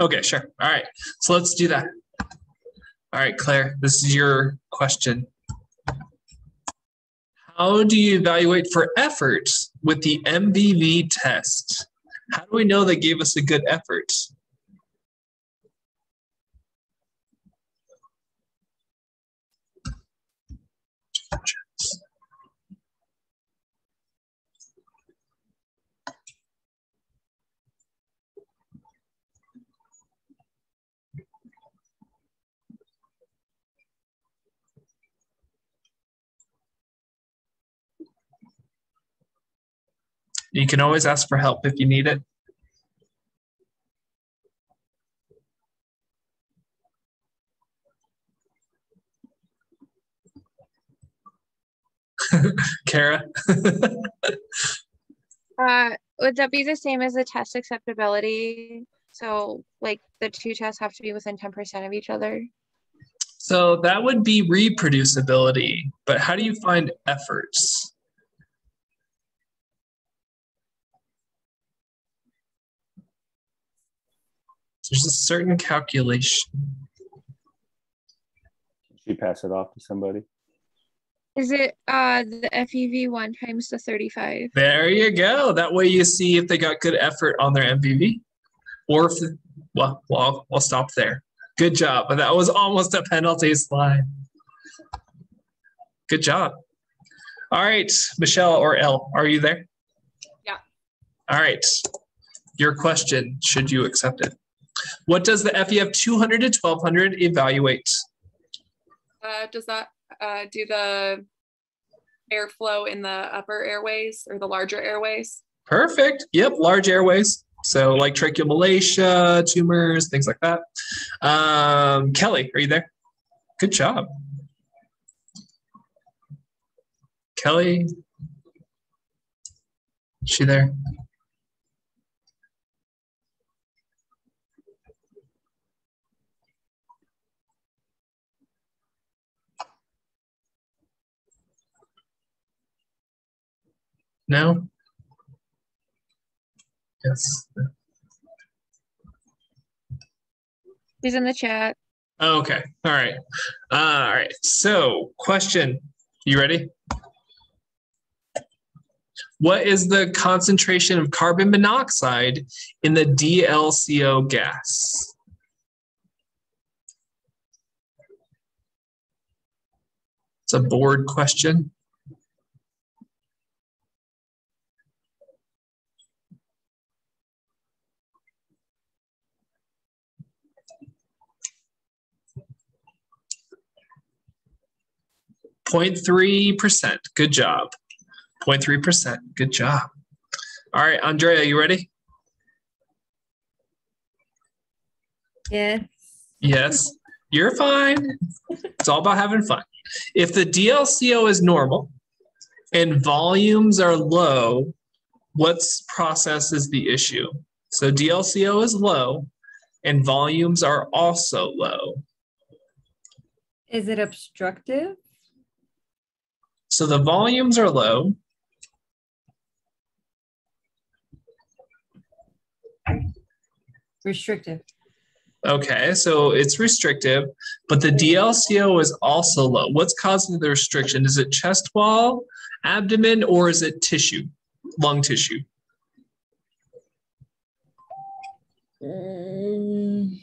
A: Okay, sure. All right. So let's do that. All right, Claire, this is your question. How do you evaluate for effort with the MVV test? How do we know they gave us a good effort? You can always ask for help if you need it. Kara?
F: Uh, would that be the same as the test acceptability? So like the two tests have to be within ten percent of each other?
A: so that would be reproducibility, but how do you find efforts? There's a certain calculation.
B: Should you pass it off to somebody?
F: Is it uh the FEV one times the thirty-five?
A: There you go. That way you see if they got good effort on their MVV. Or if, well, well, I'll stop there. Good job. But that was almost a penalty slide. Good job. All right, Michelle or Elle, are you there?
G: Yeah.
A: All right. Your question, should you accept it? What does the FEF 200 to 1200 evaluate?
G: Uh, does that uh, do the airflow in the upper airways or the larger airways?
A: Perfect. Yep, large airways. So like tracheomalacia, tumors, things like that. Um, Kelly, are you there? Good job. Kelly, is she there? No? Yes.
F: He's in the chat.
A: Okay. All right. Uh, all right. So, question. You ready? What is the concentration of carbon monoxide in the DLCO gas? It's a board question. Point three percent. Good job. 0.3%. Good job. All right, Andrea, you ready?
P: Yeah.
A: Yes. You're fine. It's all about having fun. If the DLCO is normal and volumes are low, what's process is the issue? So DLCO is low and volumes are also low.
P: Is it obstructive?
A: So the volumes are low.
P: Restrictive.
A: Okay, so it's restrictive, but the DLCO is also low. What's causing the restriction? Is it chest wall, abdomen, or is it tissue, lung tissue?
P: Mm,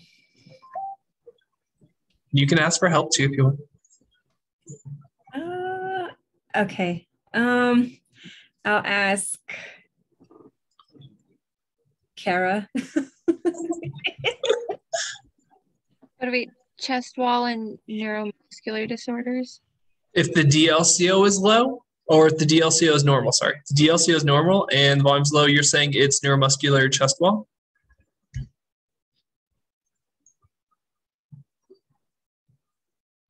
A: You can ask for help too if you want.
P: Okay. Um, I'll ask Kara.
F: What about chest wall and neuromuscular disorders?
A: If the DLCO is low, or if the DLCO is normal, sorry. If the DLCO is normal and the volume's low, you're saying it's neuromuscular chest wall?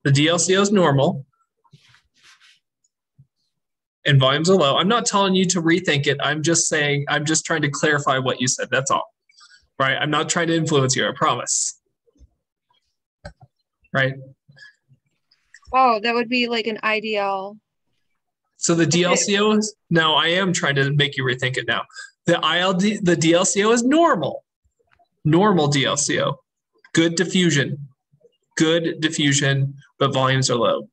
A: The DLCO is normal and volumes are low. I'm not telling you to rethink it. I'm just saying, I'm just trying to clarify what you said. That's all. Right? I'm not trying to influence you, I promise. Right?
F: Oh, that would be like an IDL.
A: So the DLCO is no, I am trying to make you rethink it now. The ILD, the DLCO is normal. normal DLCO, good diffusion, good diffusion, but volumes are low.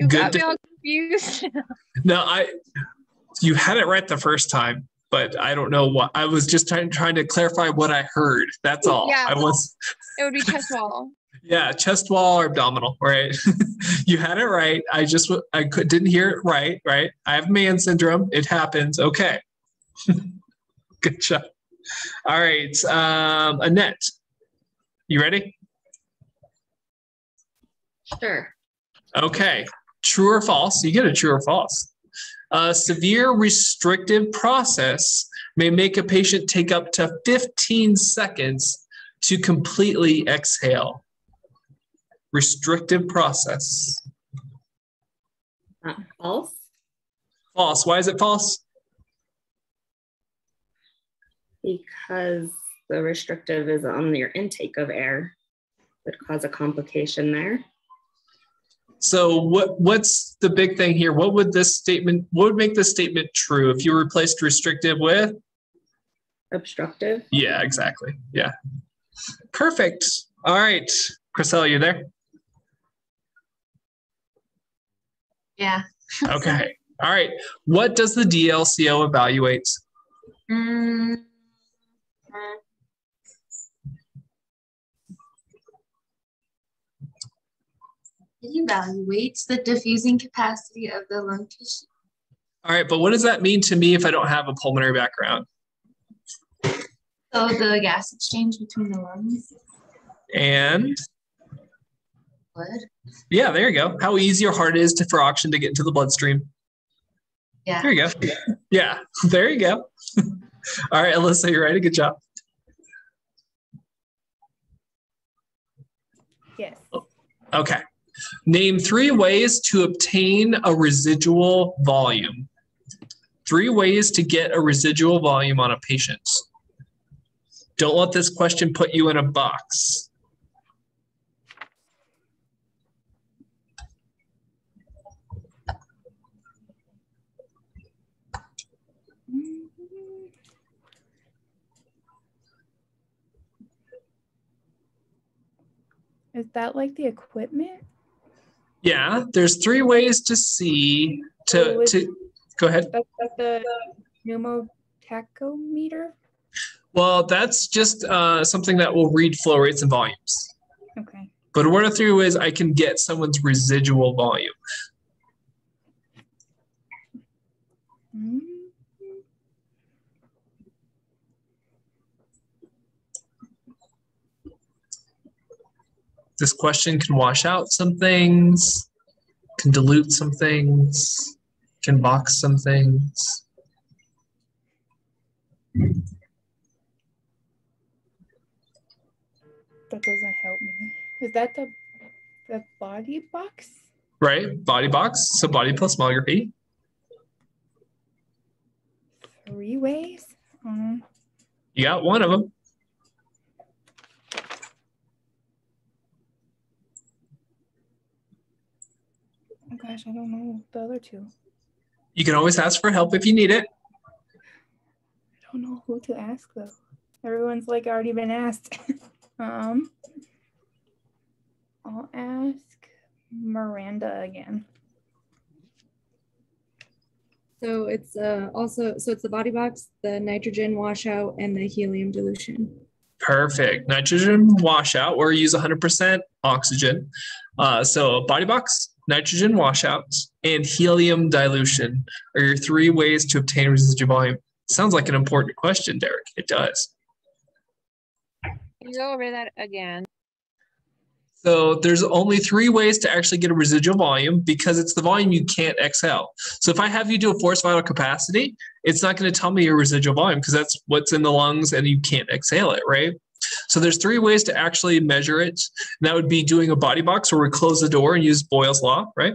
F: You
A: Good
F: got me all confused.
A: No, I you had it right the first time, but I don't know what I was just trying trying to clarify what I heard. That's all.
F: Yeah.
A: I was
F: it would be chest wall.
A: yeah, chest wall or abdominal, right? you had it right. I just I could, didn't hear it right, right? I have man syndrome. It happens. Okay. Good job. All right, um, Annette, you ready?
Q: Sure.
A: Okay. True or false? You get a true or false. A severe restrictive process may make a patient take up to 15 seconds to completely exhale. Restrictive process.
Q: Uh, false.
A: False. Why is it false?
Q: Because the restrictive is on your intake of air, would cause a complication there.
A: So what what's the big thing here? What would this statement what would make this statement true if you replaced restrictive with?
Q: Obstructive.
A: Yeah, exactly. Yeah. Perfect. All right. Chriselle, you there?
M: Yeah.
A: Okay. All right. What does the DLCO evaluate?
M: Mm, It evaluates the diffusing capacity of the lung tissue.
A: All right, but what does that mean to me if I don't have a pulmonary background?
M: So the gas exchange between the lungs.
A: And
M: Blood.
A: yeah, there you go. How easy or hard it is to, for oxygen to get into the bloodstream.
M: Yeah.
A: There you go. Yeah, there you go. All right, Alyssa, you're ready. Good job.
J: Yes.
A: Okay. Name three ways to obtain a residual volume. Three ways to get a residual volume on a patient. Don't let this question put you in a box.
J: Is that like the equipment?
A: Yeah, there's three ways to see to to go ahead.
J: That's like the pneumotachometer?
A: Well, that's just uh, something that will read flow rates and volumes.
J: Okay.
A: But one of three ways I can get someone's residual volume. This question can wash out some things, can dilute some things, can box some things.
J: That doesn't help me. Is that the the body box?
A: Right? Body box, so body plethysmography.
J: Three ways? Um,
A: You got one of them.
J: Gosh, I don't know the other two.
A: You can always ask for help if you need it.
J: I don't know who to ask though. Everyone's like already been asked. um, I'll ask Miranda again.
K: So it's uh, also so it's the body box, the nitrogen washout, and the helium dilution.
A: Perfect. Nitrogen washout, or use 100% oxygen. Uh, so, body box, nitrogen washout, and helium dilution are your three ways to obtain residual volume. Sounds like an important question, Derrick. It does.
F: Can you go over that again?
A: So there's only three ways to actually get a residual volume because it's the volume you can't exhale. So if I have you do a forced vital capacity, it's not going to tell me your residual volume because that's what's in the lungs and you can't exhale it, right? So there's three ways to actually measure it. That would be doing a body box where we close the door and use Boyle's law, right?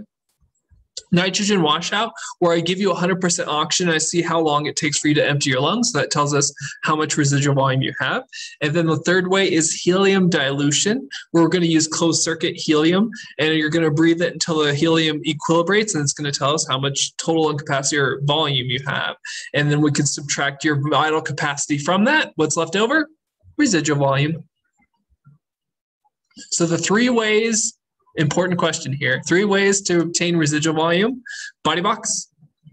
A: nitrogen washout where I give you 100% oxygen. I see how long it takes for you to empty your lungs. That tells us how much residual volume you have. And then the third way is helium dilution, where we're going to use closed circuit helium and you're going to breathe it until the helium equilibrates and it's going to tell us how much total lung capacity or volume you have. And then we can subtract your vital capacity from that. What's left over? Residual volume. So the three ways important question here. Three ways to obtain residual volume body box,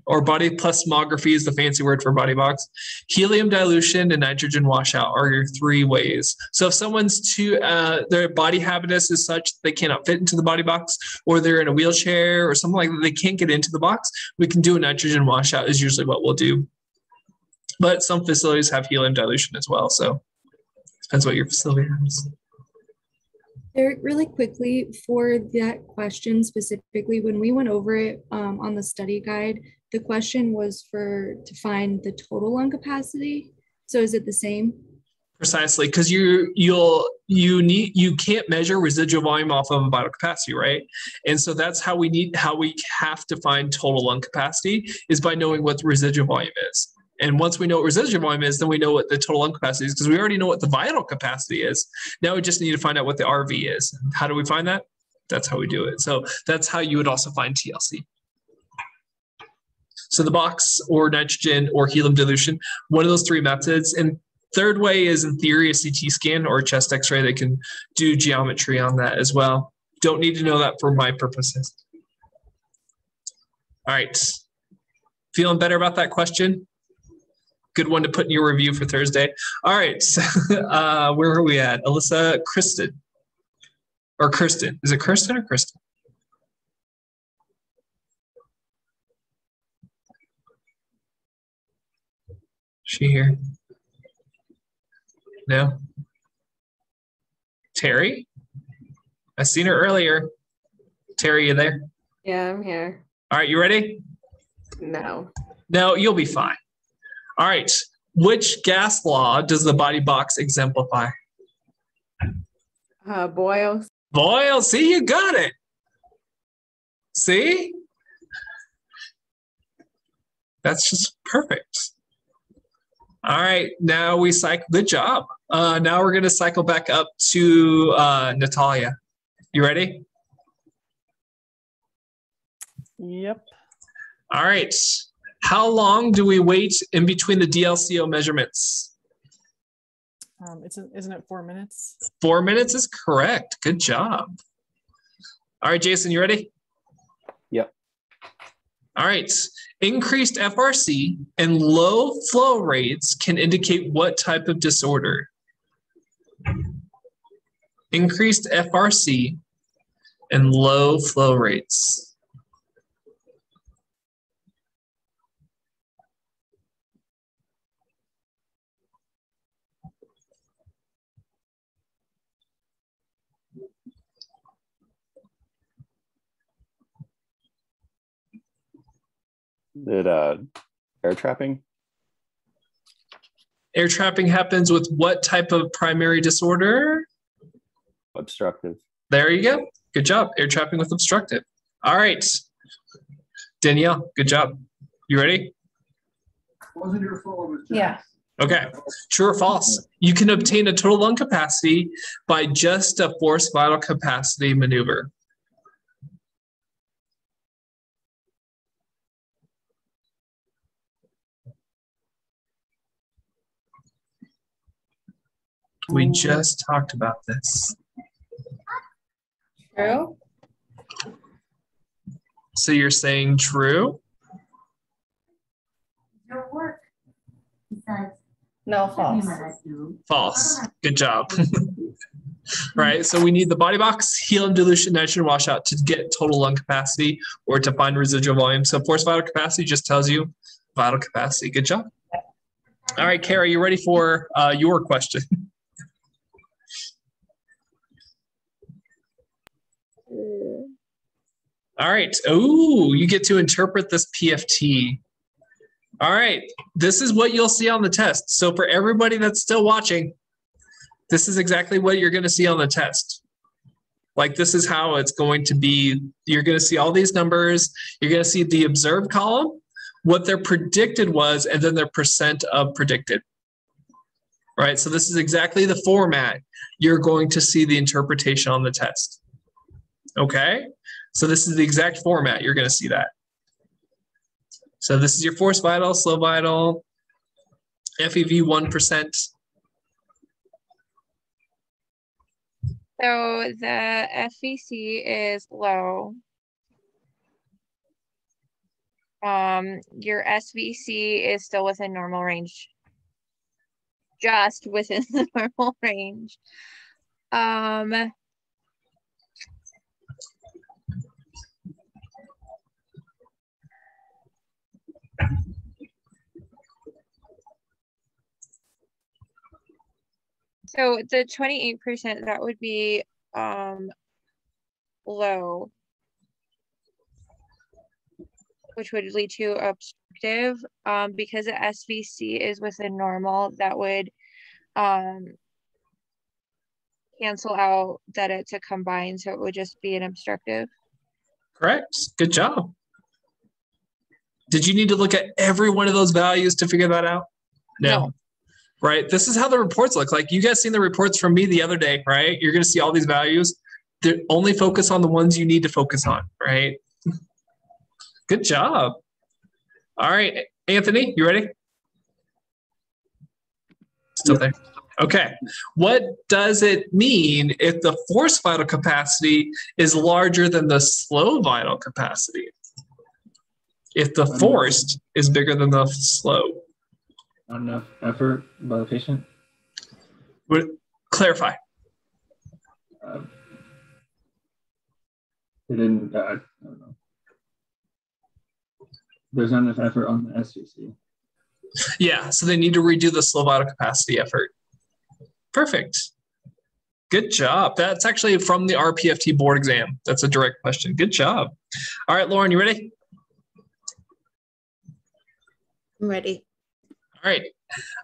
A: or body plethysmography is the fancy word for body box. Helium dilution and nitrogen washout are your three ways. So if someone's too, uh, their body habitus is such they cannot fit into the body box, or they're in a wheelchair or something like that, they can't get into the box, we can do a nitrogen washout is usually what we'll do. But some facilities have helium dilution as well. So depends what your facility has.
K: Eric, really quickly for that question specifically, when we went over it um, on the study guide, the question was for to find the total lung capacity. So is it the same?
A: Precisely, because you you'll you need you can't measure residual volume off of a vital capacity, right? And so that's how we need how we have to find total lung capacity is by knowing what the residual volume is. And once we know what residual volume is, then we know what the total lung capacity is because we already know what the vital capacity is. Now we just need to find out what the RV is. How do we find that? That's how we do it. So that's how you would also find TLC. So the box or nitrogen or helium dilution, one of those three methods. And third way is in theory a CT scan or a chest x-ray. They can do geometry on that as well. Don't need to know that for my purposes. All right. Feeling better about that question? Good one to put in your review for Thursday. All right. uh, where are we at? Alyssa Kristen. Or Kirsten. Is it Kirsten or Kristen? She here? No? Terry? I seen her earlier. Terry, you there?
I: Yeah, I'm here.
A: All right, you ready?
I: No.
A: No, you'll be fine. All right. Which gas law does the body box exemplify?
I: Uh, Boyle.
A: Boyle, see, you got it. See? That's just perfect. All right, now we cycle. Good job. Uh, now we're going to cycle back up to uh, Natalia. You ready?
E: Yep.
A: All right. How long do we wait in between the DLCO measurements?
E: Um, it's, isn't it four minutes?
A: Four minutes is correct. Good job. All right, Jason, you ready?
B: Yep.
A: All right. Increased FRC and low flow rates can indicate what type of disorder? Increased FRC and low flow rates.
B: Did uh, air trapping?
A: Air trapping happens with what type of primary disorder?
B: Obstructive.
A: There you go. Good job. Air trapping with obstructive. All right. Danielle, good job. You ready?
R: Wasn't your fault.
J: Yeah.
A: Okay. True or false? You can obtain a total lung capacity by just a forced vital capacity maneuver. We just talked about this.
J: True.
A: So you're saying true?
J: Your work. No, false.
A: False. Good job. right. So we need the body box, helium dilution, nitrogen washout to get total lung capacity or to find residual volume. So forced vital capacity just tells you vital capacity. Good job. All right, Kara, you ready for uh, your question? All right. Oh, you get to interpret this PFT. All right. This is what you'll see on the test. So for everybody that's still watching, this is exactly what you're going to see on the test. Like this is how it's going to be. You're going to see all these numbers. You're going to see the observed column, what their predicted was, and then their percent of predicted. Right. So this is exactly the format you're going to see the interpretation on the test. Okay. So this is the exact format. You're going to see that. So this is your force vital, slow vital, FEV 1%.
F: So the FVC is low. Um, your SVC is still within normal range. Just within the normal range. Um, So the twenty-eight percent, that would be um low. Which would lead to obstructive, um, because the SVC is within normal, that would um cancel out that it's a combined, so it would just be an obstructive.
A: Correct. Good job. Did you need to look at every one of those values to figure that out? No. Right. This is how the reports look. Like you guys seen the reports from me the other day, right? You're going to see all these values. They're only focus on the ones you need to focus on, right? Good job. All right, Anthony, you ready? Still there. Okay. What does it mean if the force vital capacity is larger than the slow vital capacity? If the um, forced is bigger than the slow.
N: Not enough effort by the patient.
A: Would clarify.
N: Uh, they didn't. Uh, I don't know. There's not enough effort on the SVC.
A: Yeah, so they need to redo the slow vital capacity effort. Perfect. Good job. That's actually from the RPFT board exam. That's a direct question. Good job. All right, Lauren, you ready?
S: I'm ready.
A: All right.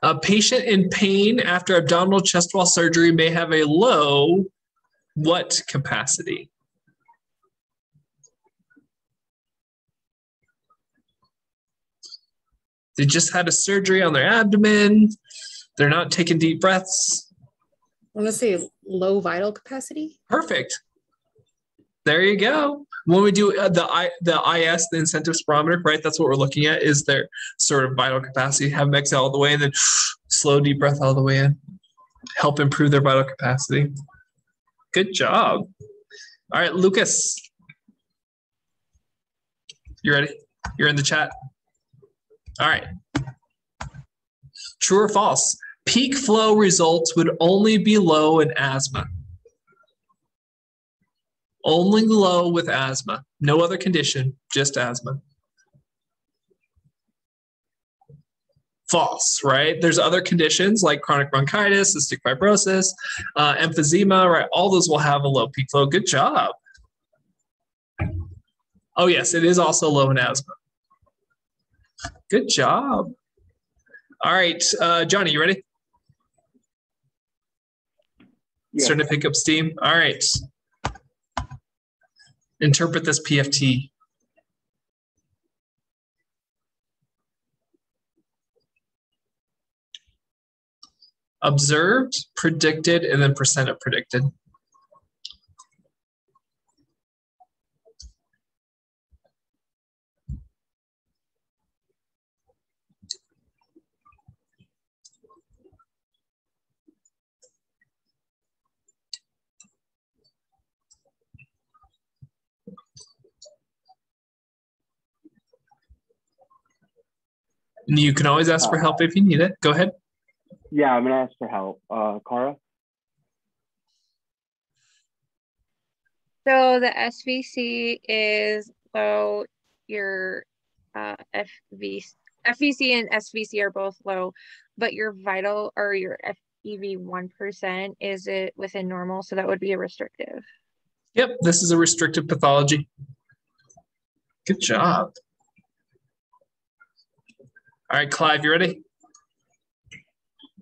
A: A patient in pain after abdominal chest wall surgery may have a low what capacity? They just had a surgery on their abdomen. They're not taking deep breaths.
S: I'm going to say low vital capacity.
A: Perfect. There you go. When we do uh, the I, the IS, the incentive spirometer, right? That's what we're looking at is their sort of vital capacity. Have them exhale all the way and then slow deep breath all the way in. Help improve their vital capacity. Good job. All right, Lucas. You ready? You're in the chat. All right. True or false? Peak flow results would only be low in asthma. Only low with asthma. No other condition, just asthma. False, right? There's other conditions like chronic bronchitis, cystic fibrosis, uh, emphysema, right? All those will have a low peak flow. Good job. Oh, yes, it is also low in asthma. Good job. All right, uh, Johnny, you ready?
O: Yeah.
A: Starting to pick up steam. All right. Interpret this PFT. Observed, predicted, and then percent of predicted. You can always ask for help if you need it. Go ahead.
O: Yeah, I'm gonna ask for help. Uh, Kara.
F: So the SVC is low. Your uh, FV, FVC and SVC are both low, but your vital or your FEV one percent is it within normal? So that would be a restrictive.
A: Yep, this is a restrictive pathology. Good job. All right, Clive, you ready?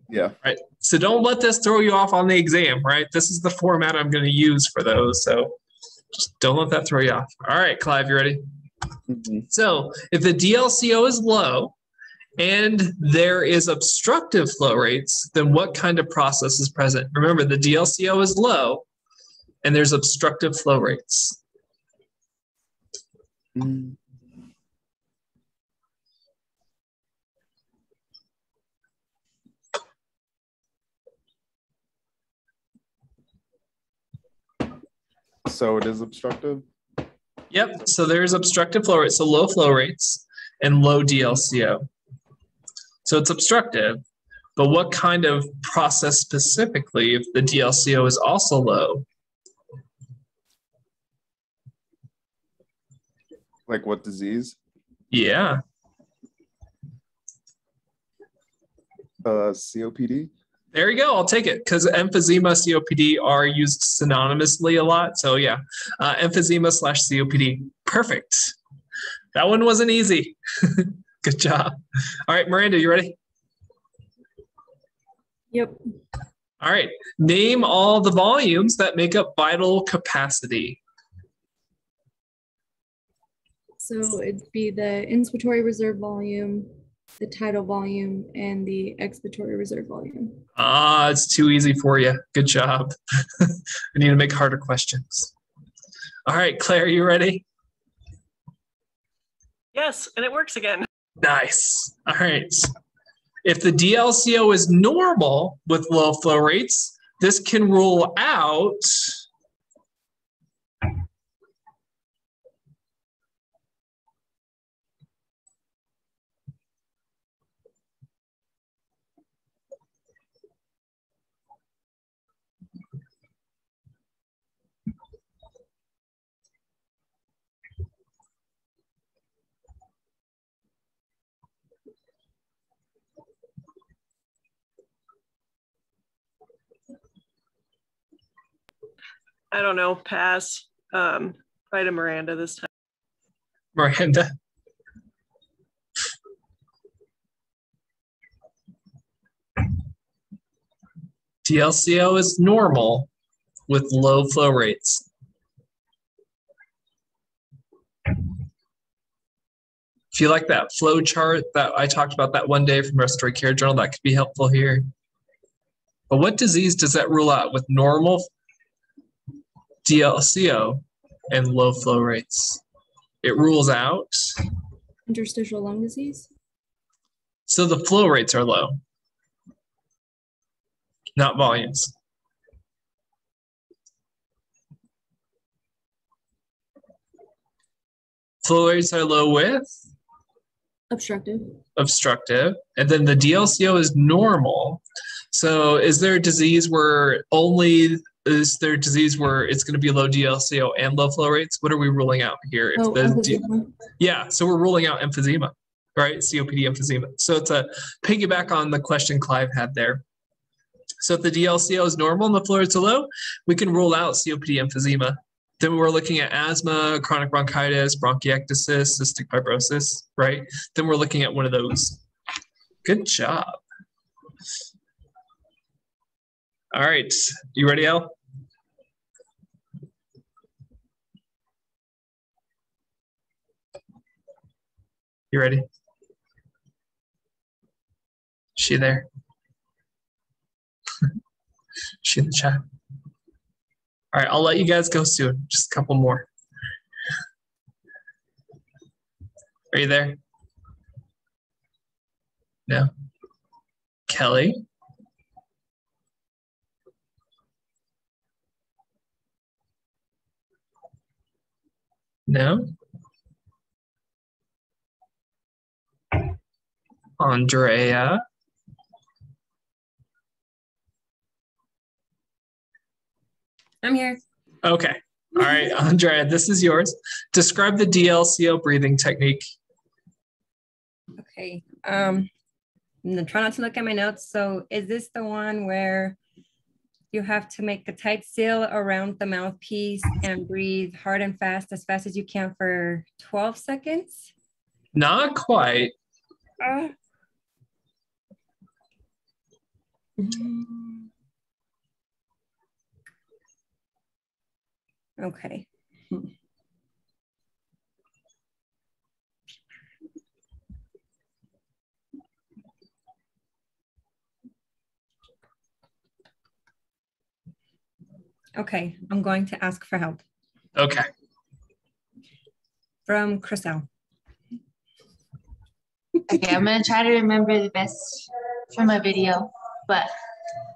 H: Yeah.
A: Right. So don't let this throw you off on the exam, right? This is the format I'm going to use for those. So just don't let that throw you off. All right, Clive, you ready? Mm-hmm. So if the DLCO is low and there is obstructive flow rates, then what kind of process is present? Remember, the DLCO is low and there's obstructive flow rates. Mm.
H: So it is obstructive.
A: Yep. So there's obstructive flow rates, so low flow rates and low DLCO. So it's obstructive, but what kind of process specifically if the DLCO is also low?
H: Like what disease?
A: Yeah.
H: Uh, COPD.
A: There you go. I'll take it because emphysema, COPD are used synonymously a lot. So yeah, uh, emphysema slash COPD. Perfect. That one wasn't easy. Good job. All right, Miranda, you ready?
K: Yep.
A: All right. Name all the volumes that make up vital capacity.
K: So it'd be the inspiratory reserve volume, the tidal volume, and the expiratory reserve volume.
A: Ah, it's too easy for you. Good job. I need to make harder questions. All right, Claire, you ready?
L: Yes, and it works again.
A: Nice. All right. If the DLCO is normal with low flow rates, this can rule out
L: I don't know. Pass. Um, try to Miranda this time.
A: Miranda. DLCO is normal with low flow rates. If you like that flow chart that I talked about that one day from Respiratory Care Journal, that could be helpful here. But what disease does that rule out with normal DLCO and low flow rates? It rules out.
K: Interstitial lung disease.
A: So the flow rates are low, not volumes. Flow rates are low with
K: Obstructive.
A: obstructive, and then the DLCO is normal. So, is there a disease where only is there a disease where it's going to be low DLCO and low flow rates? What are we ruling out here? If
K: Oh,
A: the D- yeah, so we're ruling out emphysema, right? COPD emphysema. So it's a piggyback on the question Clive had there. So if the DLCO is normal and the flow rates are low, we can rule out COPD emphysema. Then we're looking at asthma, chronic bronchitis, bronchiectasis, cystic fibrosis, right? Then we're looking at one of those. Good job. All right, you ready, Al? You ready? She there? she in the chat? All right, I'll let you guys go soon. Just a couple more. Are you there? No. Kelly? No. Andrea?
P: I'm here.
A: Okay. All right, Andrea, this is yours. Describe the DLCO breathing technique.
P: Okay. Um, I'm gonna try not to look at my notes. So is this the one where you have to make a tight seal around the mouthpiece and breathe hard and fast as fast as you can for 12 seconds?
A: Not quite.
P: Uh, Mm-hmm. Okay. Okay, I'm going to ask for help
A: Okay.
P: from Chriselle.
M: Okay, I'm gonna try to remember the best from my video, but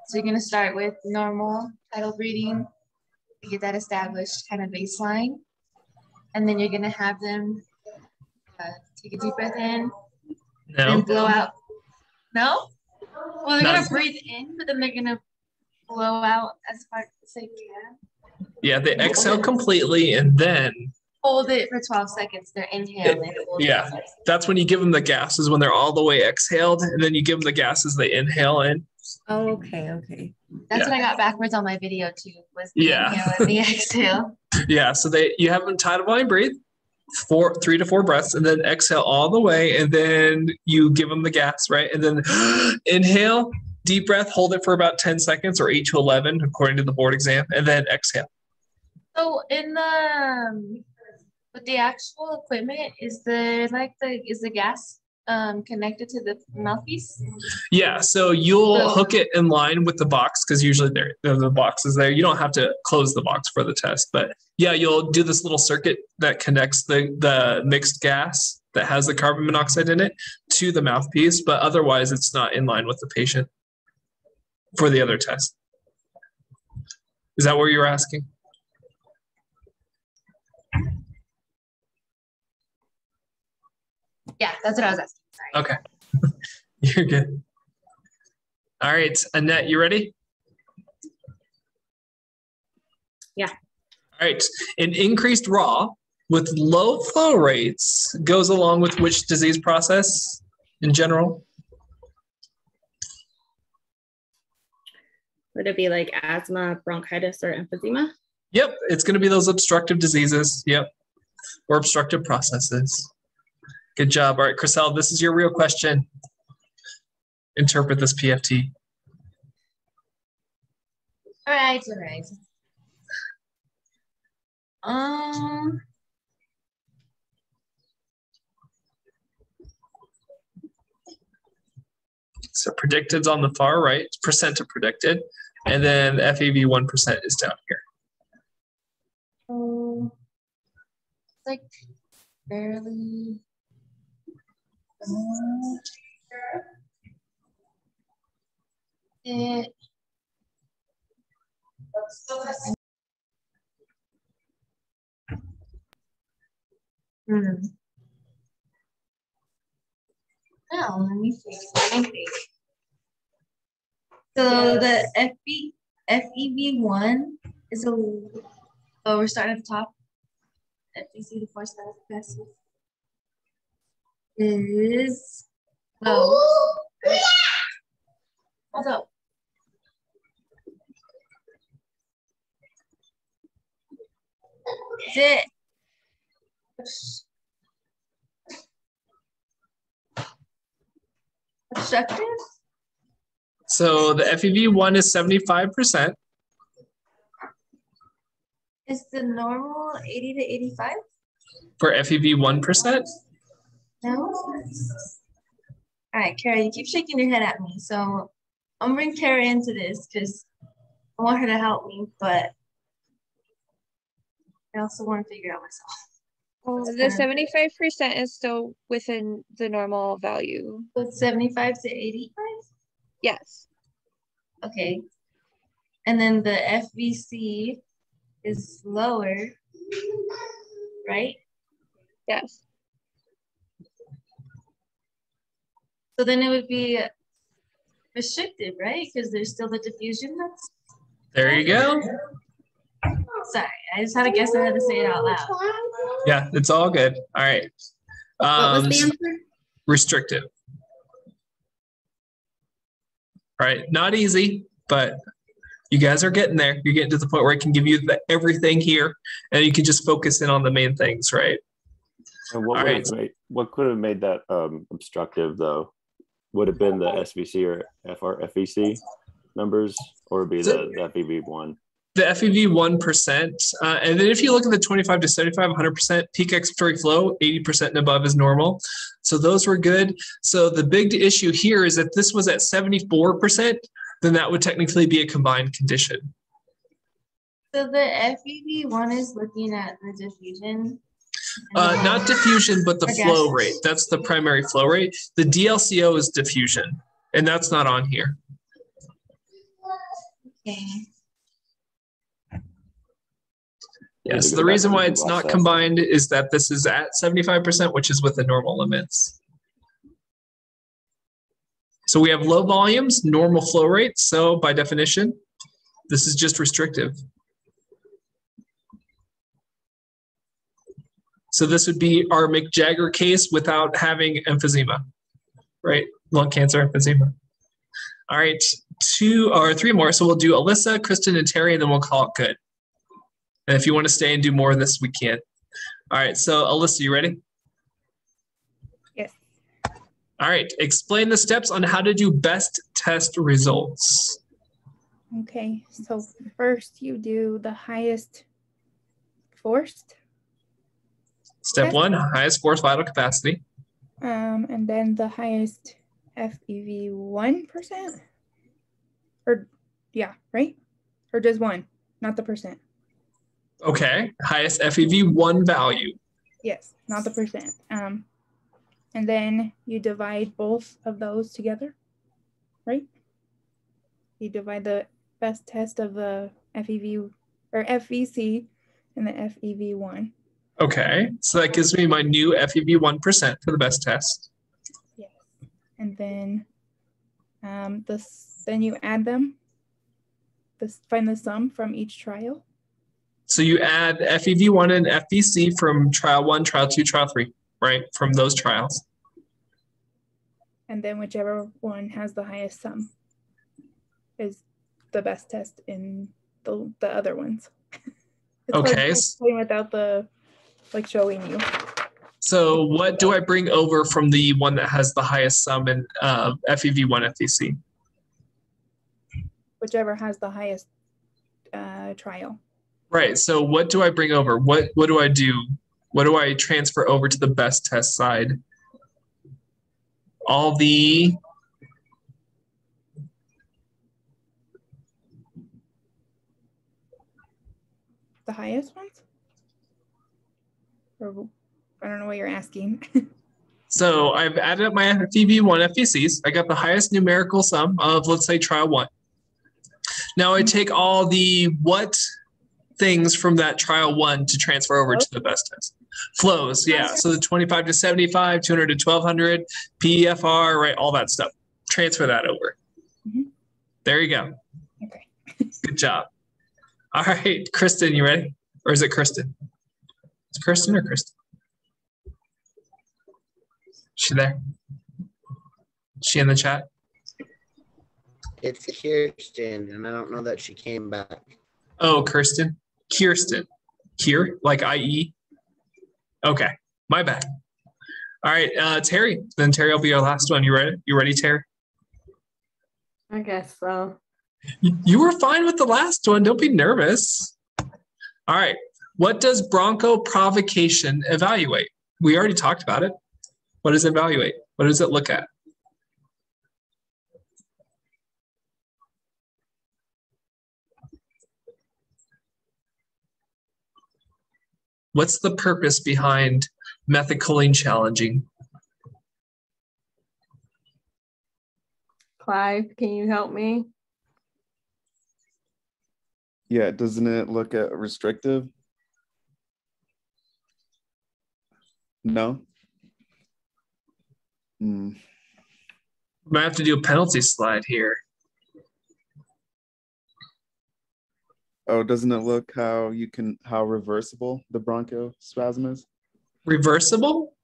M: so you're gonna start with normal tidal breathing, get that established, kind of baseline, and then you're gonna have them uh, take a deep breath in
A: No.
M: and blow out. No? Well, they're gonna breathe in, but then they're gonna blow out as far as they can.
A: Yeah, they exhale completely and then
M: Hold it for 12 seconds. They're inhaling.
A: yeah, that's when you give them the gases when they're all the way exhaled, and then you give them the gases they inhale in.
P: Oh, okay, okay.
M: That's
A: Yeah.
M: what I got backwards on my video too. Was the
A: Yeah.
M: inhale and the exhale.
A: Yeah, so they you have them tidal volume breathe, four three to four breaths, and then exhale all the way, and then you give them the gas, right? And then inhale, deep breath, hold it for about 10 seconds or eight to 11, according to the board exam, and then exhale.
M: So in the um, with the actual equipment, is the like the is the gas um connected to the mouthpiece?
A: Yeah, so you'll
M: So-
A: hook it in line with the box because usually there the box is there. You don't have to close the box for the test, but yeah, you'll do this little circuit that connects the the mixed gas that has the carbon monoxide in it to the mouthpiece, but otherwise it's not in line with the patient for the other test. Is that what you're asking?
M: Yeah, that's what I was asking. Sorry.
A: Okay. You're good. All right, Annette, you ready?
Q: Yeah.
A: All right. An increased raw with low flow rates goes along with which disease process in general?
Q: Would it be like asthma, bronchitis, or emphysema?
A: Yep, it's going to be those obstructive diseases. Yep, or obstructive processes. Good job. All right, Chriselle, this is your real question. Interpret this PFT.
M: All right, all right. Um.
A: So predicted's on the far right, percent of predicted, and then FEV one percent is down here.
M: um, like barely. It. Hmm. Now, let me see. Let me see. So the FB, FEV one is a, oh, we're starting at the top. FEC, the force capacity is low. Hold up. Is it? Obstructive?
A: So the FEV one is seventy-five percent.
M: Is the normal 80 to 85?
A: For FEV one percent,
M: No? All right, Kara, you keep shaking your head at me. So I'm gonna bring Kara into this because I want her to help me, but I also want to figure out myself.
F: Well, the seventy-five percent is still within the normal value.
M: So it's 75 to 85?
F: Yes.
M: Okay. And then the FVC is lower, right?
F: Yes.
M: So then it would be restricted, right? Because there's still the diffusion that's
A: there you go.
M: sorry. I just had to guess I had to say it out loud.
A: Yeah, it's all good. All right.
Q: What was
A: Um,
Q: the answer?
A: restrictive. All right, not easy, but you guys are getting there. You're getting to the point where I can give you the, everything here, and you can just focus in on the main things, right?
B: And what
A: All
B: would
A: right.
B: made what could have made that um, obstructive though? Would have been the SVC or FR FEC? numbers, or be the, the FEV one?
A: the FEV 1%. Uh, and then if you look at the 25 to 75, 100% peak expiratory flow, 80% and above is normal. So those were good. So the big issue here is that this was at 74%, then that would technically be a combined condition.
M: So the FEV one is looking at the diffusion.
A: Uh, not diffusion, but the flow rate. That's the primary flow rate. The DLCO is diffusion, and that's not on here.
M: Okay.
A: Yes, the reason why it's not combined is that this is at 75%, which is within normal limits. So we have low volumes, normal flow rates. So by definition, this is just restrictive. So this would be our Mick Jagger case without having emphysema, right? Lung cancer emphysema. All right, two or three more. So we'll do Alyssa, Kristen, and Terry, and then we'll call it good. And if you want to stay and do more of this, we can. All right, so Alyssa, you ready?
J: Yes.
A: All right, explain the steps on how to do best test results.
J: Okay, so first you do the highest forced,
A: Step one, highest force vital capacity.
J: um, and then the highest FEV one percent. Or yeah, right? Or just one, not the percent.
A: Okay, highest FEV one value.
J: Yes, not the percent. Um, and then you divide both of those together, right? You divide the best test of the FEV or FVC and the FEV one.
A: Okay, so that gives me my new FEV 1% for the best test. Yes.
J: And then um, this then you add them. This find the sum from each trial.
A: So you add FEV1 and FVC from trial one, trial two, trial three, right? From those trials.
J: and then whichever one has the highest sum is the best test in the, the other ones. It's hard to
A: Okay.
J: explain without the like showing you.
A: So what do I bring over from the one that has the highest sum in uh, FEV1 FVC?
J: Whichever has the highest uh, trial.
A: Right. So what do I bring over? What what do I do? What do I transfer over to the best test side? All the
J: The highest ones? Or I don't know what you're asking.
A: so I've added up my FEV1 FVCs. I got the highest numerical sum of let's say trial one. Now I take all the what things from that trial one to transfer over to the best test. Flows, yeah. So the 25 to 75, 200 to 1200, PEFR, right? All that stuff. Transfer that over. Mm-hmm. There you go.
J: Okay.
A: Good job. All right, Kristen, you ready? Or is it Kristen? It's Kristen or Kristen? She there? She in the chat?
C: It's Kirsten, and I don't know that she came back.
A: Oh, Kirsten. Kirsten. Kier, like IE. Okay, my bad. All right, uh, Terry. Then Terry will be our last one. You ready? You ready, Terry?
I: I guess so.
A: You- You were fine with the last one. Don't be nervous. All right. What does broncho provocation evaluate? We already talked about it. What does it evaluate? What does it look at? What's the purpose behind methacholine challenging?
I: Clive, can you help me?
H: Yeah, doesn't it look at restrictive? No. Hmm.
A: Might have to do a penalty slide here.
H: Oh, doesn't it look how you can how reversible the bronchospasm is?
A: Reversible?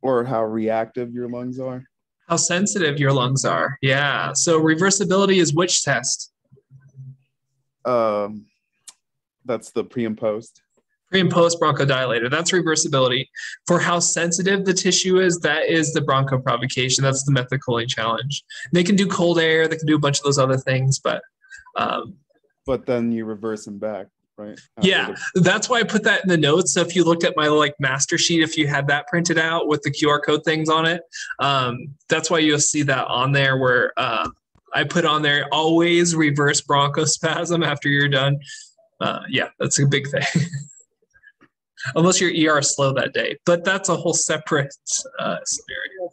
H: Or how reactive your lungs are?
A: How sensitive your lungs are. Yeah. So reversibility is which test?
H: Um, that's the pre and post.
A: pre and post bronchodilator. That's reversibility. For how sensitive the tissue is, that is the bronchoprovocation. That's the methacholine challenge. They can do cold air, they can do a bunch of those other things, but um,
H: But then you reverse them back, right?
A: yeah, that's why I put that in the notes. So if you looked at my like master sheet, if you had that printed out with the QR code things on it, um, that's why you'll see that on there where uh, I put on there always reverse bronchospasm after you're done. Uh, yeah, that's a big thing. Unless your ER is slow that day, but that's a whole separate uh, scenario.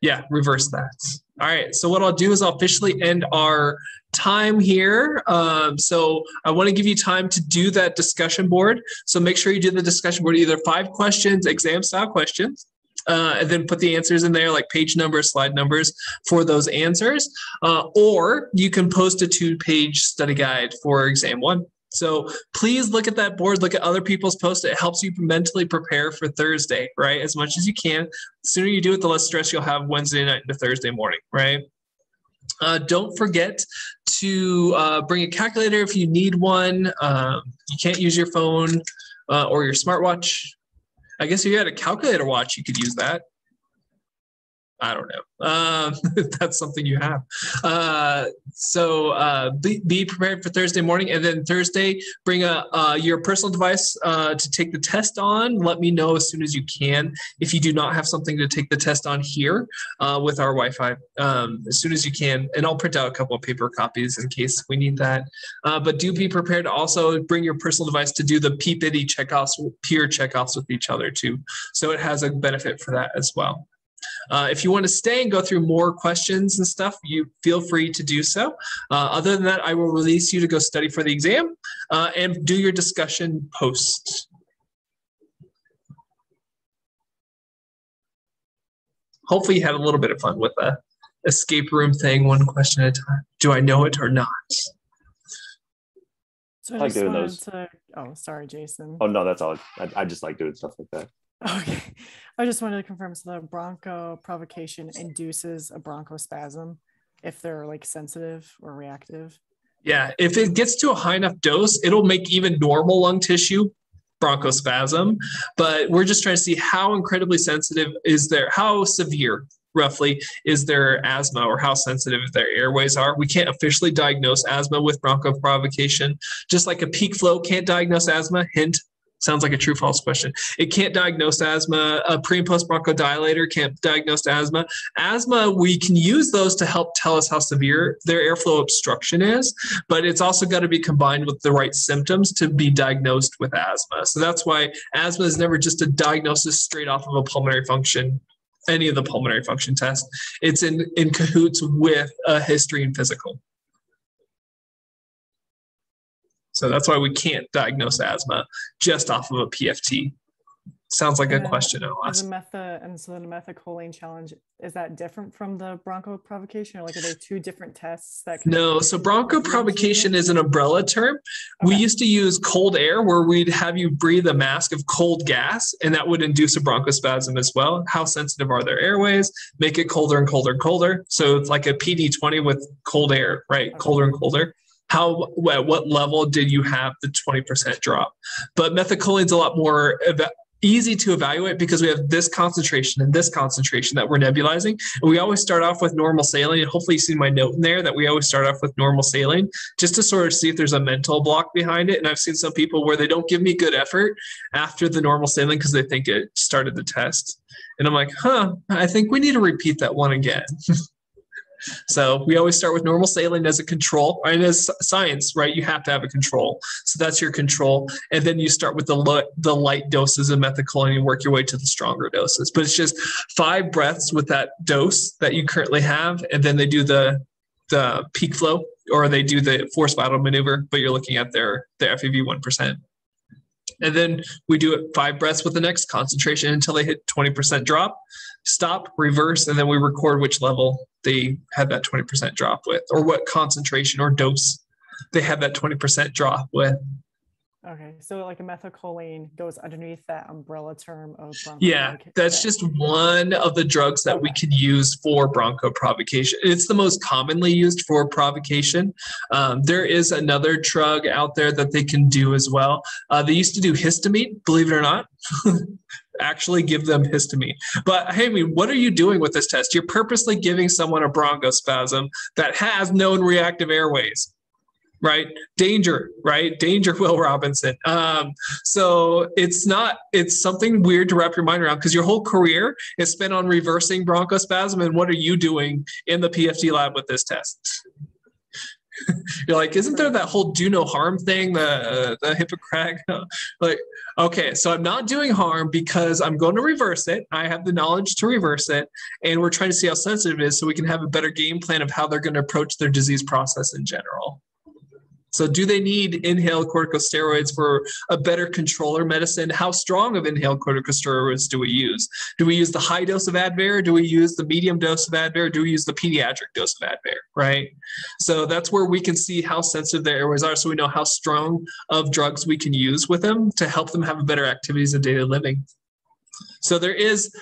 A: Yeah, reverse that. All right. So what I'll do is I'll officially end our time here. Um, so I want to give you time to do that discussion board. So make sure you do the discussion board, either five questions, exam style questions, uh, and then put the answers in there, like page numbers, slide numbers for those answers. Uh, or you can post a two page study guide for exam one. So please look at that board, look at other people's posts. It helps you mentally prepare for Thursday, right? As much as you can. The sooner you do it, the less stress you'll have Wednesday night into Thursday morning, right? Uh, don't forget to uh, bring a calculator if you need one. Um, you can't use your phone uh, or your smartwatch. I guess if you had a calculator watch, you could use that. I don't know. Um, that's something you have. Uh, so uh, be, be prepared for Thursday morning, and then Thursday, bring a uh, your personal device uh, to take the test on. Let me know as soon as you can if you do not have something to take the test on here uh, with our Wi-Fi um, as soon as you can, and I'll print out a couple of paper copies in case we need that. Uh, but do be prepared to also bring your personal device to do the PPID checkoffs, peer checkoffs with each other too. So it has a benefit for that as well. Uh, if you want to stay and go through more questions and stuff, you feel free to do so. Uh, other than that, I will release you to go study for the exam uh, and do your discussion post. Hopefully you had a little bit of fun with the escape room thing, one question at a time. Do I know it or not?
E: So I
B: I like doing those.
E: to. Oh, sorry, Jason.
B: Oh no, that's all. I, I just like doing stuff like that.
E: Okay. I just wanted to confirm. So the broncho provocation induces a bronchospasm if they're like sensitive or reactive.
A: Yeah, if it gets to a high enough dose, it'll make even normal lung tissue bronchospasm. But we're just trying to see how incredibly sensitive is their, how severe roughly is their asthma or how sensitive their airways are. We can't officially diagnose asthma with bronchoprovocation, just like a peak flow can't diagnose asthma. Hint. Sounds like a true false question. It can't diagnose asthma. A pre and post bronchodilator can't diagnose asthma. Asthma, we can use those to help tell us how severe their airflow obstruction is, but it's also got to be combined with the right symptoms to be diagnosed with asthma. So that's why asthma is never just a diagnosis straight off of a pulmonary function, any of the pulmonary function tests. It's in, in cahoots with a history and physical. So that's why we can't diagnose asthma just off of a PFT. Sounds like a
E: And then
A: question I'll ask.
E: the metha and so the methacholine challenge is that different from the broncho provocation or like are they two different tests that can
A: No, so bronchoprovocation is an umbrella term. We used to use cold air where we'd have you breathe a mask of cold gas and that would induce a bronchospasm as well. How sensitive are their airways? Make it colder and colder and colder. So it's like a PD20 with cold air, right? Colder and colder. How at what level did you have the 20% drop? But methacholine's a lot more easy to evaluate because we have this concentration and this concentration that we're nebulizing. And we always start off with normal saline. And hopefully, you see my note in there that we always start off with normal saline just to sort of see if there's a mental block behind it. And I've seen some people where they don't give me good effort after the normal saline because they think it started the test. And I'm like, huh, I think we need to repeat that one again. So we always start with normal saline as a control, and as science, right? You have to have a control. So that's your control, and then you start with the lo- the light doses of methacholine and you work your way to the stronger doses. But it's just five breaths with that dose that you currently have, and then they do the the peak flow or they do the force vital maneuver, but you're looking at their their FEV one percent. And then we do it five breaths with the next concentration until they hit 20% drop, stop, reverse, and then we record which level they had that 20% drop with, or what concentration or dose they had that 20% drop with.
E: Okay, so like a methacholine goes underneath that umbrella term of
A: Yeah, that's just one of the drugs that we can use for bronchoprovocation. It's the most commonly used for provocation. Um, there is another drug out there that they can do as well. Uh, they used to do histamine, believe it or not. Actually, give them histamine. But hey, I mean, what are you doing with this test? You're purposely giving someone a bronchospasm that has known reactive airways right? Danger right? Danger Will Robinson. Um, so it's not it's something weird to wrap your mind around because your whole career is spent on reversing bronchospasm and what are you doing in the pft lab with this test? You're like isn't there that whole do no harm thing the uh, the hippocratic? Like okay so i'm not doing harm because i'm going to reverse it. I have the knowledge to reverse it and we're trying to see how sensitive it is so we can have a better game plan of how they're going to approach their disease process in general so, do they need inhaled corticosteroids for a better controller medicine? How strong of inhaled corticosteroids do we use? Do we use the high dose of Advair? Do we use the medium dose of Advair? Do we use the pediatric dose of Advair? Right. So that's where we can see how sensitive their airways are, so we know how strong of drugs we can use with them to help them have better activities of daily living. So there is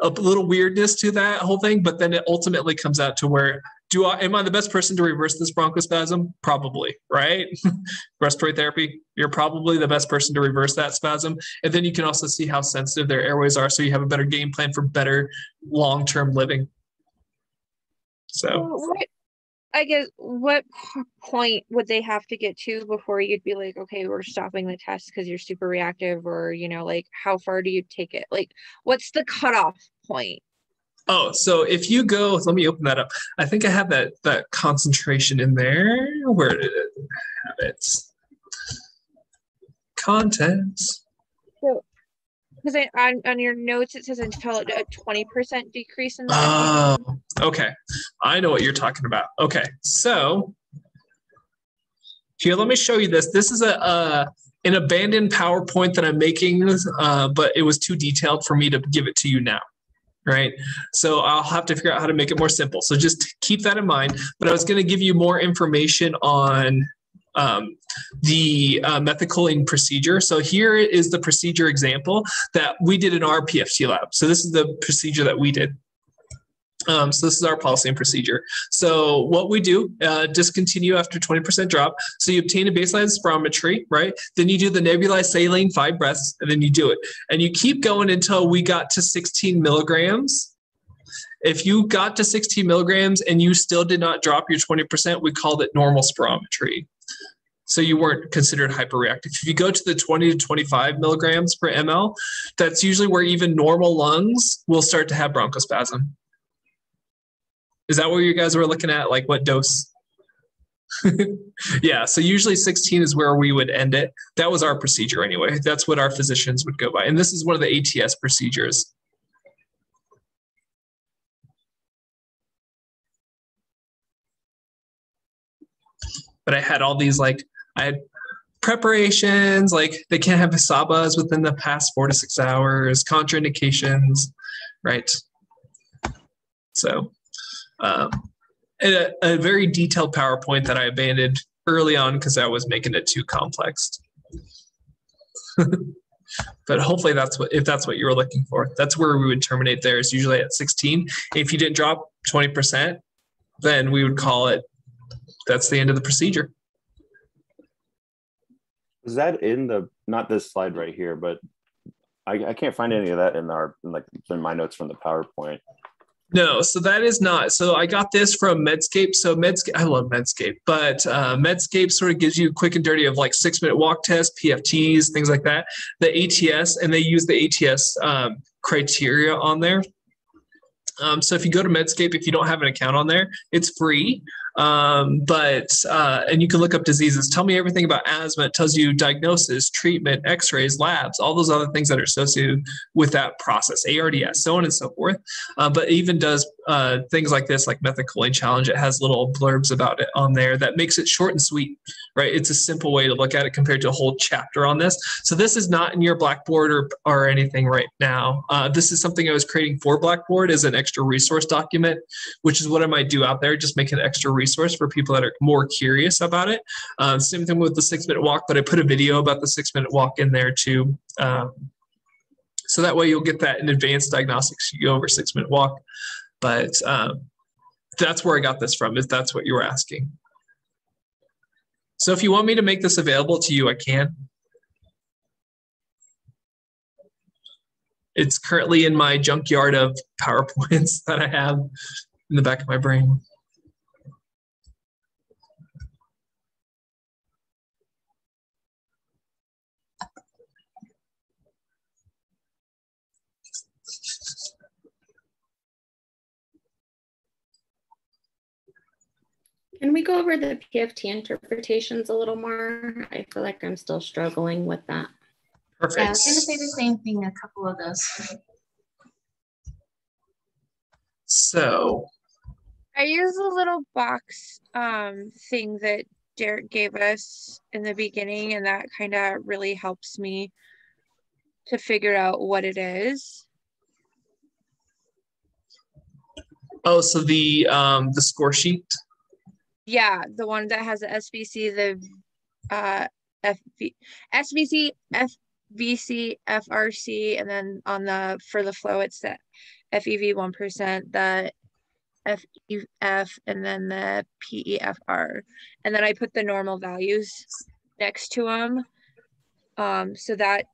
A: a little weirdness to that whole thing, but then it ultimately comes out to where do I am I the best person to reverse this bronchospasm? Probably, right? Respiratory therapy, you're probably the best person to reverse that spasm. And then you can also see how sensitive their airways are, so you have a better game plan for better long-term living. So
F: what, I guess what point would they have to get to before you'd be like, okay, we're stopping the test because you're super reactive, or you know, like how far do you take it? Like, what's the cutoff point?
A: Oh, so if you go, let me open that up. I think I have that that concentration in there. Where did it have it? Contents.
F: So, because on, on your notes it says until a twenty percent decrease in the
A: Oh, okay. I know what you're talking about. Okay, so here, let me show you this. This is a, a an abandoned PowerPoint that I'm making, uh, but it was too detailed for me to give it to you now right? So I'll have to figure out how to make it more simple. So just keep that in mind. But I was going to give you more information on um, the uh, methacholine procedure. So here is the procedure example that we did in our PFT lab. So this is the procedure that we did. Um, so this is our policy and procedure. So what we do, uh, discontinue after 20% drop. So you obtain a baseline spirometry, right? Then you do the nebulized saline five breaths, and then you do it. And you keep going until we got to 16 milligrams. If you got to 16 milligrams and you still did not drop your 20%, we called it normal spirometry. So you weren't considered hyperreactive. If you go to the 20 to 25 milligrams per ml, that's usually where even normal lungs will start to have bronchospasm. Is that what you guys were looking at? Like what dose? yeah, so usually 16 is where we would end it. That was our procedure anyway. That's what our physicians would go by. And this is one of the ATS procedures. But I had all these like, I had preparations, like they can't have SABAs within the past four to six hours, contraindications, right? So um, a, a very detailed PowerPoint that I abandoned early on because I was making it too complex. but hopefully that's what if that's what you were looking for. That's where we would terminate there. Is usually at 16. If you didn't drop 20%, then we would call it that's the end of the procedure.
B: Is that in the not this slide right here, but I, I can't find any of that in our in like in my notes from the PowerPoint.
A: No, so that is not. So I got this from Medscape. So Medscape, I love Medscape, but uh, Medscape sort of gives you quick and dirty of like six minute walk test, PFTs, things like that. The ATS, and they use the ATS um, criteria on there. Um, so if you go to Medscape, if you don't have an account on there, it's free. Um, but uh, and you can look up diseases. Tell me everything about asthma. It tells you diagnosis, treatment, X-rays, labs, all those other things that are associated with that process, ARDS, so on and so forth. Uh, but even does uh, things like this, like methacholine challenge, it has little blurbs about it on there that makes it short and sweet, right? It's a simple way to look at it compared to a whole chapter on this. So this is not in your Blackboard or, or anything right now. Uh, this is something I was creating for Blackboard as an extra resource document, which is what I might do out there, just make an extra resource for people that are more curious about it. Uh, same thing with the six minute walk, but I put a video about the six minute walk in there too. Um, so that way you'll get that in advanced diagnostics. You go over six minute walk. But um, that's where I got this from, if that's what you were asking. So if you want me to make this available to you, I can. It's currently in my junkyard of PowerPoints that I have in the back of my brain.
Q: Can we go over the PFT interpretations a little more? I feel like I'm still struggling with that.
A: Perfect.
M: Yeah, I was gonna say the same thing, a couple of those.
A: So
F: I use a little box um thing that Derrick gave us in the beginning, and that kind of really helps me to figure out what it is.
A: Oh, so the um, the score sheet.
F: Yeah, the one that has the SVC, the uh FV, SVC, FVC, FRC, and then on the for the flow it's the FEV one percent, the FEF, and then the PEFR, and then I put the normal values next to them. Um, so that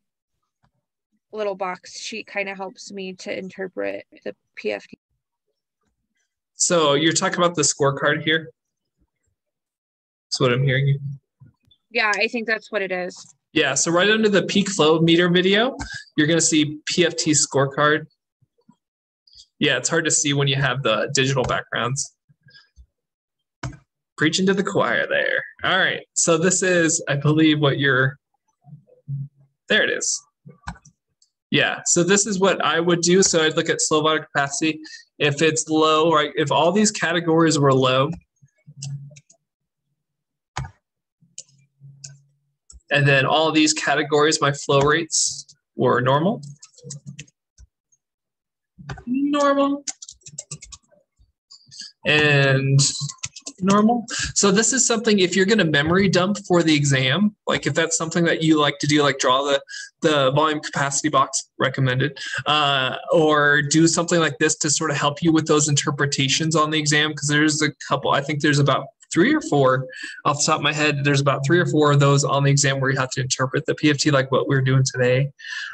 F: little box sheet kind of helps me to interpret the PFT.
A: So you're talking about the scorecard here. That's what I'm hearing.
F: Yeah, I think that's what it is.
A: Yeah, so right under the peak flow meter video, you're going to see PFT scorecard. Yeah, it's hard to see when you have the digital backgrounds. Preaching to the choir there. All right, so this is, I believe, what you're, there it is. Yeah, so this is what I would do. So I'd look at slow vital capacity. If it's low, right, if all these categories were low, and then all these categories, my flow rates were normal. Normal. And normal. So this is something if you're going to memory dump for the exam, like if that's something that you like to do, like draw the the volume capacity box recommended, uh, or do something like this to sort of help you with those interpretations on the exam. Because there's a couple. I think there's about three or four off the top of my head. There's about three or four of those on the exam where you have to interpret the PFT like what we're doing today.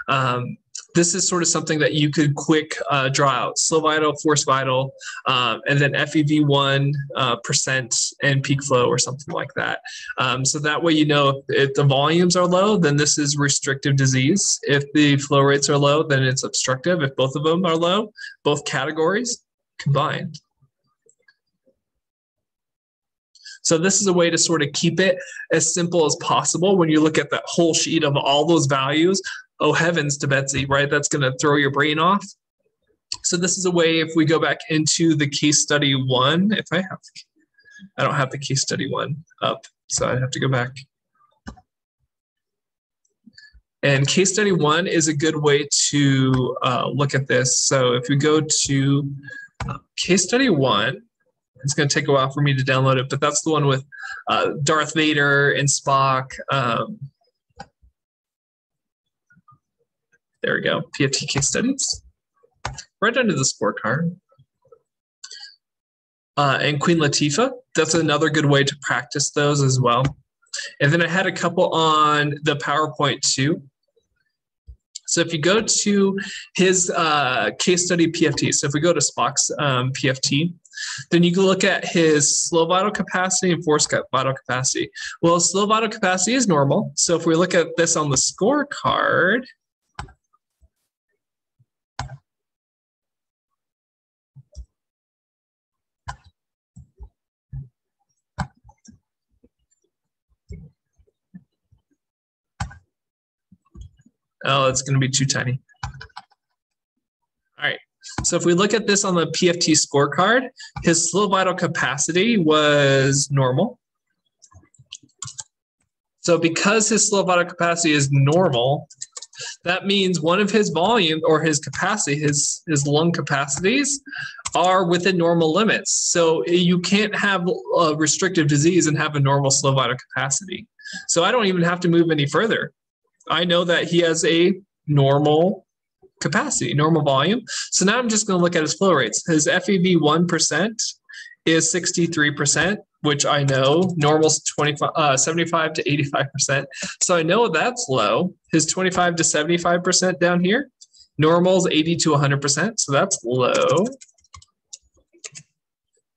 A: Um, this is sort of something that you could quick uh, draw out slow vital, force vital, um, and then FEV1 uh, percent and peak flow or something like that. Um, so that way you know if the volumes are low, then this is restrictive disease. If the flow rates are low, then it's obstructive. If both of them are low, both categories combined. So this is a way to sort of keep it as simple as possible when you look at that whole sheet of all those values. Oh heavens to Betsy, right? That's going to throw your brain off. So this is a way if we go back into the case study one, if I have, I don't have the case study one up, so I have to go back. And case study one is a good way to uh, look at this. So if we go to uh, case study one, it's going to take a while for me to download it, but that's the one with uh, Darth Vader and Spock. Um, there we go, PFT case studies. Right under the scorecard. Uh, and Queen Latifah, that's another good way to practice those as well. And then I had a couple on the PowerPoint too. So if you go to his uh, case study PFT, so if we go to Spock's um, PFT, then you can look at his slow vital capacity and force vital capacity. Well, slow vital capacity is normal. So if we look at this on the scorecard, Oh, it's going to be too tiny. So if we look at this on the PFT scorecard, his slow vital capacity was normal. So because his slow vital capacity is normal, that means one of his volume or his capacity, his his lung capacities, are within normal limits. So you can't have a restrictive disease and have a normal slow vital capacity. So I don't even have to move any further. I know that he has a normal capacity, normal volume. So now I'm just going to look at his flow rates. His FEV 1% is 63%, which I know normal's 25, uh, 75 to 85%. So I know that's low. His 25 to 75% down here, normal's 80 to 100%. So that's low.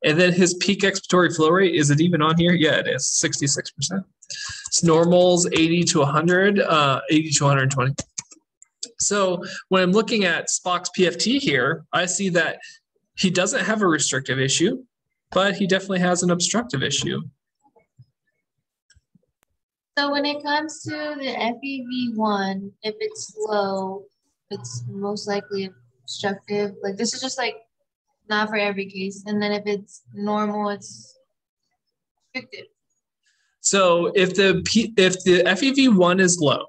A: And then his peak expiratory flow rate, is it even on here? Yeah, it is 66%. So normal's 80 to 100, uh, 80 to 120. So when I'm looking at Spock's PFT here, I see that he doesn't have a restrictive issue, but he definitely has an obstructive issue.
M: So when it comes to the FEV1, if it's low, it's most likely obstructive. Like this is just like not for every case. And then if it's normal, it's restrictive.
A: So if the P, if the FEV1 is low,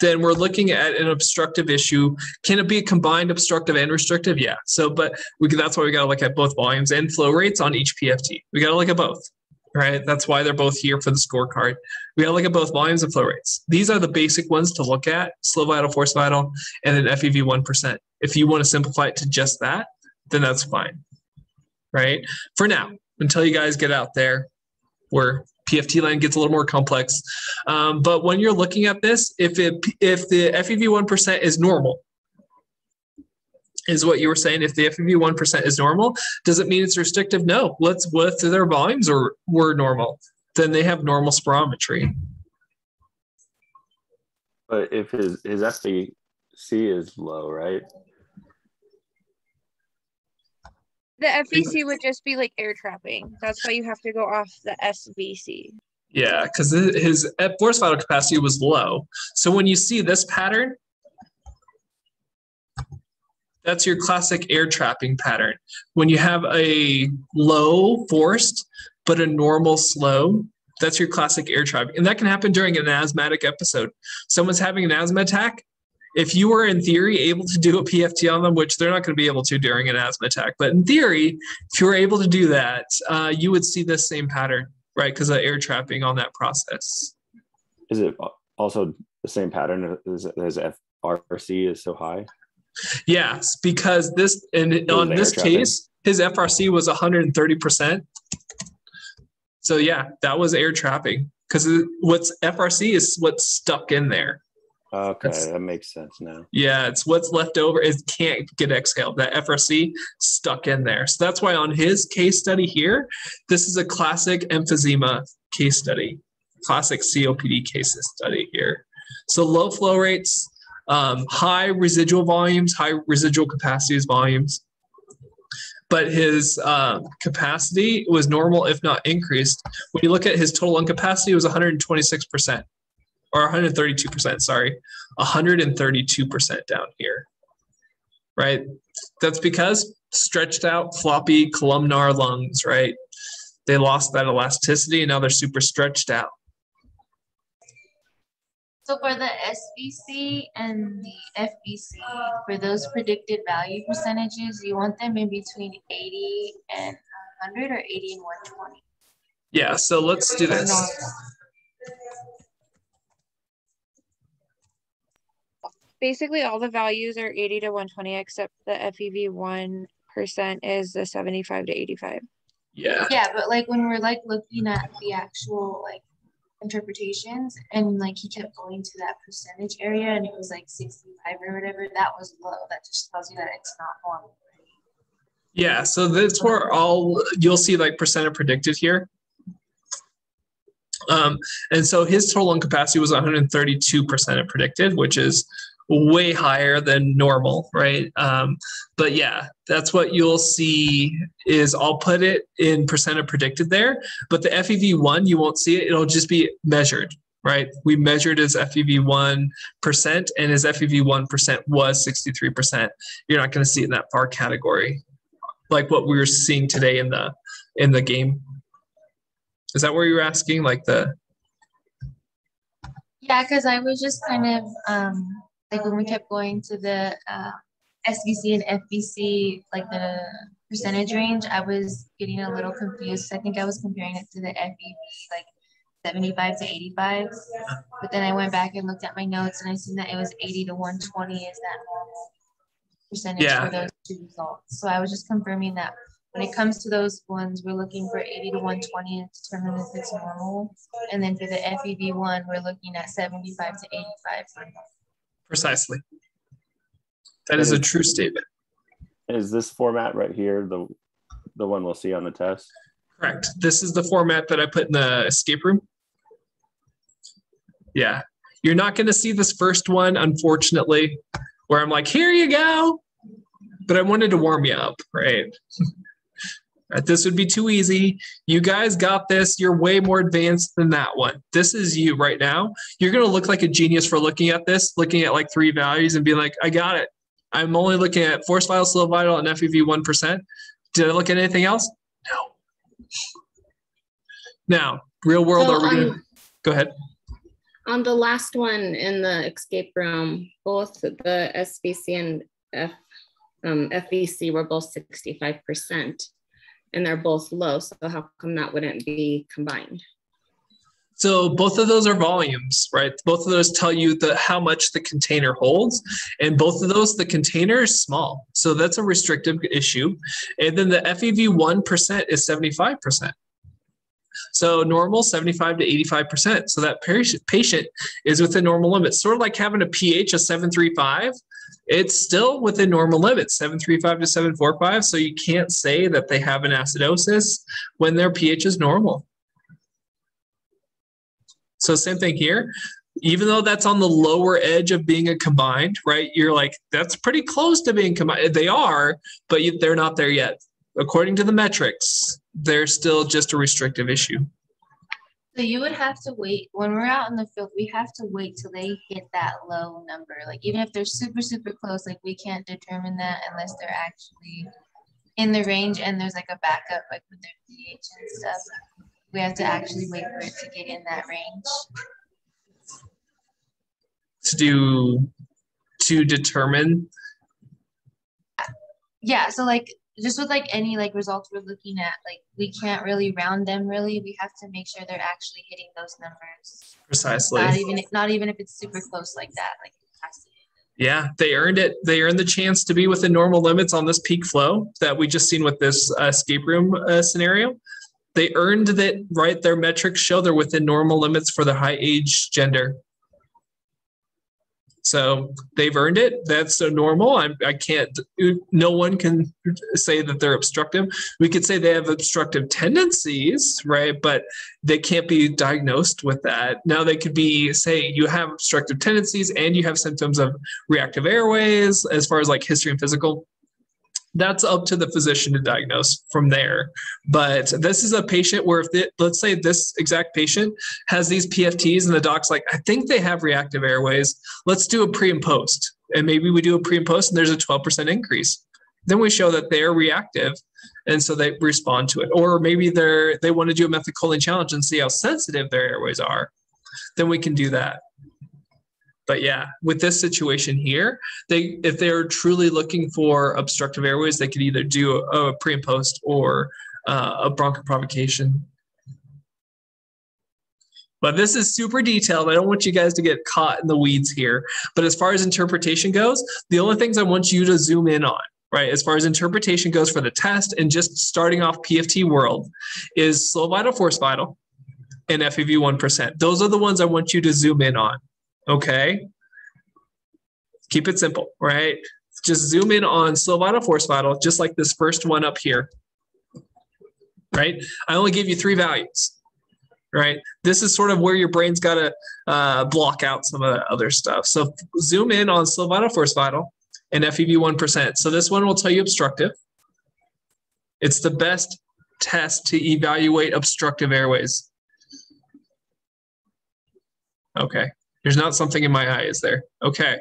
A: then we're looking at an obstructive issue. Can it be a combined obstructive and restrictive? Yeah. So, but we that's why we got to look at both volumes and flow rates on each PFT. We got to look at both, right? That's why they're both here for the scorecard. We got to look at both volumes and flow rates. These are the basic ones to look at: slow vital, force vital, and then FEV one percent. If you want to simplify it to just that, then that's fine, right? For now, until you guys get out there, where PFT land gets a little more complex. Um, but when you're looking at this, if it if the FEV one percent is normal, is what you were saying. If the FEV one percent is normal, does it mean it's restrictive? No. Let's what if their volumes are were normal, then they have normal spirometry.
B: But if his his FVC is low, right?
F: The FVC would just be like air trapping. That's why you have to go off the SVC.
A: Yeah, because his force vital capacity was low. So when you see this pattern, that's your classic air trapping pattern. When you have a low forced but a normal slow, that's your classic air trapping. And that can happen during an asthmatic episode. Someone's having an asthma attack. If you were in theory able to do a PFT on them, which they're not going to be able to during an asthma attack, but in theory, if you were able to do that, uh, you would see this same pattern, right? Because of air trapping on that process.
B: Is it also the same pattern as, as FRC is so high?
A: Yes, because this and on this case, his FRC was 130%. So yeah, that was air trapping because what's FRC is what's stuck in there.
B: Okay, That's, that makes sense now.
A: Yeah, it's what's left over. It can't get exhaled. That FRC stuck in there. So that's why on his case study here, this is a classic emphysema case study, classic COPD case study here. So low flow rates, um, high residual volumes, high residual capacities volumes. But his uh, capacity was normal, if not increased. When you look at his total lung capacity, it was 126% or 132%, sorry, 132% down here, right? That's because stretched out floppy columnar lungs, right? They lost that elasticity and now they're super stretched out.
M: So for the SVC and the FVC, for those predicted value percentages, you want them in between 80 and 100 or 80 and 120?
A: Yeah, so let's do this.
F: Basically all the values are 80 to 120 except the FEV 1% is the 75 to 85.
A: Yeah.
M: Yeah, but like when we're like looking at the actual like interpretations and like he kept going to that percentage area and it was like 65 or whatever, that was low. That just tells you that it's not normal.
A: Yeah, so that's where all you'll see like percent of predicted here. Um, and so his total lung capacity was 132% of predicted, which is way higher than normal, right? Um, but yeah, that's what you'll see is I'll put it in percent of predicted there, but the FEV1, you won't see it. It'll just be measured. right? We measured his FEV1 percent, and his FEV1 percent was 63 percent. You're not going to see it in that far category, like what we were seeing today in the in the game. Is that where you were asking, like the?
M: Yeah, because I was just kind of um, like when we kept going to the uh, SVC and FVC, like the percentage range, I was getting a little confused. I think I was comparing it to the FEV, like 75 to 85. But then I went back and looked at my notes and I seen that it was 80 to 120 is that normal percentage
A: Yeah.
M: for those two results. So I was just confirming that when it comes to those ones, we're looking for 80 to 120 and determine if it's normal. And then for the FEV one, we're looking at 75 to 85 for normal.
A: Precisely. That is a true statement.
B: Is this format right here the the one we'll see on the test?
A: Correct. This is the format that I put in the escape room. Yeah. You're not going to see this first one, unfortunately, where I'm like, here you go. But I wanted to warm you up, right? Right, This would be too easy. You guys got this. You're way more advanced than that one. This is you right now. You're going to look like a genius for looking at this, looking at like three values and being like, I got it. I'm only looking at force vital, slow vital, and FEV 1%. Did I look at anything else? No. Now, real world,
Q: So,
A: are we going to go ahead?
Q: On the last one in the escape room, both the SVC and F, um, FVC were both 65%, and they're both low. So how come that wouldn't be combined?
A: So both of those are volumes, right? Both of those tell you the how much the container holds, and both of those the container is small, so that's a restrictive issue. And then the FEV one percent is seventy five percent. So normal seventy five to eighty five percent. So that patient is within normal limits. Sort of like having a pH of seven three five. It's still within normal limits, 735 to 745. So you can't say that they have an acidosis when their pH is normal. So same thing here. Even though that's on the lower edge of being a combined, right? You're like, that's pretty close to being combined. They are, but they're not there yet. According to the metrics, they're still just a restrictive issue.
M: So you would have to wait when we're out in the field. We have to wait till they hit that low number. Like even if they're super super close, like we can't determine that unless they're actually in the range and there's like a backup, like with their pH and stuff. We have to actually wait for it to get in that range.
A: To do to determine
M: Yeah. So like just with like any like results we're looking at, like we can't really round them. Really, we have to make sure they're actually hitting those numbers.
A: precisely.
M: Not even if, not even if it's super close like that. Like it has to
A: Yeah, they earned it. They earned the chance to be within normal limits on this peak flow that we just seen with this uh, escape room uh, scenario. They earned that, right? Their metrics show they're within normal limits for the high age gender. So they've earned it. That's so normal. I, I can't, no one can say that they're obstructive. We could say they have obstructive tendencies, right? But they can't be diagnosed with that. Now they could be, say, you have obstructive tendencies and you have symptoms of reactive airways as far as like history and physical that's up to the physician to diagnose from there. But this is a patient where if the, let's say this exact patient has these PFTs and the doc's like, I think they have reactive airways. Let's do a pre and post. And maybe we do a pre and post and there's a 12% increase. Then we show that they're reactive and so they respond to it. Or maybe they're they want to do a methacholine challenge and see how sensitive their airways are. Then we can do that but yeah, with this situation here, they if they're truly looking for obstructive airways, they could either do a, a pre and post or uh, a bronchoprovocation. But this is super detailed. I don't want you guys to get caught in the weeds here. But as far as interpretation goes, the only things I want you to zoom in on, right, as far as interpretation goes for the test and just starting off PFT world, is slow vital, force vital, and FEV 1%. Those are the ones I want you to zoom in on. Okay. Keep it simple, right? Just zoom in on vital, force vital, just like this first one up here. Right? I only give you three values. Right? This is sort of where your brain's got to uh, block out some of the other stuff. So zoom in on vital, force vital, and FEV 1%. So this one will tell you obstructive. It's the best test to evaluate obstructive airways. Okay. There's not something in my eye, is there? Okay.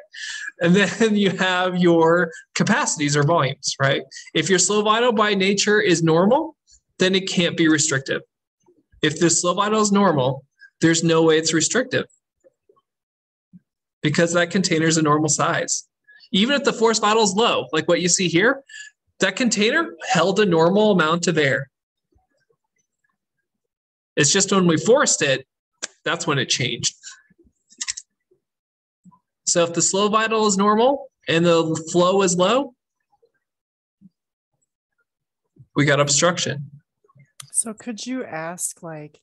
A: And then you have your capacities or volumes, right? If your slow vital by nature is normal, then it can't be restrictive. If the slow vital is normal, there's no way it's restrictive because that container is a normal size. Even if the force vital is low, like what you see here, that container held a normal amount of air. It's just when we forced it, that's when it changed. So if the slow vital is normal and the flow is low, we got obstruction.
E: So could you ask like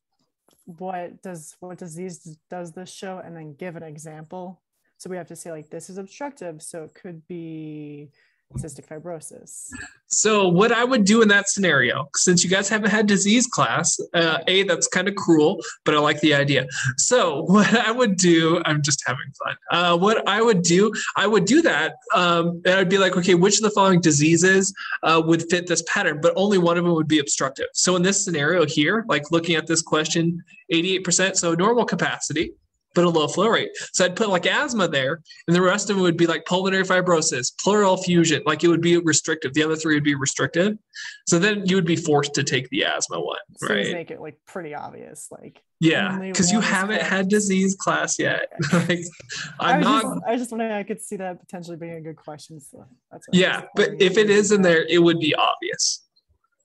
E: what does what disease does this show and then give an example? So we have to say like this is obstructive, so it could be cystic fibrosis.
A: So what I would do in that scenario, since you guys haven't had disease class, uh, a that's kind of cruel, but I like the idea. So what I would do, I'm just having fun. Uh, what I would do, I would do that, um, and I'd be like, okay, which of the following diseases uh, would fit this pattern? But only one of them would be obstructive. So in this scenario here, like looking at this question, 88%, so normal capacity but a low flow rate. So I'd put like asthma there, and the rest of it would be like pulmonary fibrosis, pleural effusion. like it would be restrictive. The other three would be restrictive. So then you would be forced to take the asthma one,
E: So
A: right?
E: make it like pretty obvious, like
A: Yeah, because you haven't
E: correct.
A: had disease class yet. like,
E: I
A: I'm
E: was
A: not.
E: just, I just wondering I could see that potentially being a good question. So that's what
A: Yeah, but if it is in there, it would be obvious.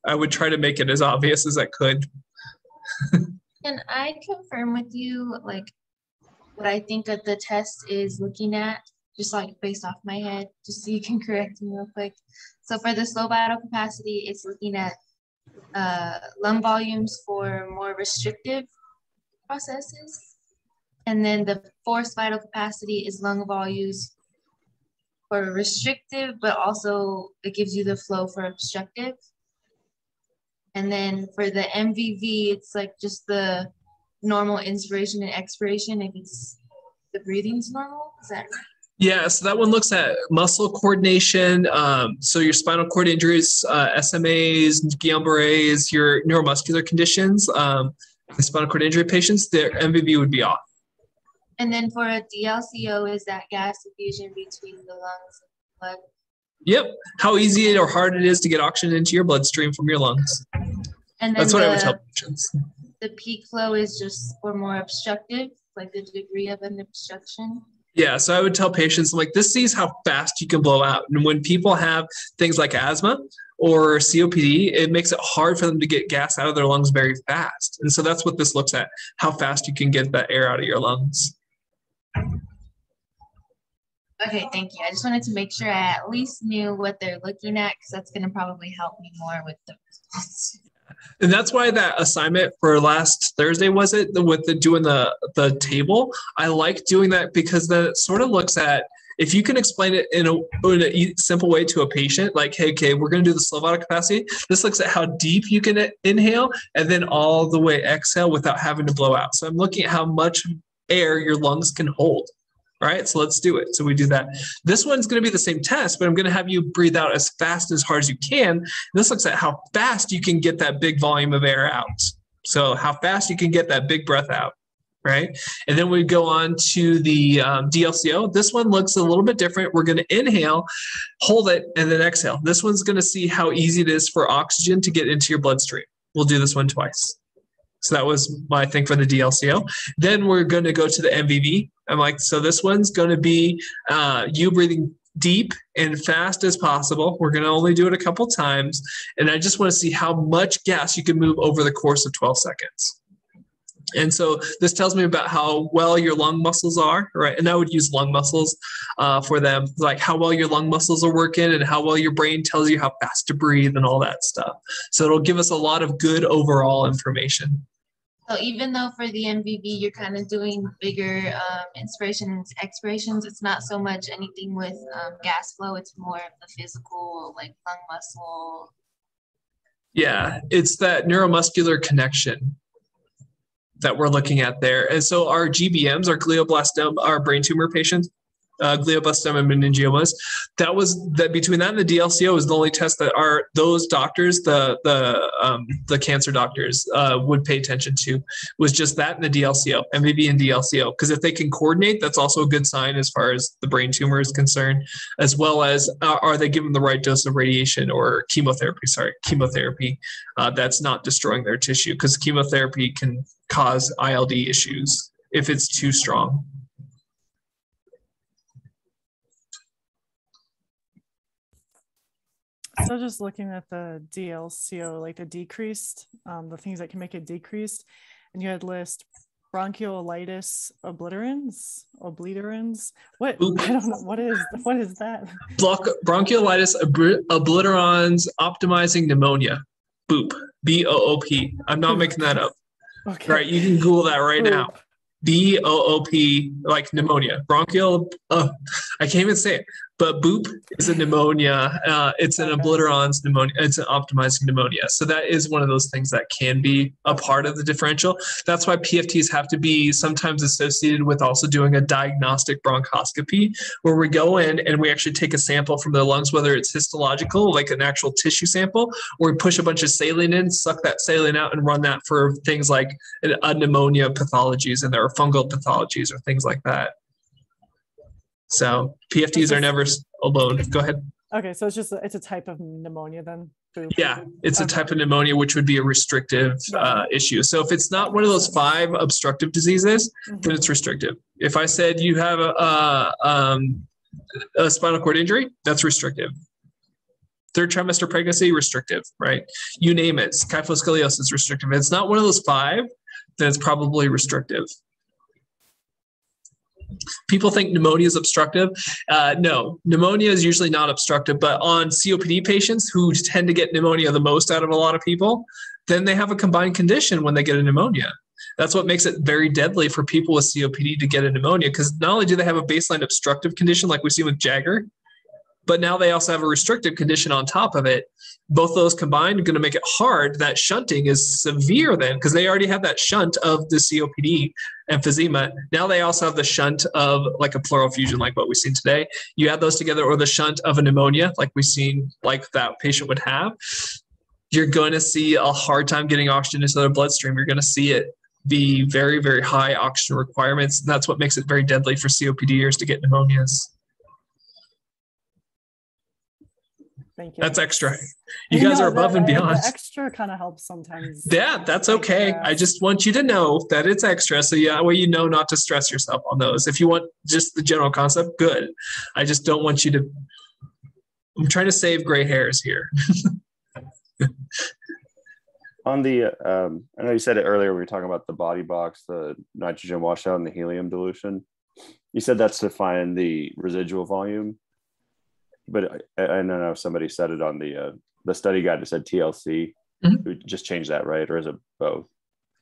A: I would try to make it as obvious as I could.
M: Can I confirm with you, like, what I think that the test is looking at, just like based off my head, just so you can correct me real quick. So for the slow vital capacity, it's looking at uh, lung volumes for more restrictive processes. And then the forced vital capacity is lung volumes for restrictive, but also it gives you the flow for obstructive. And then for the MVV, it's like just the normal inspiration and expiration if it's the breathing's normal. Is that right?
A: Yeah, so that one looks at muscle coordination. Um, so your spinal cord injuries, uh, SMAs, Guillain-Barré's, your neuromuscular conditions, um, and spinal cord injury patients, their MVV would be off.
M: And then for a DLCO, is that gas diffusion between the lungs and blood?
A: Yep. How easy or hard it is to get oxygen into your bloodstream from your lungs.
M: And then
A: That's what I would tell patients.
M: The peak flow is just for more obstructive, like the degree of an obstruction.
A: Yeah, so I would tell patients like this sees how fast you can blow out. And when people have things like asthma or COPD, it makes it hard for them to get gas out of their lungs very fast. And so that's what this looks at, how fast you can get that air out of your lungs.
M: Okay, thank you. I just wanted to make sure I at least knew what they're looking at because that's going to probably help me more with the results.
A: And that's why that assignment for last Thursday was it with the doing the the table. I like doing that because that sort of looks at if you can explain it in a, in a simple way to a patient, like, hey, okay, we're going to do the slow vital capacity. This looks at how deep you can inhale and then all the way exhale without having to blow out. So I'm looking at how much air your lungs can hold. Right. So let's do it. So we do that. This one's going to be the same test, but I'm going to have you breathe out as fast as hard as you can. This looks at how fast you can get that big volume of air out. So how fast you can get that big breath out. Right. And then we go on to the um, DLCO. This one looks a little bit different. We're going to inhale, hold it, and then exhale. This one's going to see how easy it is for oxygen to get into your bloodstream. We'll do this one twice. So that was my thing for the DLCO. Then we're going to go to the MVV. I'm like, so this one's going to be uh, you breathing deep and fast as possible. We're going to only do it a couple times. And I just want to see how much gas you can move over the course of 12 seconds. And so this tells me about how well your lung muscles are, right? And I would use lung muscles uh, for them, like how well your lung muscles are working and how well your brain tells you how fast to breathe and all that stuff. So it'll give us a lot of good overall information.
M: So even though for the MVV you're kind of doing bigger um, inspirations, expirations, it's not so much anything with um, gas flow. It's more of the physical, like lung muscle.
A: Yeah, it's that neuromuscular connection that we're looking at there. And so our GBMs, our glioblastoma, our brain tumor patients, uh, glioblastoma and meningiomas. That was that between that and the DLCO is the only test that are those doctors, the the um, the cancer doctors, uh, would pay attention to. Was just that and the DLCO, MVV and DLCO, because if they can coordinate, that's also a good sign as far as the brain tumor is concerned, as well as uh, are they given the right dose of radiation or chemotherapy? Sorry, chemotherapy uh, that's not destroying their tissue because chemotherapy can cause ILD issues if it's too strong.
E: So just looking at the DLCO, like the decreased, um, the things that can make it decreased, and you had list bronchiolitis obliterans, obliterans. What I don't know. What is what is that?
A: Block, bronchiolitis obliterans optimizing pneumonia. Boop. B O O P. I'm not making that up.
E: Okay.
A: Right. You can Google that right now. B O O P, like pneumonia. Bronchial. Uh, I can't even say it. But BOOP is a pneumonia. Uh, it's an obliterans pneumonia. It's an optimizing pneumonia. So that is one of those things that can be a part of the differential. That's why PFTs have to be sometimes associated with also doing a diagnostic bronchoscopy, where we go in and we actually take a sample from the lungs, whether it's histological, like an actual tissue sample, or we push a bunch of saline in, suck that saline out, and run that for things like a pneumonia pathologies and there are fungal pathologies or things like that. So PFTs are never alone. Go ahead.
E: Okay, so it's just it's a type of pneumonia then. Boop.
A: Yeah, it's a type of pneumonia which would be a restrictive uh, issue. So if it's not one of those five obstructive diseases, then it's restrictive. If I said you have a, a, um, a spinal cord injury, that's restrictive. Third trimester pregnancy, restrictive, right? You name it. Kyphoscoliosis, restrictive. If it's not one of those five, then it's probably restrictive. People think pneumonia is obstructive. Uh, no, pneumonia is usually not obstructive, but on COPD patients who tend to get pneumonia the most out of a lot of people, then they have a combined condition when they get a pneumonia. That's what makes it very deadly for people with COPD to get a pneumonia because not only do they have a baseline obstructive condition like we see with Jagger, but now they also have a restrictive condition on top of it. Both those combined are going to make it hard. That shunting is severe then because they already have that shunt of the COPD emphysema. Now they also have the shunt of like a pleural effusion, like what we've seen today. You add those together, or the shunt of a pneumonia, like we've seen, like that patient would have. You're going to see a hard time getting oxygen into their bloodstream. You're going to see it be very, very high oxygen requirements. And that's what makes it very deadly for COPDers to get pneumonias.
E: Thank you.
A: That's extra. You guys
E: know,
A: are above
E: the-
A: and beyond.
E: The extra kind of helps sometimes.
A: Yeah, that's okay. I just want you to know that it's extra. So yeah, well, you know not to stress yourself on those. If you want just the general concept, good. I just don't want you to. I'm trying to save gray hairs here.
B: On the, um, I know you said it earlier. We were talking about the body box, the nitrogen washout, and the helium dilution. You said that's to find the residual volume, but I, I don't know if somebody said it on the uh, the study guide. It said TLC. We Just change that, right? Or is it both?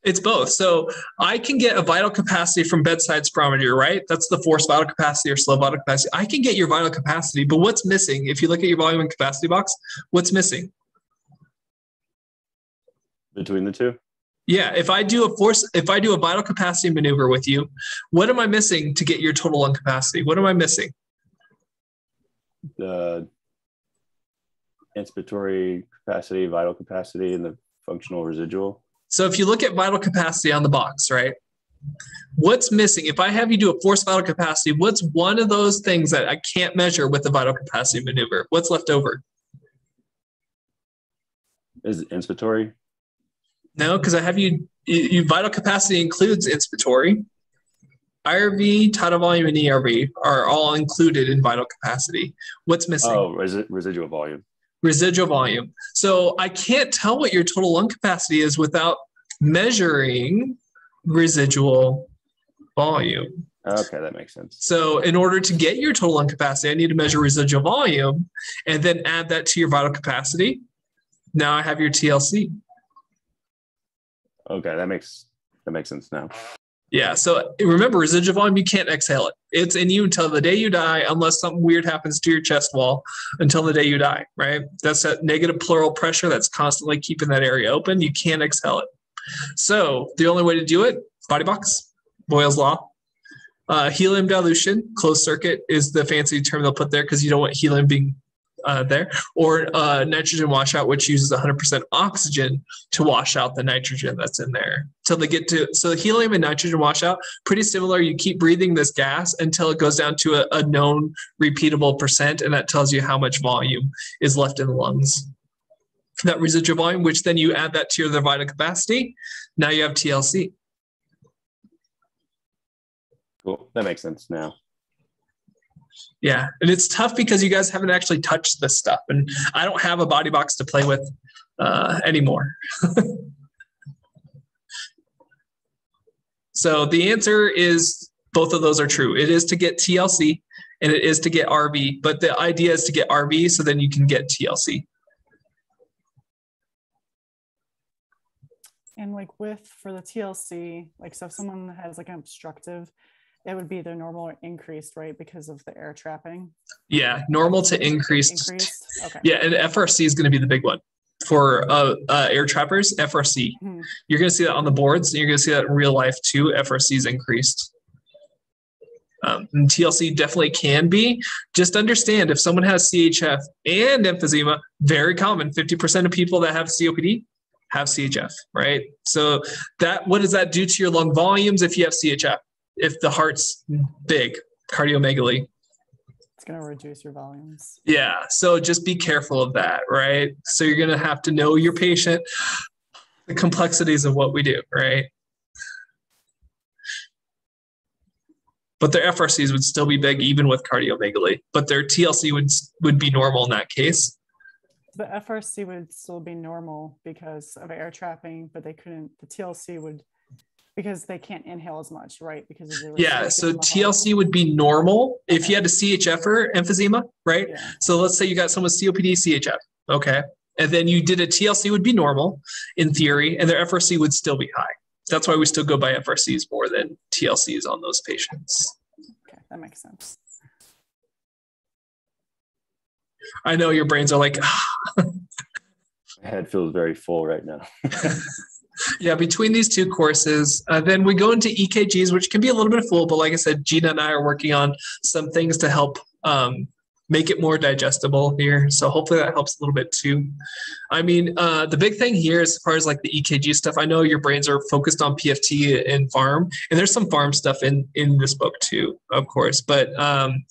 A: It's both. So I can get a vital capacity from bedside spirometry, right? That's the forced vital capacity or slow vital capacity. I can get your vital capacity, but what's missing? If you look at your volume and capacity box, what's missing?
B: Between the two?
A: Yeah, if I do a force, if I do a vital capacity maneuver with you, what am I missing to get your total lung capacity? What am I missing?
B: The inspiratory capacity, vital capacity, and the functional residual.
A: So if you look at vital capacity on the box, right? What's missing? If I have you do a force vital capacity, what's one of those things that I can't measure with the vital capacity maneuver? What's left over?
B: Is it inspiratory?
A: No, because I have you, you, you vital capacity includes inspiratory. IRV, tidal volume, and ERV are all included in vital capacity. What's missing?
B: Oh, resi- residual volume.
A: residual volume. So I can't tell what your total lung capacity is without measuring residual volume.
B: Okay, that makes sense.
A: So in order to get your total lung capacity, I need to measure residual volume and then add that to your vital capacity. Now I have your TLC.
B: Okay, that makes that makes sense now.
A: Yeah. So remember, residual volume, you can't exhale it. It's in you until the day you die, unless something weird happens to your chest wall until the day you die, right? That's that negative pleural pressure that's constantly keeping that area open. You can't exhale it. So the only way to do it, body box, Boyle's Law. Uh, helium dilution, closed circuit is the fancy term they'll put there because you don't want helium being uh, there, or uh, nitrogen washout, which uses 100% oxygen to wash out the nitrogen that's in there. Till they get to so helium and nitrogen washout, pretty similar. You keep breathing this gas until it goes down to a, a known repeatable percent, and that tells you how much volume is left in the lungs. That residual volume, which then you add that to your vital capacity, now you have TLC.
B: Cool. That makes sense now.
A: Yeah, and it's tough because you guys haven't actually touched this stuff, and I don't have a body box to play with uh, anymore. so the answer is both of those are true. It is to get TLC and it is to get RV, but the idea is to get RV so then you can get TLC.
E: And like with for the TLC, like so if someone has like an obstructive, it would be the normal or increased, right? Because of the air trapping.
A: Yeah, normal to increased.
E: Increased. Okay.
A: Yeah, and FRC is going to be the big one for uh, uh, air trappers. FRC.
E: Mhm.
A: You're going to see that on the boards, and you're going to see that in real life too. FRC is increased. Um, and TLC definitely can be. Just understand if someone has CHF and emphysema, very common. 50% of people that have COPD have CHF, right? So that what does that do to your lung volumes if you have CHF? If the heart's big, cardiomegaly.
E: It's gonna reduce your volumes.
A: Yeah. So just be careful of that, right? So you're going to have to know your patient, the complexities of what we do, right? But their FRCs would still be big even with cardiomegaly, but their TLC would would be normal in that case.
E: The FRC would still be normal because of air trapping, but they couldn't. The TLC would because they can't inhale as much, right? Because of the
A: Yeah, so
E: in the heart.
A: TLC would be normal if you had a CHF or emphysema, right? Yeah. So let's say you got someone with COPD, CHF, okay? And then you did a TLC would be normal in theory, and their FRC would still be high. That's why we still go by FRCs more than TLCs on those patients.
E: Okay, that makes sense.
A: I know your brains are like,
B: My head feels very full right now.
A: yeah, between these two courses, uh, then we go into EKGs, which can be a little bit full, but like I said, Gina and I are working on some things to help um, make it more digestible here. So hopefully that helps a little bit too. I mean, uh, the big thing here, as far as like the EKG stuff, I know your brains are focused on PFT and pharm, and there's some pharm stuff in in this book too, of course. But um,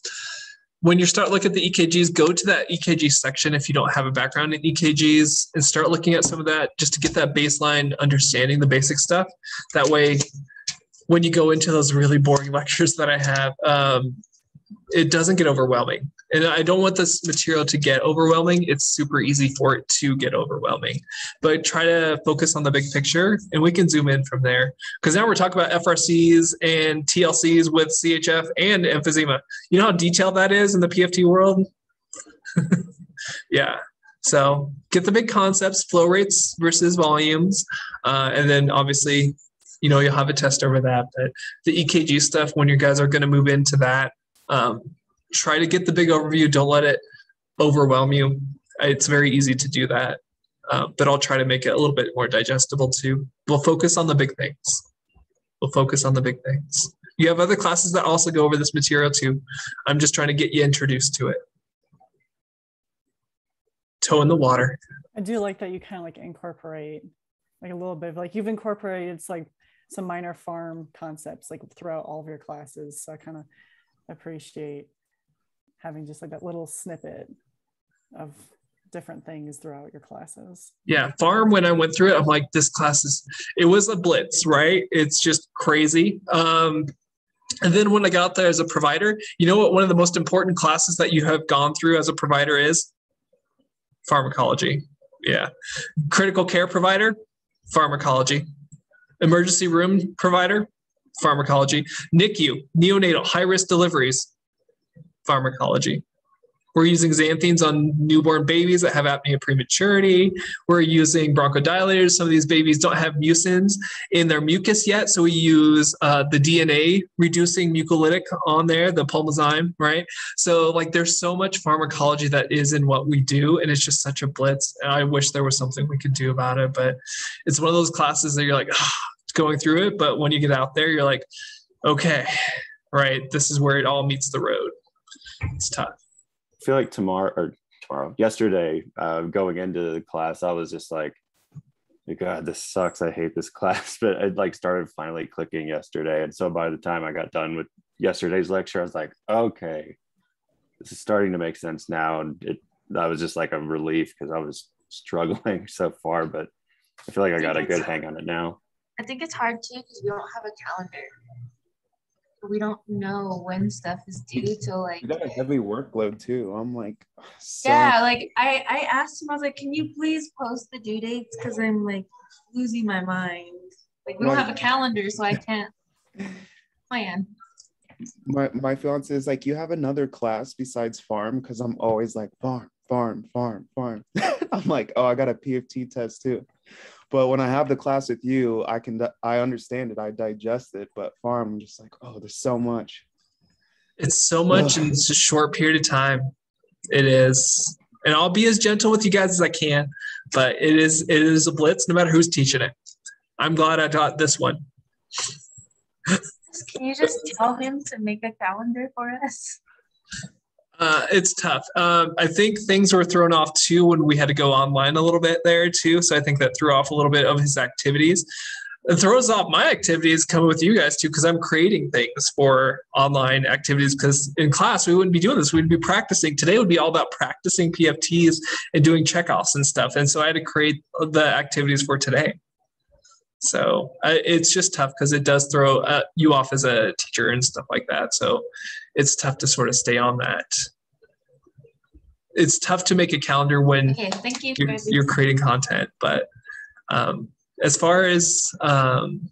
A: when you start looking at the EKGs, go to that EKG section if you don't have a background in EKGs and start looking at some of that just to get that baseline understanding, the basic stuff. That way, when you go into those really boring lectures that I have, um, it doesn't get overwhelming. And I don't want this material to get overwhelming. It's super easy for it to get overwhelming. But try to focus on the big picture and we can zoom in from there. Because now we're talking about FRCs and TLCs with CHF and emphysema. You know how detailed that is in the PFT world? yeah. So get the big concepts, flow rates versus volumes. Uh, and then obviously, you know, you'll have a test over that. But the EKG stuff, when you guys are going to move into that, um, try to get the big overview. Don't let it overwhelm you. It's very easy to do that. Uh, but I'll try to make it a little bit more digestible too. We'll focus on the big things. We'll focus on the big things. You have other classes that also go over this material too. I'm just trying to get you introduced to it. Toe in the water.
E: I do like that you kind of like incorporate like a little bit of like you've incorporated it's like some minor pharm concepts like throughout all of your classes. So I kind of appreciate having just like that little snippet of different things throughout your classes.
A: Yeah, pharm. When I went through it, I'm like, this class is. It was a blitz, right? It's just crazy. Um, and then when I got there as a provider, you know what? One of the most important classes that you have gone through as a provider is pharmacology. Yeah, critical care provider, pharmacology. Emergency room provider, pharmacology. NICU, neonatal high risk deliveries, pharmacology. We're using xanthines on newborn babies that have apnea prematurity. We're using bronchodilators. Some of these babies don't have mucins in their mucus yet, so we use uh, the DNA reducing mucolytic on there, the pulmozyme, right? So like, there's so much pharmacology that is in what we do, and it's just such a blitz. I wish there was something we could do about it, but it's one of those classes that you're like ah, going through it, but when you get out there, you're like, okay, right? This is where it all meets the road. It's tough.
B: I feel like tomorrow or tomorrow, yesterday, uh, going into the class, I was just like, God, this sucks. I hate this class. But it like started finally clicking yesterday. And so by the time I got done with yesterday's lecture, I was like, okay, this is starting to make sense now. And it that was just like a relief because I was struggling so far, but I feel like I got a good hang on it now.
M: I think it's hard too because we don't have a calendar. We don't know when stuff is due till like
H: You got a heavy workload too. I'm like, so-
M: yeah, like I I asked him, I was like, can you please post the due dates? Because I'm like losing my mind. Like we don't have a calendar, so I can't plan.
H: my my fiance is like, you have another class besides pharm because I'm always like pharm, pharm, pharm, pharm. I'm like, oh, I got a PFT test too. But when I have the class with you, I can I understand it, I digest it. But pharm, I'm just like, oh, there's so much.
A: It's so much in just a short period of time. It is. And I'll be as gentle with you guys as I can, but it is it is a blitz no matter who's teaching it. I'm glad I taught this one.
M: Can you just tell him to make a calendar for us?
A: Uh, it's tough. Um, I think things were thrown off too when we had to go online a little bit there too. So I think that threw off a little bit of his activities. It throws off my activities coming with you guys too because I'm creating things for online activities. Because in class we wouldn't be doing this; we'd be practicing. Today would be all about practicing PFTs and doing checkoffs and stuff. And so I had to create the activities for today. So uh, it's just tough because it does throw uh, you off as a teacher and stuff like that. So it's tough to sort of stay on that. It's tough to make a calendar when
M: Okay, thank you
A: you're, you're creating content. But um, as far as um,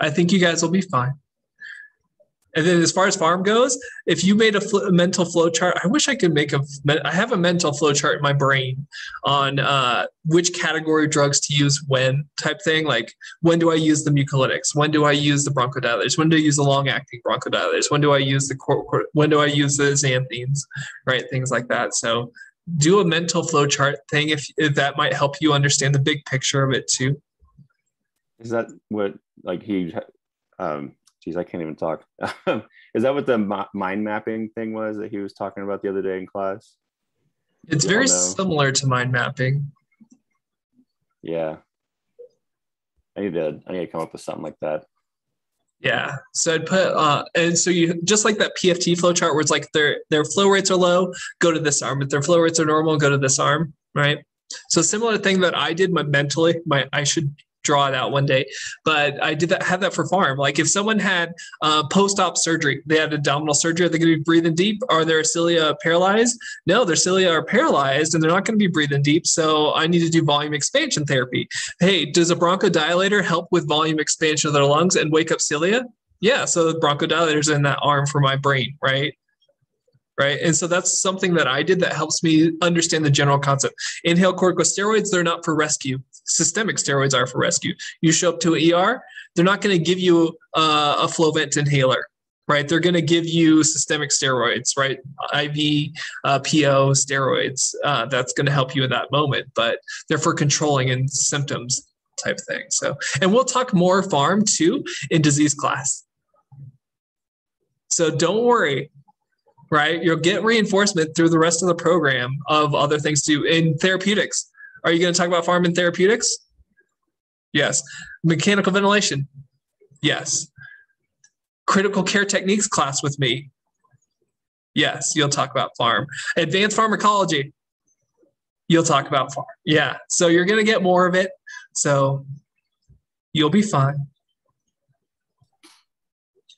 A: I think you guys will be fine. And then as far as pharm goes, if you made a, fl- a mental flow chart, I wish I could make a. I have a mental flow chart in my brain on uh, which category of drugs to use when type thing. Like when do I use the mucolytics? When do I use the bronchodilators? When do I use the long-acting bronchodilators? When do I use the cor- cor- when do I use the xanthines? Right, things like that. So do a mental flow chart thing if, if that might help you understand the big picture of it too.
B: Is that what like he? Um, geez, I can't even talk. Is that what the mind mapping thing was that he was talking about the other day in class?
A: It's very similar to mind mapping.
B: Yeah. I need to. I need to come up with something like that.
A: Yeah. So I'd put uh and so you just like that PFT flow chart where it's like their their flow rates are low, go to this arm. If their flow rates are normal, go to this arm, right? So similar thing that I did my mentally, my I should draw it out one day, but I did that have that for pharm. Like if someone had uh, post-op surgery, they had abdominal surgery, are they going to be breathing deep? Are their cilia paralyzed? No, their cilia are paralyzed and they're not going to be breathing deep. So I need to do volume expansion therapy. Hey, does a bronchodilator help with volume expansion of their lungs and wake up cilia? Yeah, so the bronchodilator's in that arm for my brain, right? Right. And so that's something that I did that helps me understand the general concept. Inhale corticosteroids, they're not for rescue. Systemic steroids are for rescue. You show up to an ER, they're not going to give you uh, a Flovent inhaler, right? They're going to give you systemic steroids, right? IV, uh, PO steroids. Uh, that's going to help you in that moment, but they're for controlling and symptoms type thing. So, and we'll talk more pharm too in disease class. So don't worry, right? You'll get reinforcement through the rest of the program of other things too. In therapeutics, are you going to talk about pharm and therapeutics? Yes. Mechanical ventilation? Yes. Critical care techniques class with me? Yes, you'll talk about pharm. Advanced pharmacology? You'll talk about pharm. Yeah. So you're going to get more of it. So you'll be fine.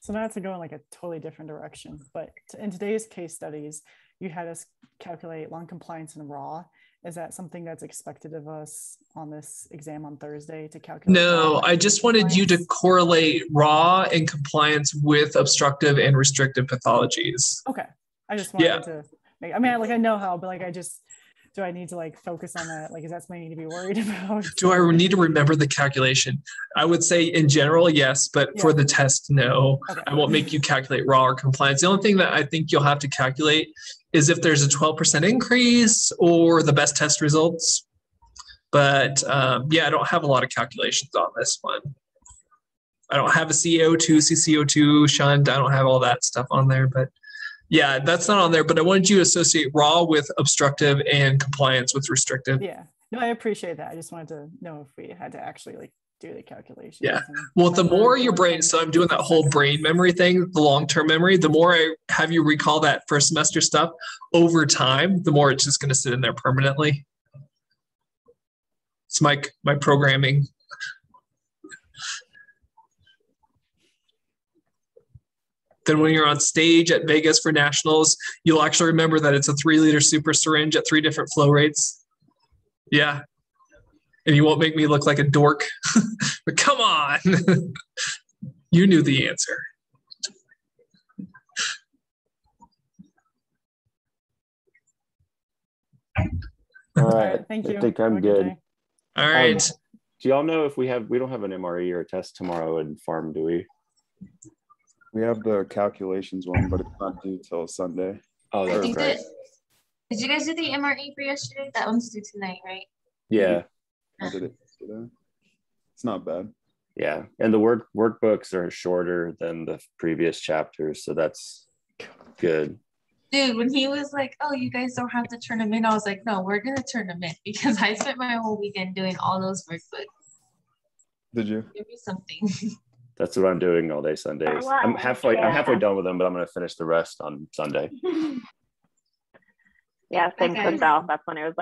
E: So now to go in like a totally different direction. But in today's case studies, you had us calculate lung compliance in raw. Is that something that's expected of us on this exam on Thursday to calculate?
A: No, I just wanted you to correlate raw and compliance with obstructive and restrictive pathologies.
E: Okay. I just wanted
A: Yeah.
E: to make, I mean, like I know how, but like I just, do I need to like focus on that? Like, is that something I need to be worried about?
A: Do I need to remember the calculation? I would say in general, yes, but for the test, no.
E: Okay.
A: I won't make you calculate raw or compliance. The only thing that I think you'll have to calculate is if there's a 12% increase or the best test results. But um, yeah, I don't have a lot of calculations on this one. I don't have a CO2, CCO2 shunt. I don't have all that stuff on there, but yeah, that's not on there. But I wanted you to associate raw with obstructive and compliance with restrictive.
E: Yeah. No, I appreciate that. I just wanted to know if we had to actually like do the calculation.
A: Yeah. Well, the more your brain, so I'm doing that whole brain memory thing, the long term memory, the more I have you recall that first semester stuff over time, the more it's just going to sit in there permanently. It's my, my programming. Then when you're on stage at Vegas for nationals, you'll actually remember that it's a three liter super syringe at three different flow rates. Yeah. And you won't make me look like a dork. but come on. you knew the answer.
B: All right.
E: thank you.
B: I
E: think
B: I'm
E: good
B: good.
E: day.
A: All
B: Um, do y'all know if we have we don't have an MRE or a test tomorrow in pharm, do we?
H: We have the calculations one, but it's not due till Sunday.
B: Oh,
M: I
B: that's
M: think
B: right.
M: that, did you guys do the MRE for yesterday? That one's due tonight, right?
B: Yeah.
H: I did it yesterday. It's not bad.
B: Yeah. And the work workbooks are shorter than the previous chapters, so that's good.
M: Dude, when he was like, "Oh, you guys don't have to turn them in," I was like, "No, we're gonna turn them in because I spent my whole weekend doing all those workbooks.
H: Did you?
M: Give me something."
B: That's what I'm doing all day Sundays.
M: Oh, wow.
B: I'm halfway I'm halfway done with them, but I'm gonna finish the rest on Sunday.
T: Yeah, same
M: Okay.
T: for South. That's when it was like.